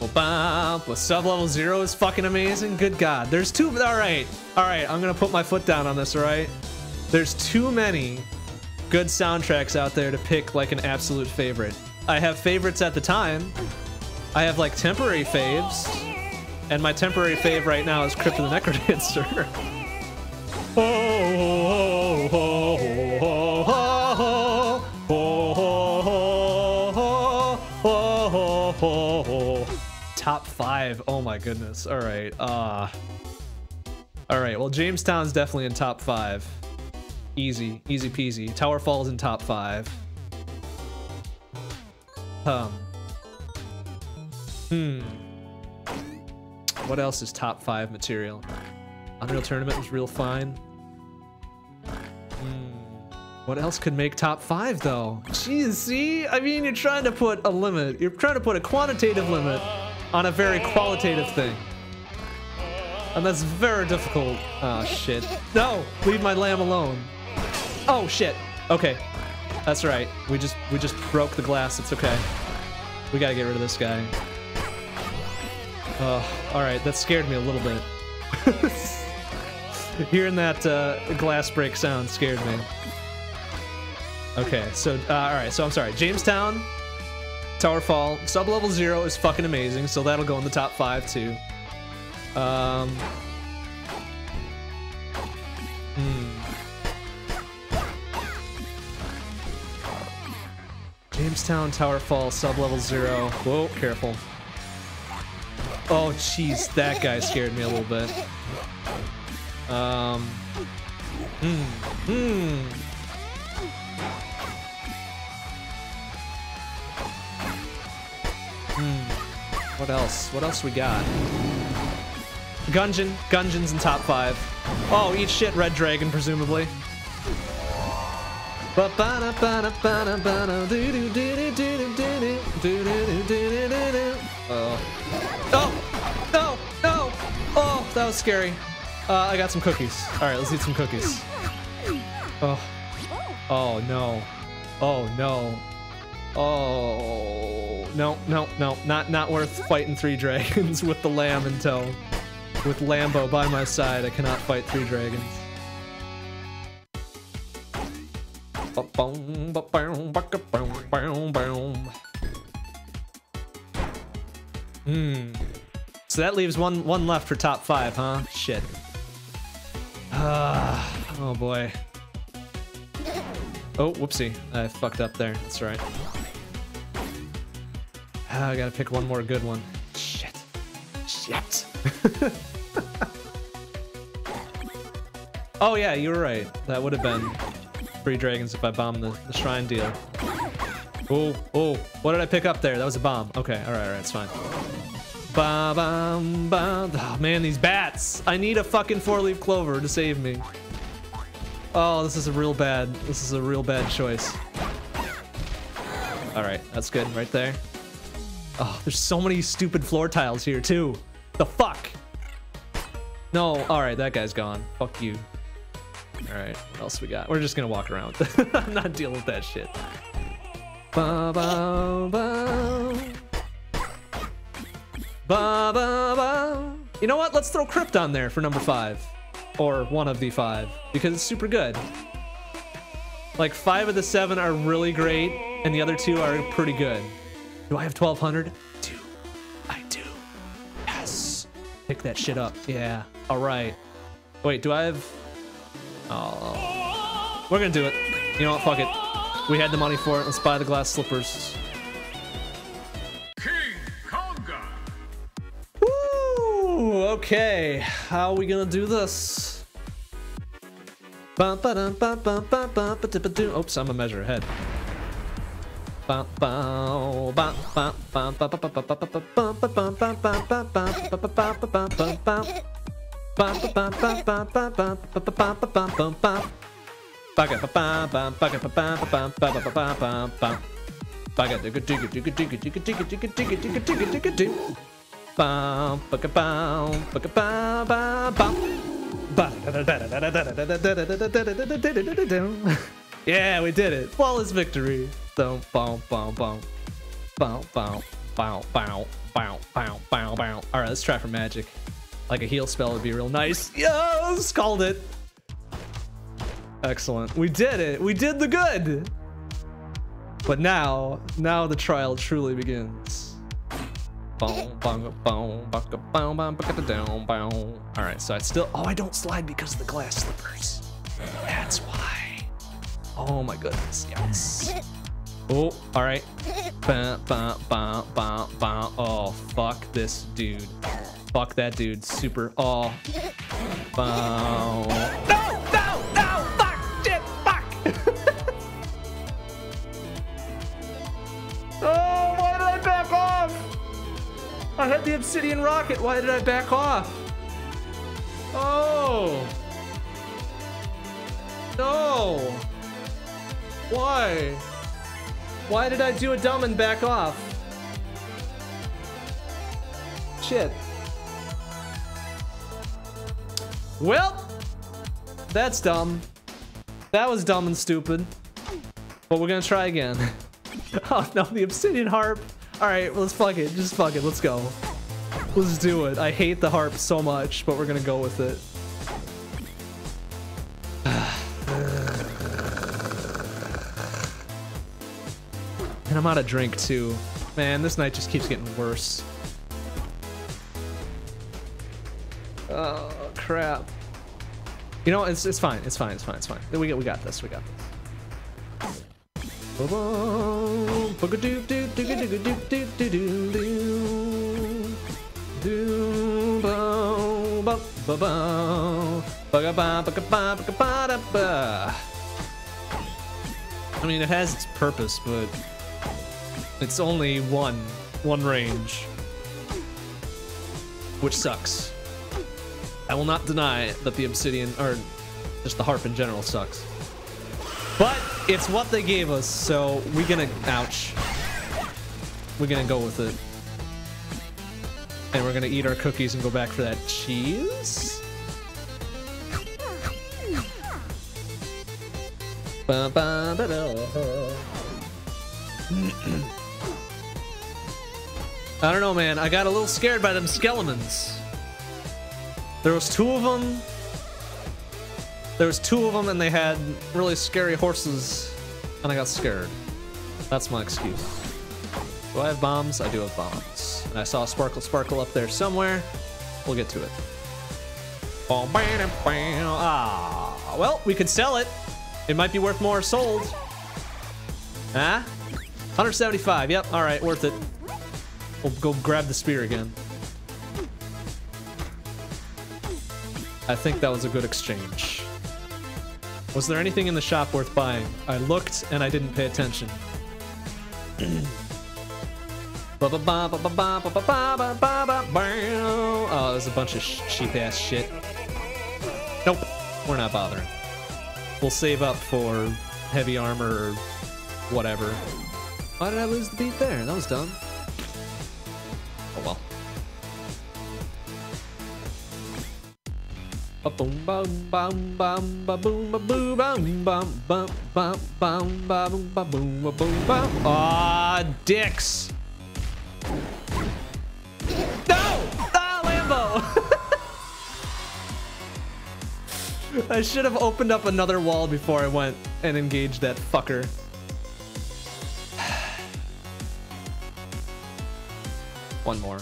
[SPEAKER 1] Oh, bah, but Sublevel Zero is fucking amazing. Good God, there's two. All right, all right. I'm gonna put my foot down on this. All right. There's too many good soundtracks out there to pick like an absolute favorite. I have favorites at the time. I have like temporary faves, and my temporary fave right now is Crypt of the Necrodancer. oh, oh, oh, Top five. Oh my goodness. All right. Uh, all right. Well, Jamestown's definitely in top five. Easy, easy peasy. Towerfall's in top five. Um. Hmm. What else is top five material? Unreal Tournament was real fine. Hmm. What else could make top five though? Jeez, see? I mean, you're trying to put a limit. You're trying to put a quantitative limit on a very qualitative thing. And that's very difficult. Oh, shit. No! Leave my lamb alone. Oh, shit. Okay. That's right. We just we just broke the glass. It's okay. We gotta get rid of this guy. Oh, all right. That scared me a little bit. Hearing that uh, glass break sound scared me. Okay, so uh, all right. So I'm sorry. Jamestown, Towerfall, sub level zero is fucking amazing. So that'll go in the top five too. Um. Hmm. Jamestown Towerfall sub level zero. Whoa, careful. Oh, jeez, that guy scared me a little bit. Um. Hmm. Hmm. Hmm. What else? What else we got? Gungeon. Gungeon's in top five. Oh, eat shit, Red Dragon, presumably. Oh. Oh! No! No! Oh, that was scary. Uh, I got some cookies. Alright, let's eat some cookies. Oh. Oh, no. Oh, no. Oh. No, no, no. Not, not worth fighting three dragons with the lamb in tow. With Lambo by my side, I cannot fight three dragons. Hmm. So that leaves one one left for top five, huh? Shit. Ah, oh boy. Oh, whoopsie. I fucked up there. That's right. Ah, I gotta pick one more good one. Shit. Shit. oh yeah, you were right. That would have been three dragons if I bomb the, the shrine deal. Oh, oh, what did I pick up there? That was a bomb. Okay, all right, all right, it's fine. Ba bam bam. Oh ah, man, these bats! I need a fucking four-leaf clover to save me. Oh, this is a real bad. This is a real bad choice. All right, that's good right there. Oh, there's so many stupid floor tiles here too. The fuck? No, all right, that guy's gone. Fuck you. All right, what else we got? We're just gonna walk around. I'm not dealing with that shit. Ba ba ba. Ba ba ba. You know what? Let's throw Crypt on there for number five, or one of the five, because it's super good. Like five of the seven are really great, and the other two are pretty good. Do I have 1200? Do I do? Yes. Pick that shit up. Yeah. All right. Wait, do I have? Oh, we're gonna do it. You know what? Fuck it. We had the money for it. Let's buy the glass slippers.
[SPEAKER 4] King Konga.
[SPEAKER 1] Woo! Okay, how are we gonna do this? Oops, I'm a measure ahead. Yeah, we did it. Flawless victory. Boom, boom, boom. Bow, bow, bow, bow, bow, bow, bow, bow. All right, let's try for magic. Like a heal spell would be real nice. Yes, called it. Excellent. We did it. We did the good. But now, now the trial truly begins. Boom, boom, boom, boom, boom, boom, boom, boom. All right, so I still. Oh, I don't slide because of the glass slippers. That's why. Oh my goodness. Yes. Oh, all right. Ba, ba, ba, ba, ba. Oh, fuck this dude. Fuck that dude. Super. Oh. Bow. No, no, no. Fuck. Shit. Fuck. oh, why did I back off? I had the obsidian rocket. Why did I back off? Oh. No. Why? Why did I do a dumb and back off? Shit. Well, that's dumb. That was dumb and stupid. But we're gonna try again. oh no, the obsidian harp. All right, let's fuck it. Just fuck it. Let's go. Let's do it. I hate the harp so much, but we're gonna go with it. and I'm out of drink too. Man, this night just keeps getting worse. Oh crap. You know, it's it's fine. It's fine. It's fine. It's fine. We got we got this. We got this. I mean, it has its purpose, but it's only one, one range, which sucks. I will not deny that the obsidian, or just the harp in general, sucks. But it's what they gave us, so we're gonna, ouch. We're gonna go with it. And we're gonna eat our cookies and go back for that cheese. Ba, ba, ba, da. I don't know, man. I got a little scared by them skeletons. There was two of them. There was two of them, and they had really scary horses, and I got scared. That's my excuse. Do I have bombs? I do have bombs. And I saw a sparkle sparkle up there somewhere. We'll get to it. Oh, bam, bam. Ah, well, we could sell it. It might be worth more sold. Huh? 175. Yep. All right, worth it. We'll go grab the spear again. I think that was a good exchange. Was there anything in the shop worth buying? I looked and I didn't pay attention. Oh, there's a bunch of cheap ass shit. Nope, we're not bothering. We'll save up for heavy armor or whatever. Why did I lose the beat there? That was dumb. Bum. Aw, dicks. No! Ah, Lambo! I should have opened up another wall before I went and engaged that fucker. One more.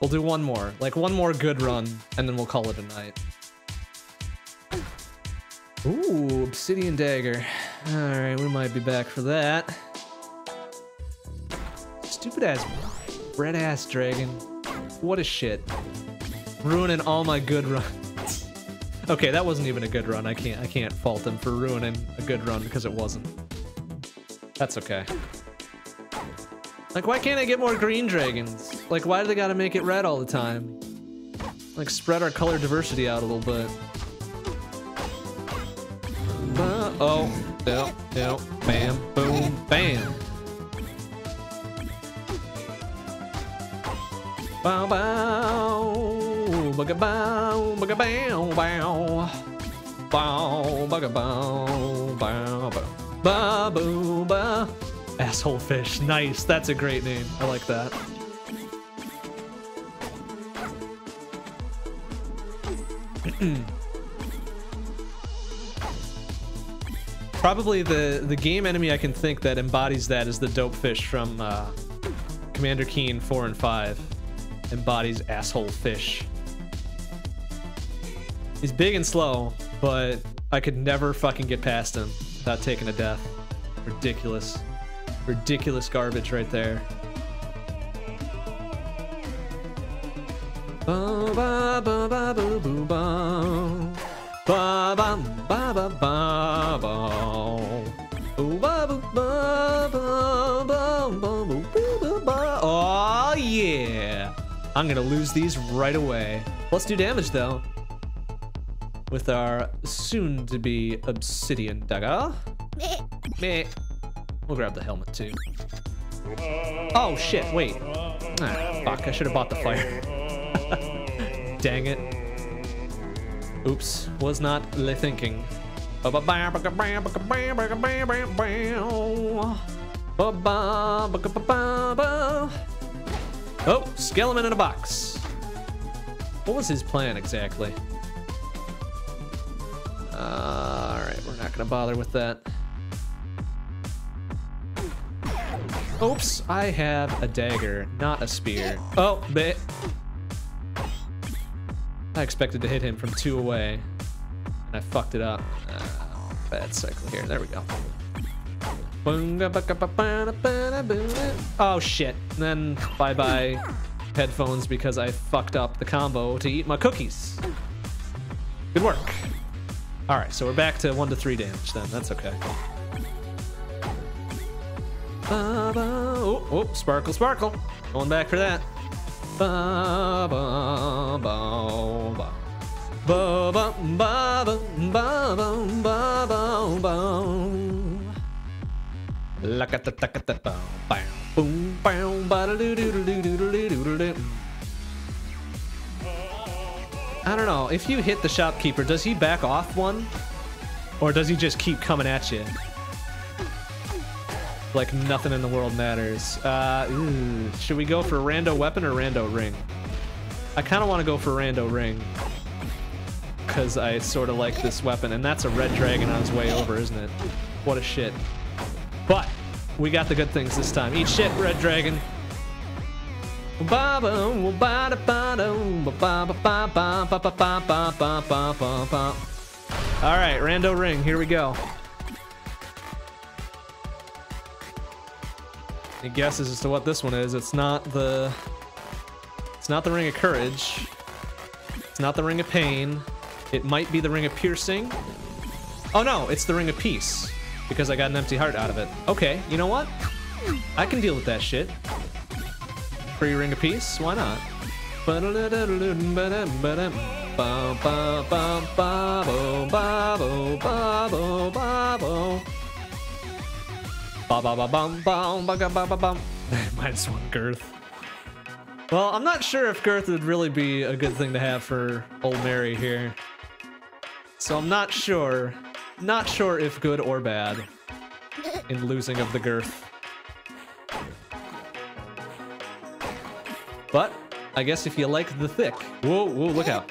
[SPEAKER 1] We'll do one more. Like one more good run, and then we'll call it a night. Ooh, obsidian dagger. Alright, we might be back for that. Stupid ass red ass dragon. What a shit. Ruining all my good runs. okay, that wasn't even a good run. I can't I can't fault him for ruining a good run because it wasn't. That's okay. Like, why can't I get more green dragons? Like, why do they gotta make it red all the time? Like, spread our color diversity out a little bit. Oh, no, no, bam, boom, bam. Bow, bow, bugga bow, bugga bow, bow. Bow, bugga bow, bow, bow. Ba, boo, ba. Asshole fish. Nice. That's a great name. I like that. Probably the, the game enemy I can think that embodies that is the dope fish from uh, Commander Keen 4 and 5. Embodies asshole fish. He's big and slow, but I could never fucking get past him without taking a death. Ridiculous. Ridiculous garbage right there. Ba ba ba ba. Ba ba ba ba. Oh yeah! I'm gonna lose these right away. Let's do damage though. With our soon-to-be obsidian dagger. Meh. We'll grab the helmet too. Oh shit, wait. Ah, fuck, I should have bought the fire. Dang it. Oops, was not thinking. Oh, skeleton in a box. What was his plan exactly? Uh, all right, we're not gonna bother with that. Oops, I have a dagger, not a spear. Oh, bit. I expected to hit him from two away, and I fucked it up. Uh, bad cycle here. There we go. Oh shit. Then bye bye headphones because I fucked up the combo to eat my cookies. Good work. All right, so we're back to one to three damage then. That's okay. Oh, oh, sparkle, sparkle. Going back for that. Ba ba ba ba. Ba ba ba ba ba ba ba ba ba. Lakatatatatata, bam, boom, bam, ba-da-doo-doo-doo-doo-doo-doo-doo-doo. I don't know. If you hit the shopkeeper, does he back off one? Or does he just keep coming at you? Like nothing in the world matters. Uh, ooh, should we go for rando weapon or rando ring? I kind of want to go for rando ring. Because I sort of like this weapon. And that's a red dragon on his way over, isn't it? What a shit. But we got the good things this time. Eat shit, red dragon. All right, rando ring. Here we go. Any guesses as to what this one is? It's not the. It's not the ring of courage. It's not the ring of pain. It might be the ring of piercing. Oh no, it's the ring of peace because I got an empty heart out of it. Okay, you know what? I can deal with that shit. Free ring of peace? Why not? Minus one girth. Well, I'm not sure if girth would really be a good thing to have for old Mary here. So I'm not sure. Not sure if good or bad in losing of the girth. But I guess if you like the thick. Whoa, whoa, look out.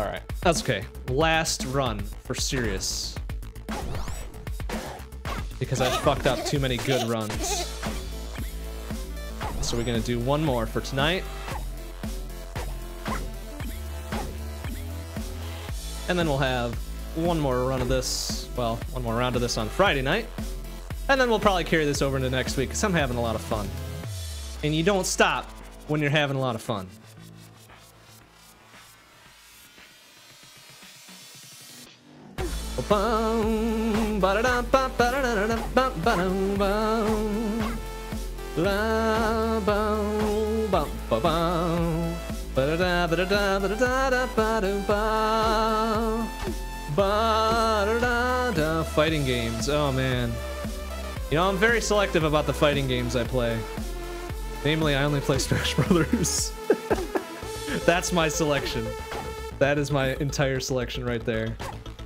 [SPEAKER 1] Alright. That's okay. Last run for serious. Because I fucked up too many good runs. So we're gonna do one more for tonight. And then we'll have one more run of this, well, one more round of this on Friday night. And then we'll probably carry this over into next week because I'm having a lot of fun. And you don't stop when you're having a lot of fun. Fighting games. Oh man. You know, I'm very selective about the fighting games I play. Namely, I only play Smash Brothers. That's my selection. That is my entire selection right there.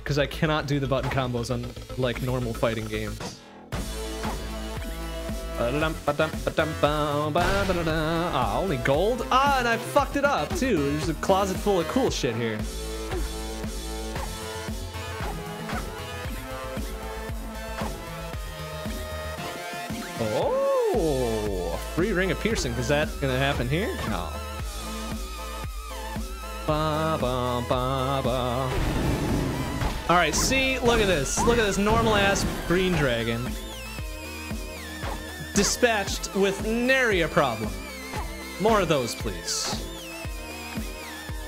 [SPEAKER 1] Because I cannot do the button combos on, like, normal fighting games. Ah, only gold? Ah, and I fucked it up, too. There's a closet full of cool shit here. Oh, free ring of piercing. Is that gonna happen here? No. Ba, ba, ba, ba. All right, see, look at this. Look at this normal ass green dragon. Dispatched with nary a problem. More of those, please.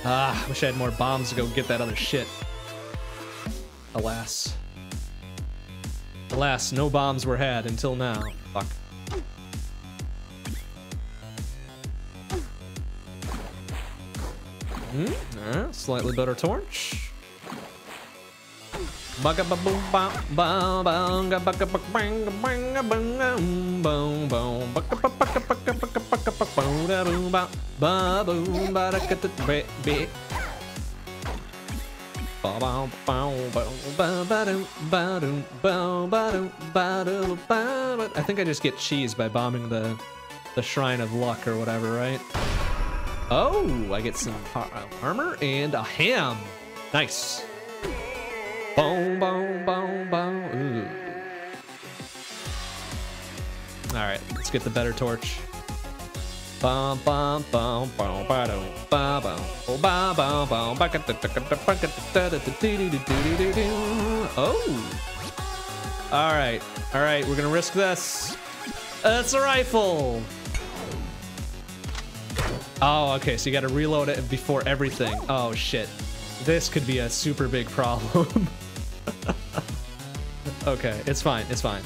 [SPEAKER 1] Ah, wish I had more bombs to go get that other shit. alas. Alas, no bombs were had until now. Fuck. Hmm? Uh, slightly better torch. I think I just get cheese by bombing the the shrine of luck or whatever, right? Oh, I get some uh, armor and a ham. Nice. Boom, boom, boom, boom. All right, let's get the better torch. Bum bum bum bum ba dum ba bum oh, ba bum bum ba. Oh. All right, all right, we're gonna risk this. It's a rifle. Oh, okay, so you gotta reload it before everything. Oh shit. This could be a super big problem. okay, it's fine, it's fine.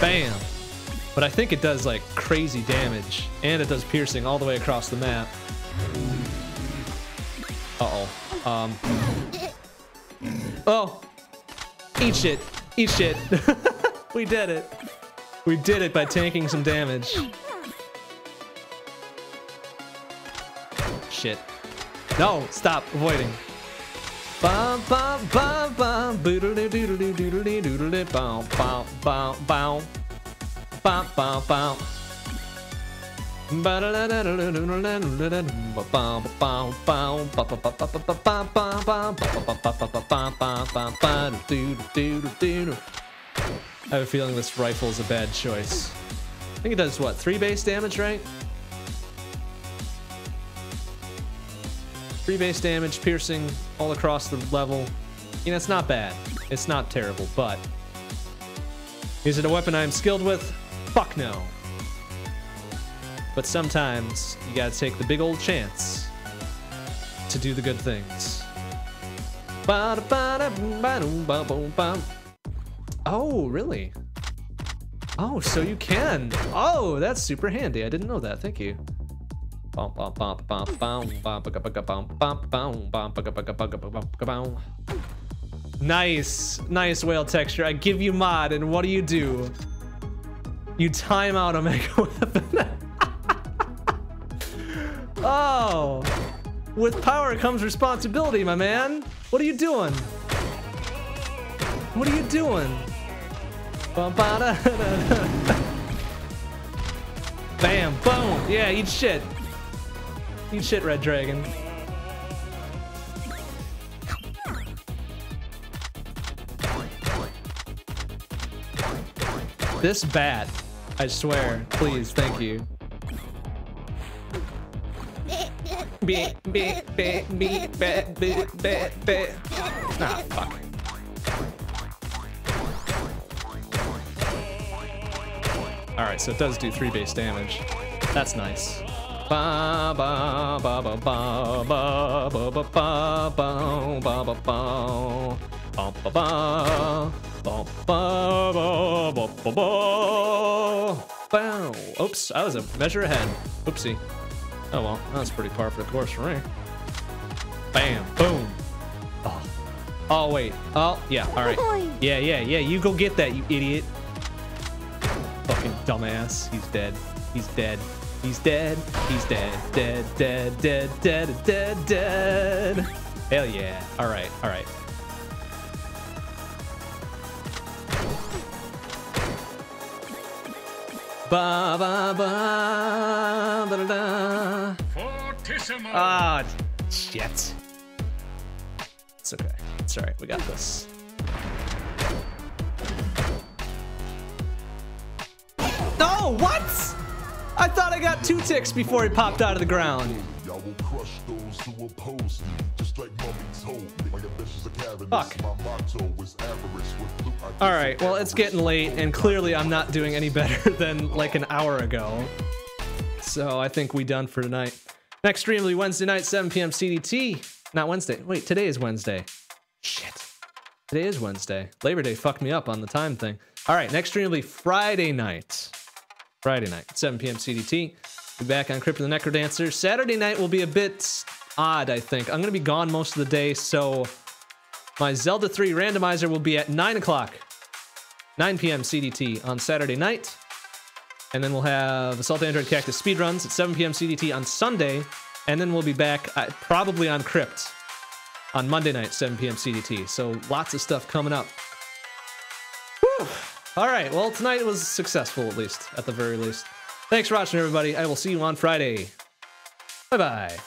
[SPEAKER 1] Bam! But I think it does like crazy damage, and it does piercing all the way across the map. Uh-oh. Um. Oh! Eat shit! Eat shit! we did it! We did it by tanking some damage. Shit. No, stop avoiding. I have a feeling this rifle is a bad choice. I think it does what, three base damage, right? Three base damage, piercing all across the level. You know, it's not bad. It's not terrible, but... Is it a weapon I'm skilled with? Fuck no. But sometimes, you gotta take the big old chance to do the good things. Oh, really? Oh, so you can. Oh, that's super handy. I didn't know that. Thank you. Nice, nice whale texture. I give you mod, and what do you do? You time out Omega Weapon. oh, with power comes responsibility, my man. What are you doing? What are you doing? Bam, boom. Yeah, eat shit. Eat shit, Red Dragon. This bat, I swear, please, thank you. Beep, beep, beep, beep, beep, beep, beep, beep. Ah, fuck. Alright, so it does do three base damage. That's nice. Ba ba ba ba ba ba ba ba ba ba ba ba ba Ba ba ba ba ba ba ba ba ba Bow. Oops, I was a measure ahead. Oopsie. Oh well, that's pretty par for the course for me. Bam, boom. Oh, oh wait. Oh yeah. All right. Yeah, yeah, yeah. You go get that, you idiot. Fucking dumbass. He's dead. He's dead. He's dead. He's dead. Dead. Dead. Dead. Dead. Dead. Dead. Hell yeah. All right. All right. Ba ba ba ba da da.
[SPEAKER 4] Fortissimo.
[SPEAKER 1] Ah, shit. It's okay. It's alright. We got this. No, what? I thought I got two ticks before he popped out of the ground.
[SPEAKER 5] Y'all will crush those who oppose me, just like mommy told me. My ambitions are.
[SPEAKER 1] Fuck.
[SPEAKER 5] My motto is avarice with blue.
[SPEAKER 1] All right, well, it's getting late, and clearly I'm not doing any better than like an hour ago. So I think we done for tonight. Next stream will be Wednesday night, 7 p.m. CDT. Not Wednesday. Wait, today is Wednesday. Shit. Today is Wednesday. Labor Day fucked me up on the time thing. All right, next stream will be Friday night. Friday night, 7 p.m. CDT. Be back on Crypt of the Necrodancer. Saturday night will be a bit odd, I think. I'm going to be gone most of the day, so my Zelda 3 randomizer will be at 9 o'clock, 9 p.m. CDT on Saturday night. And then we'll have Assault Android Cactus speedruns at 7 p.m. CDT on Sunday. And then we'll be back uh, probably on Crypt on Monday night, 7 p.m. CDT. So lots of stuff coming up. Whew. All right, well, tonight was successful, at least, at the very least. Thanks for watching, everybody. I will see you on Friday. Bye bye.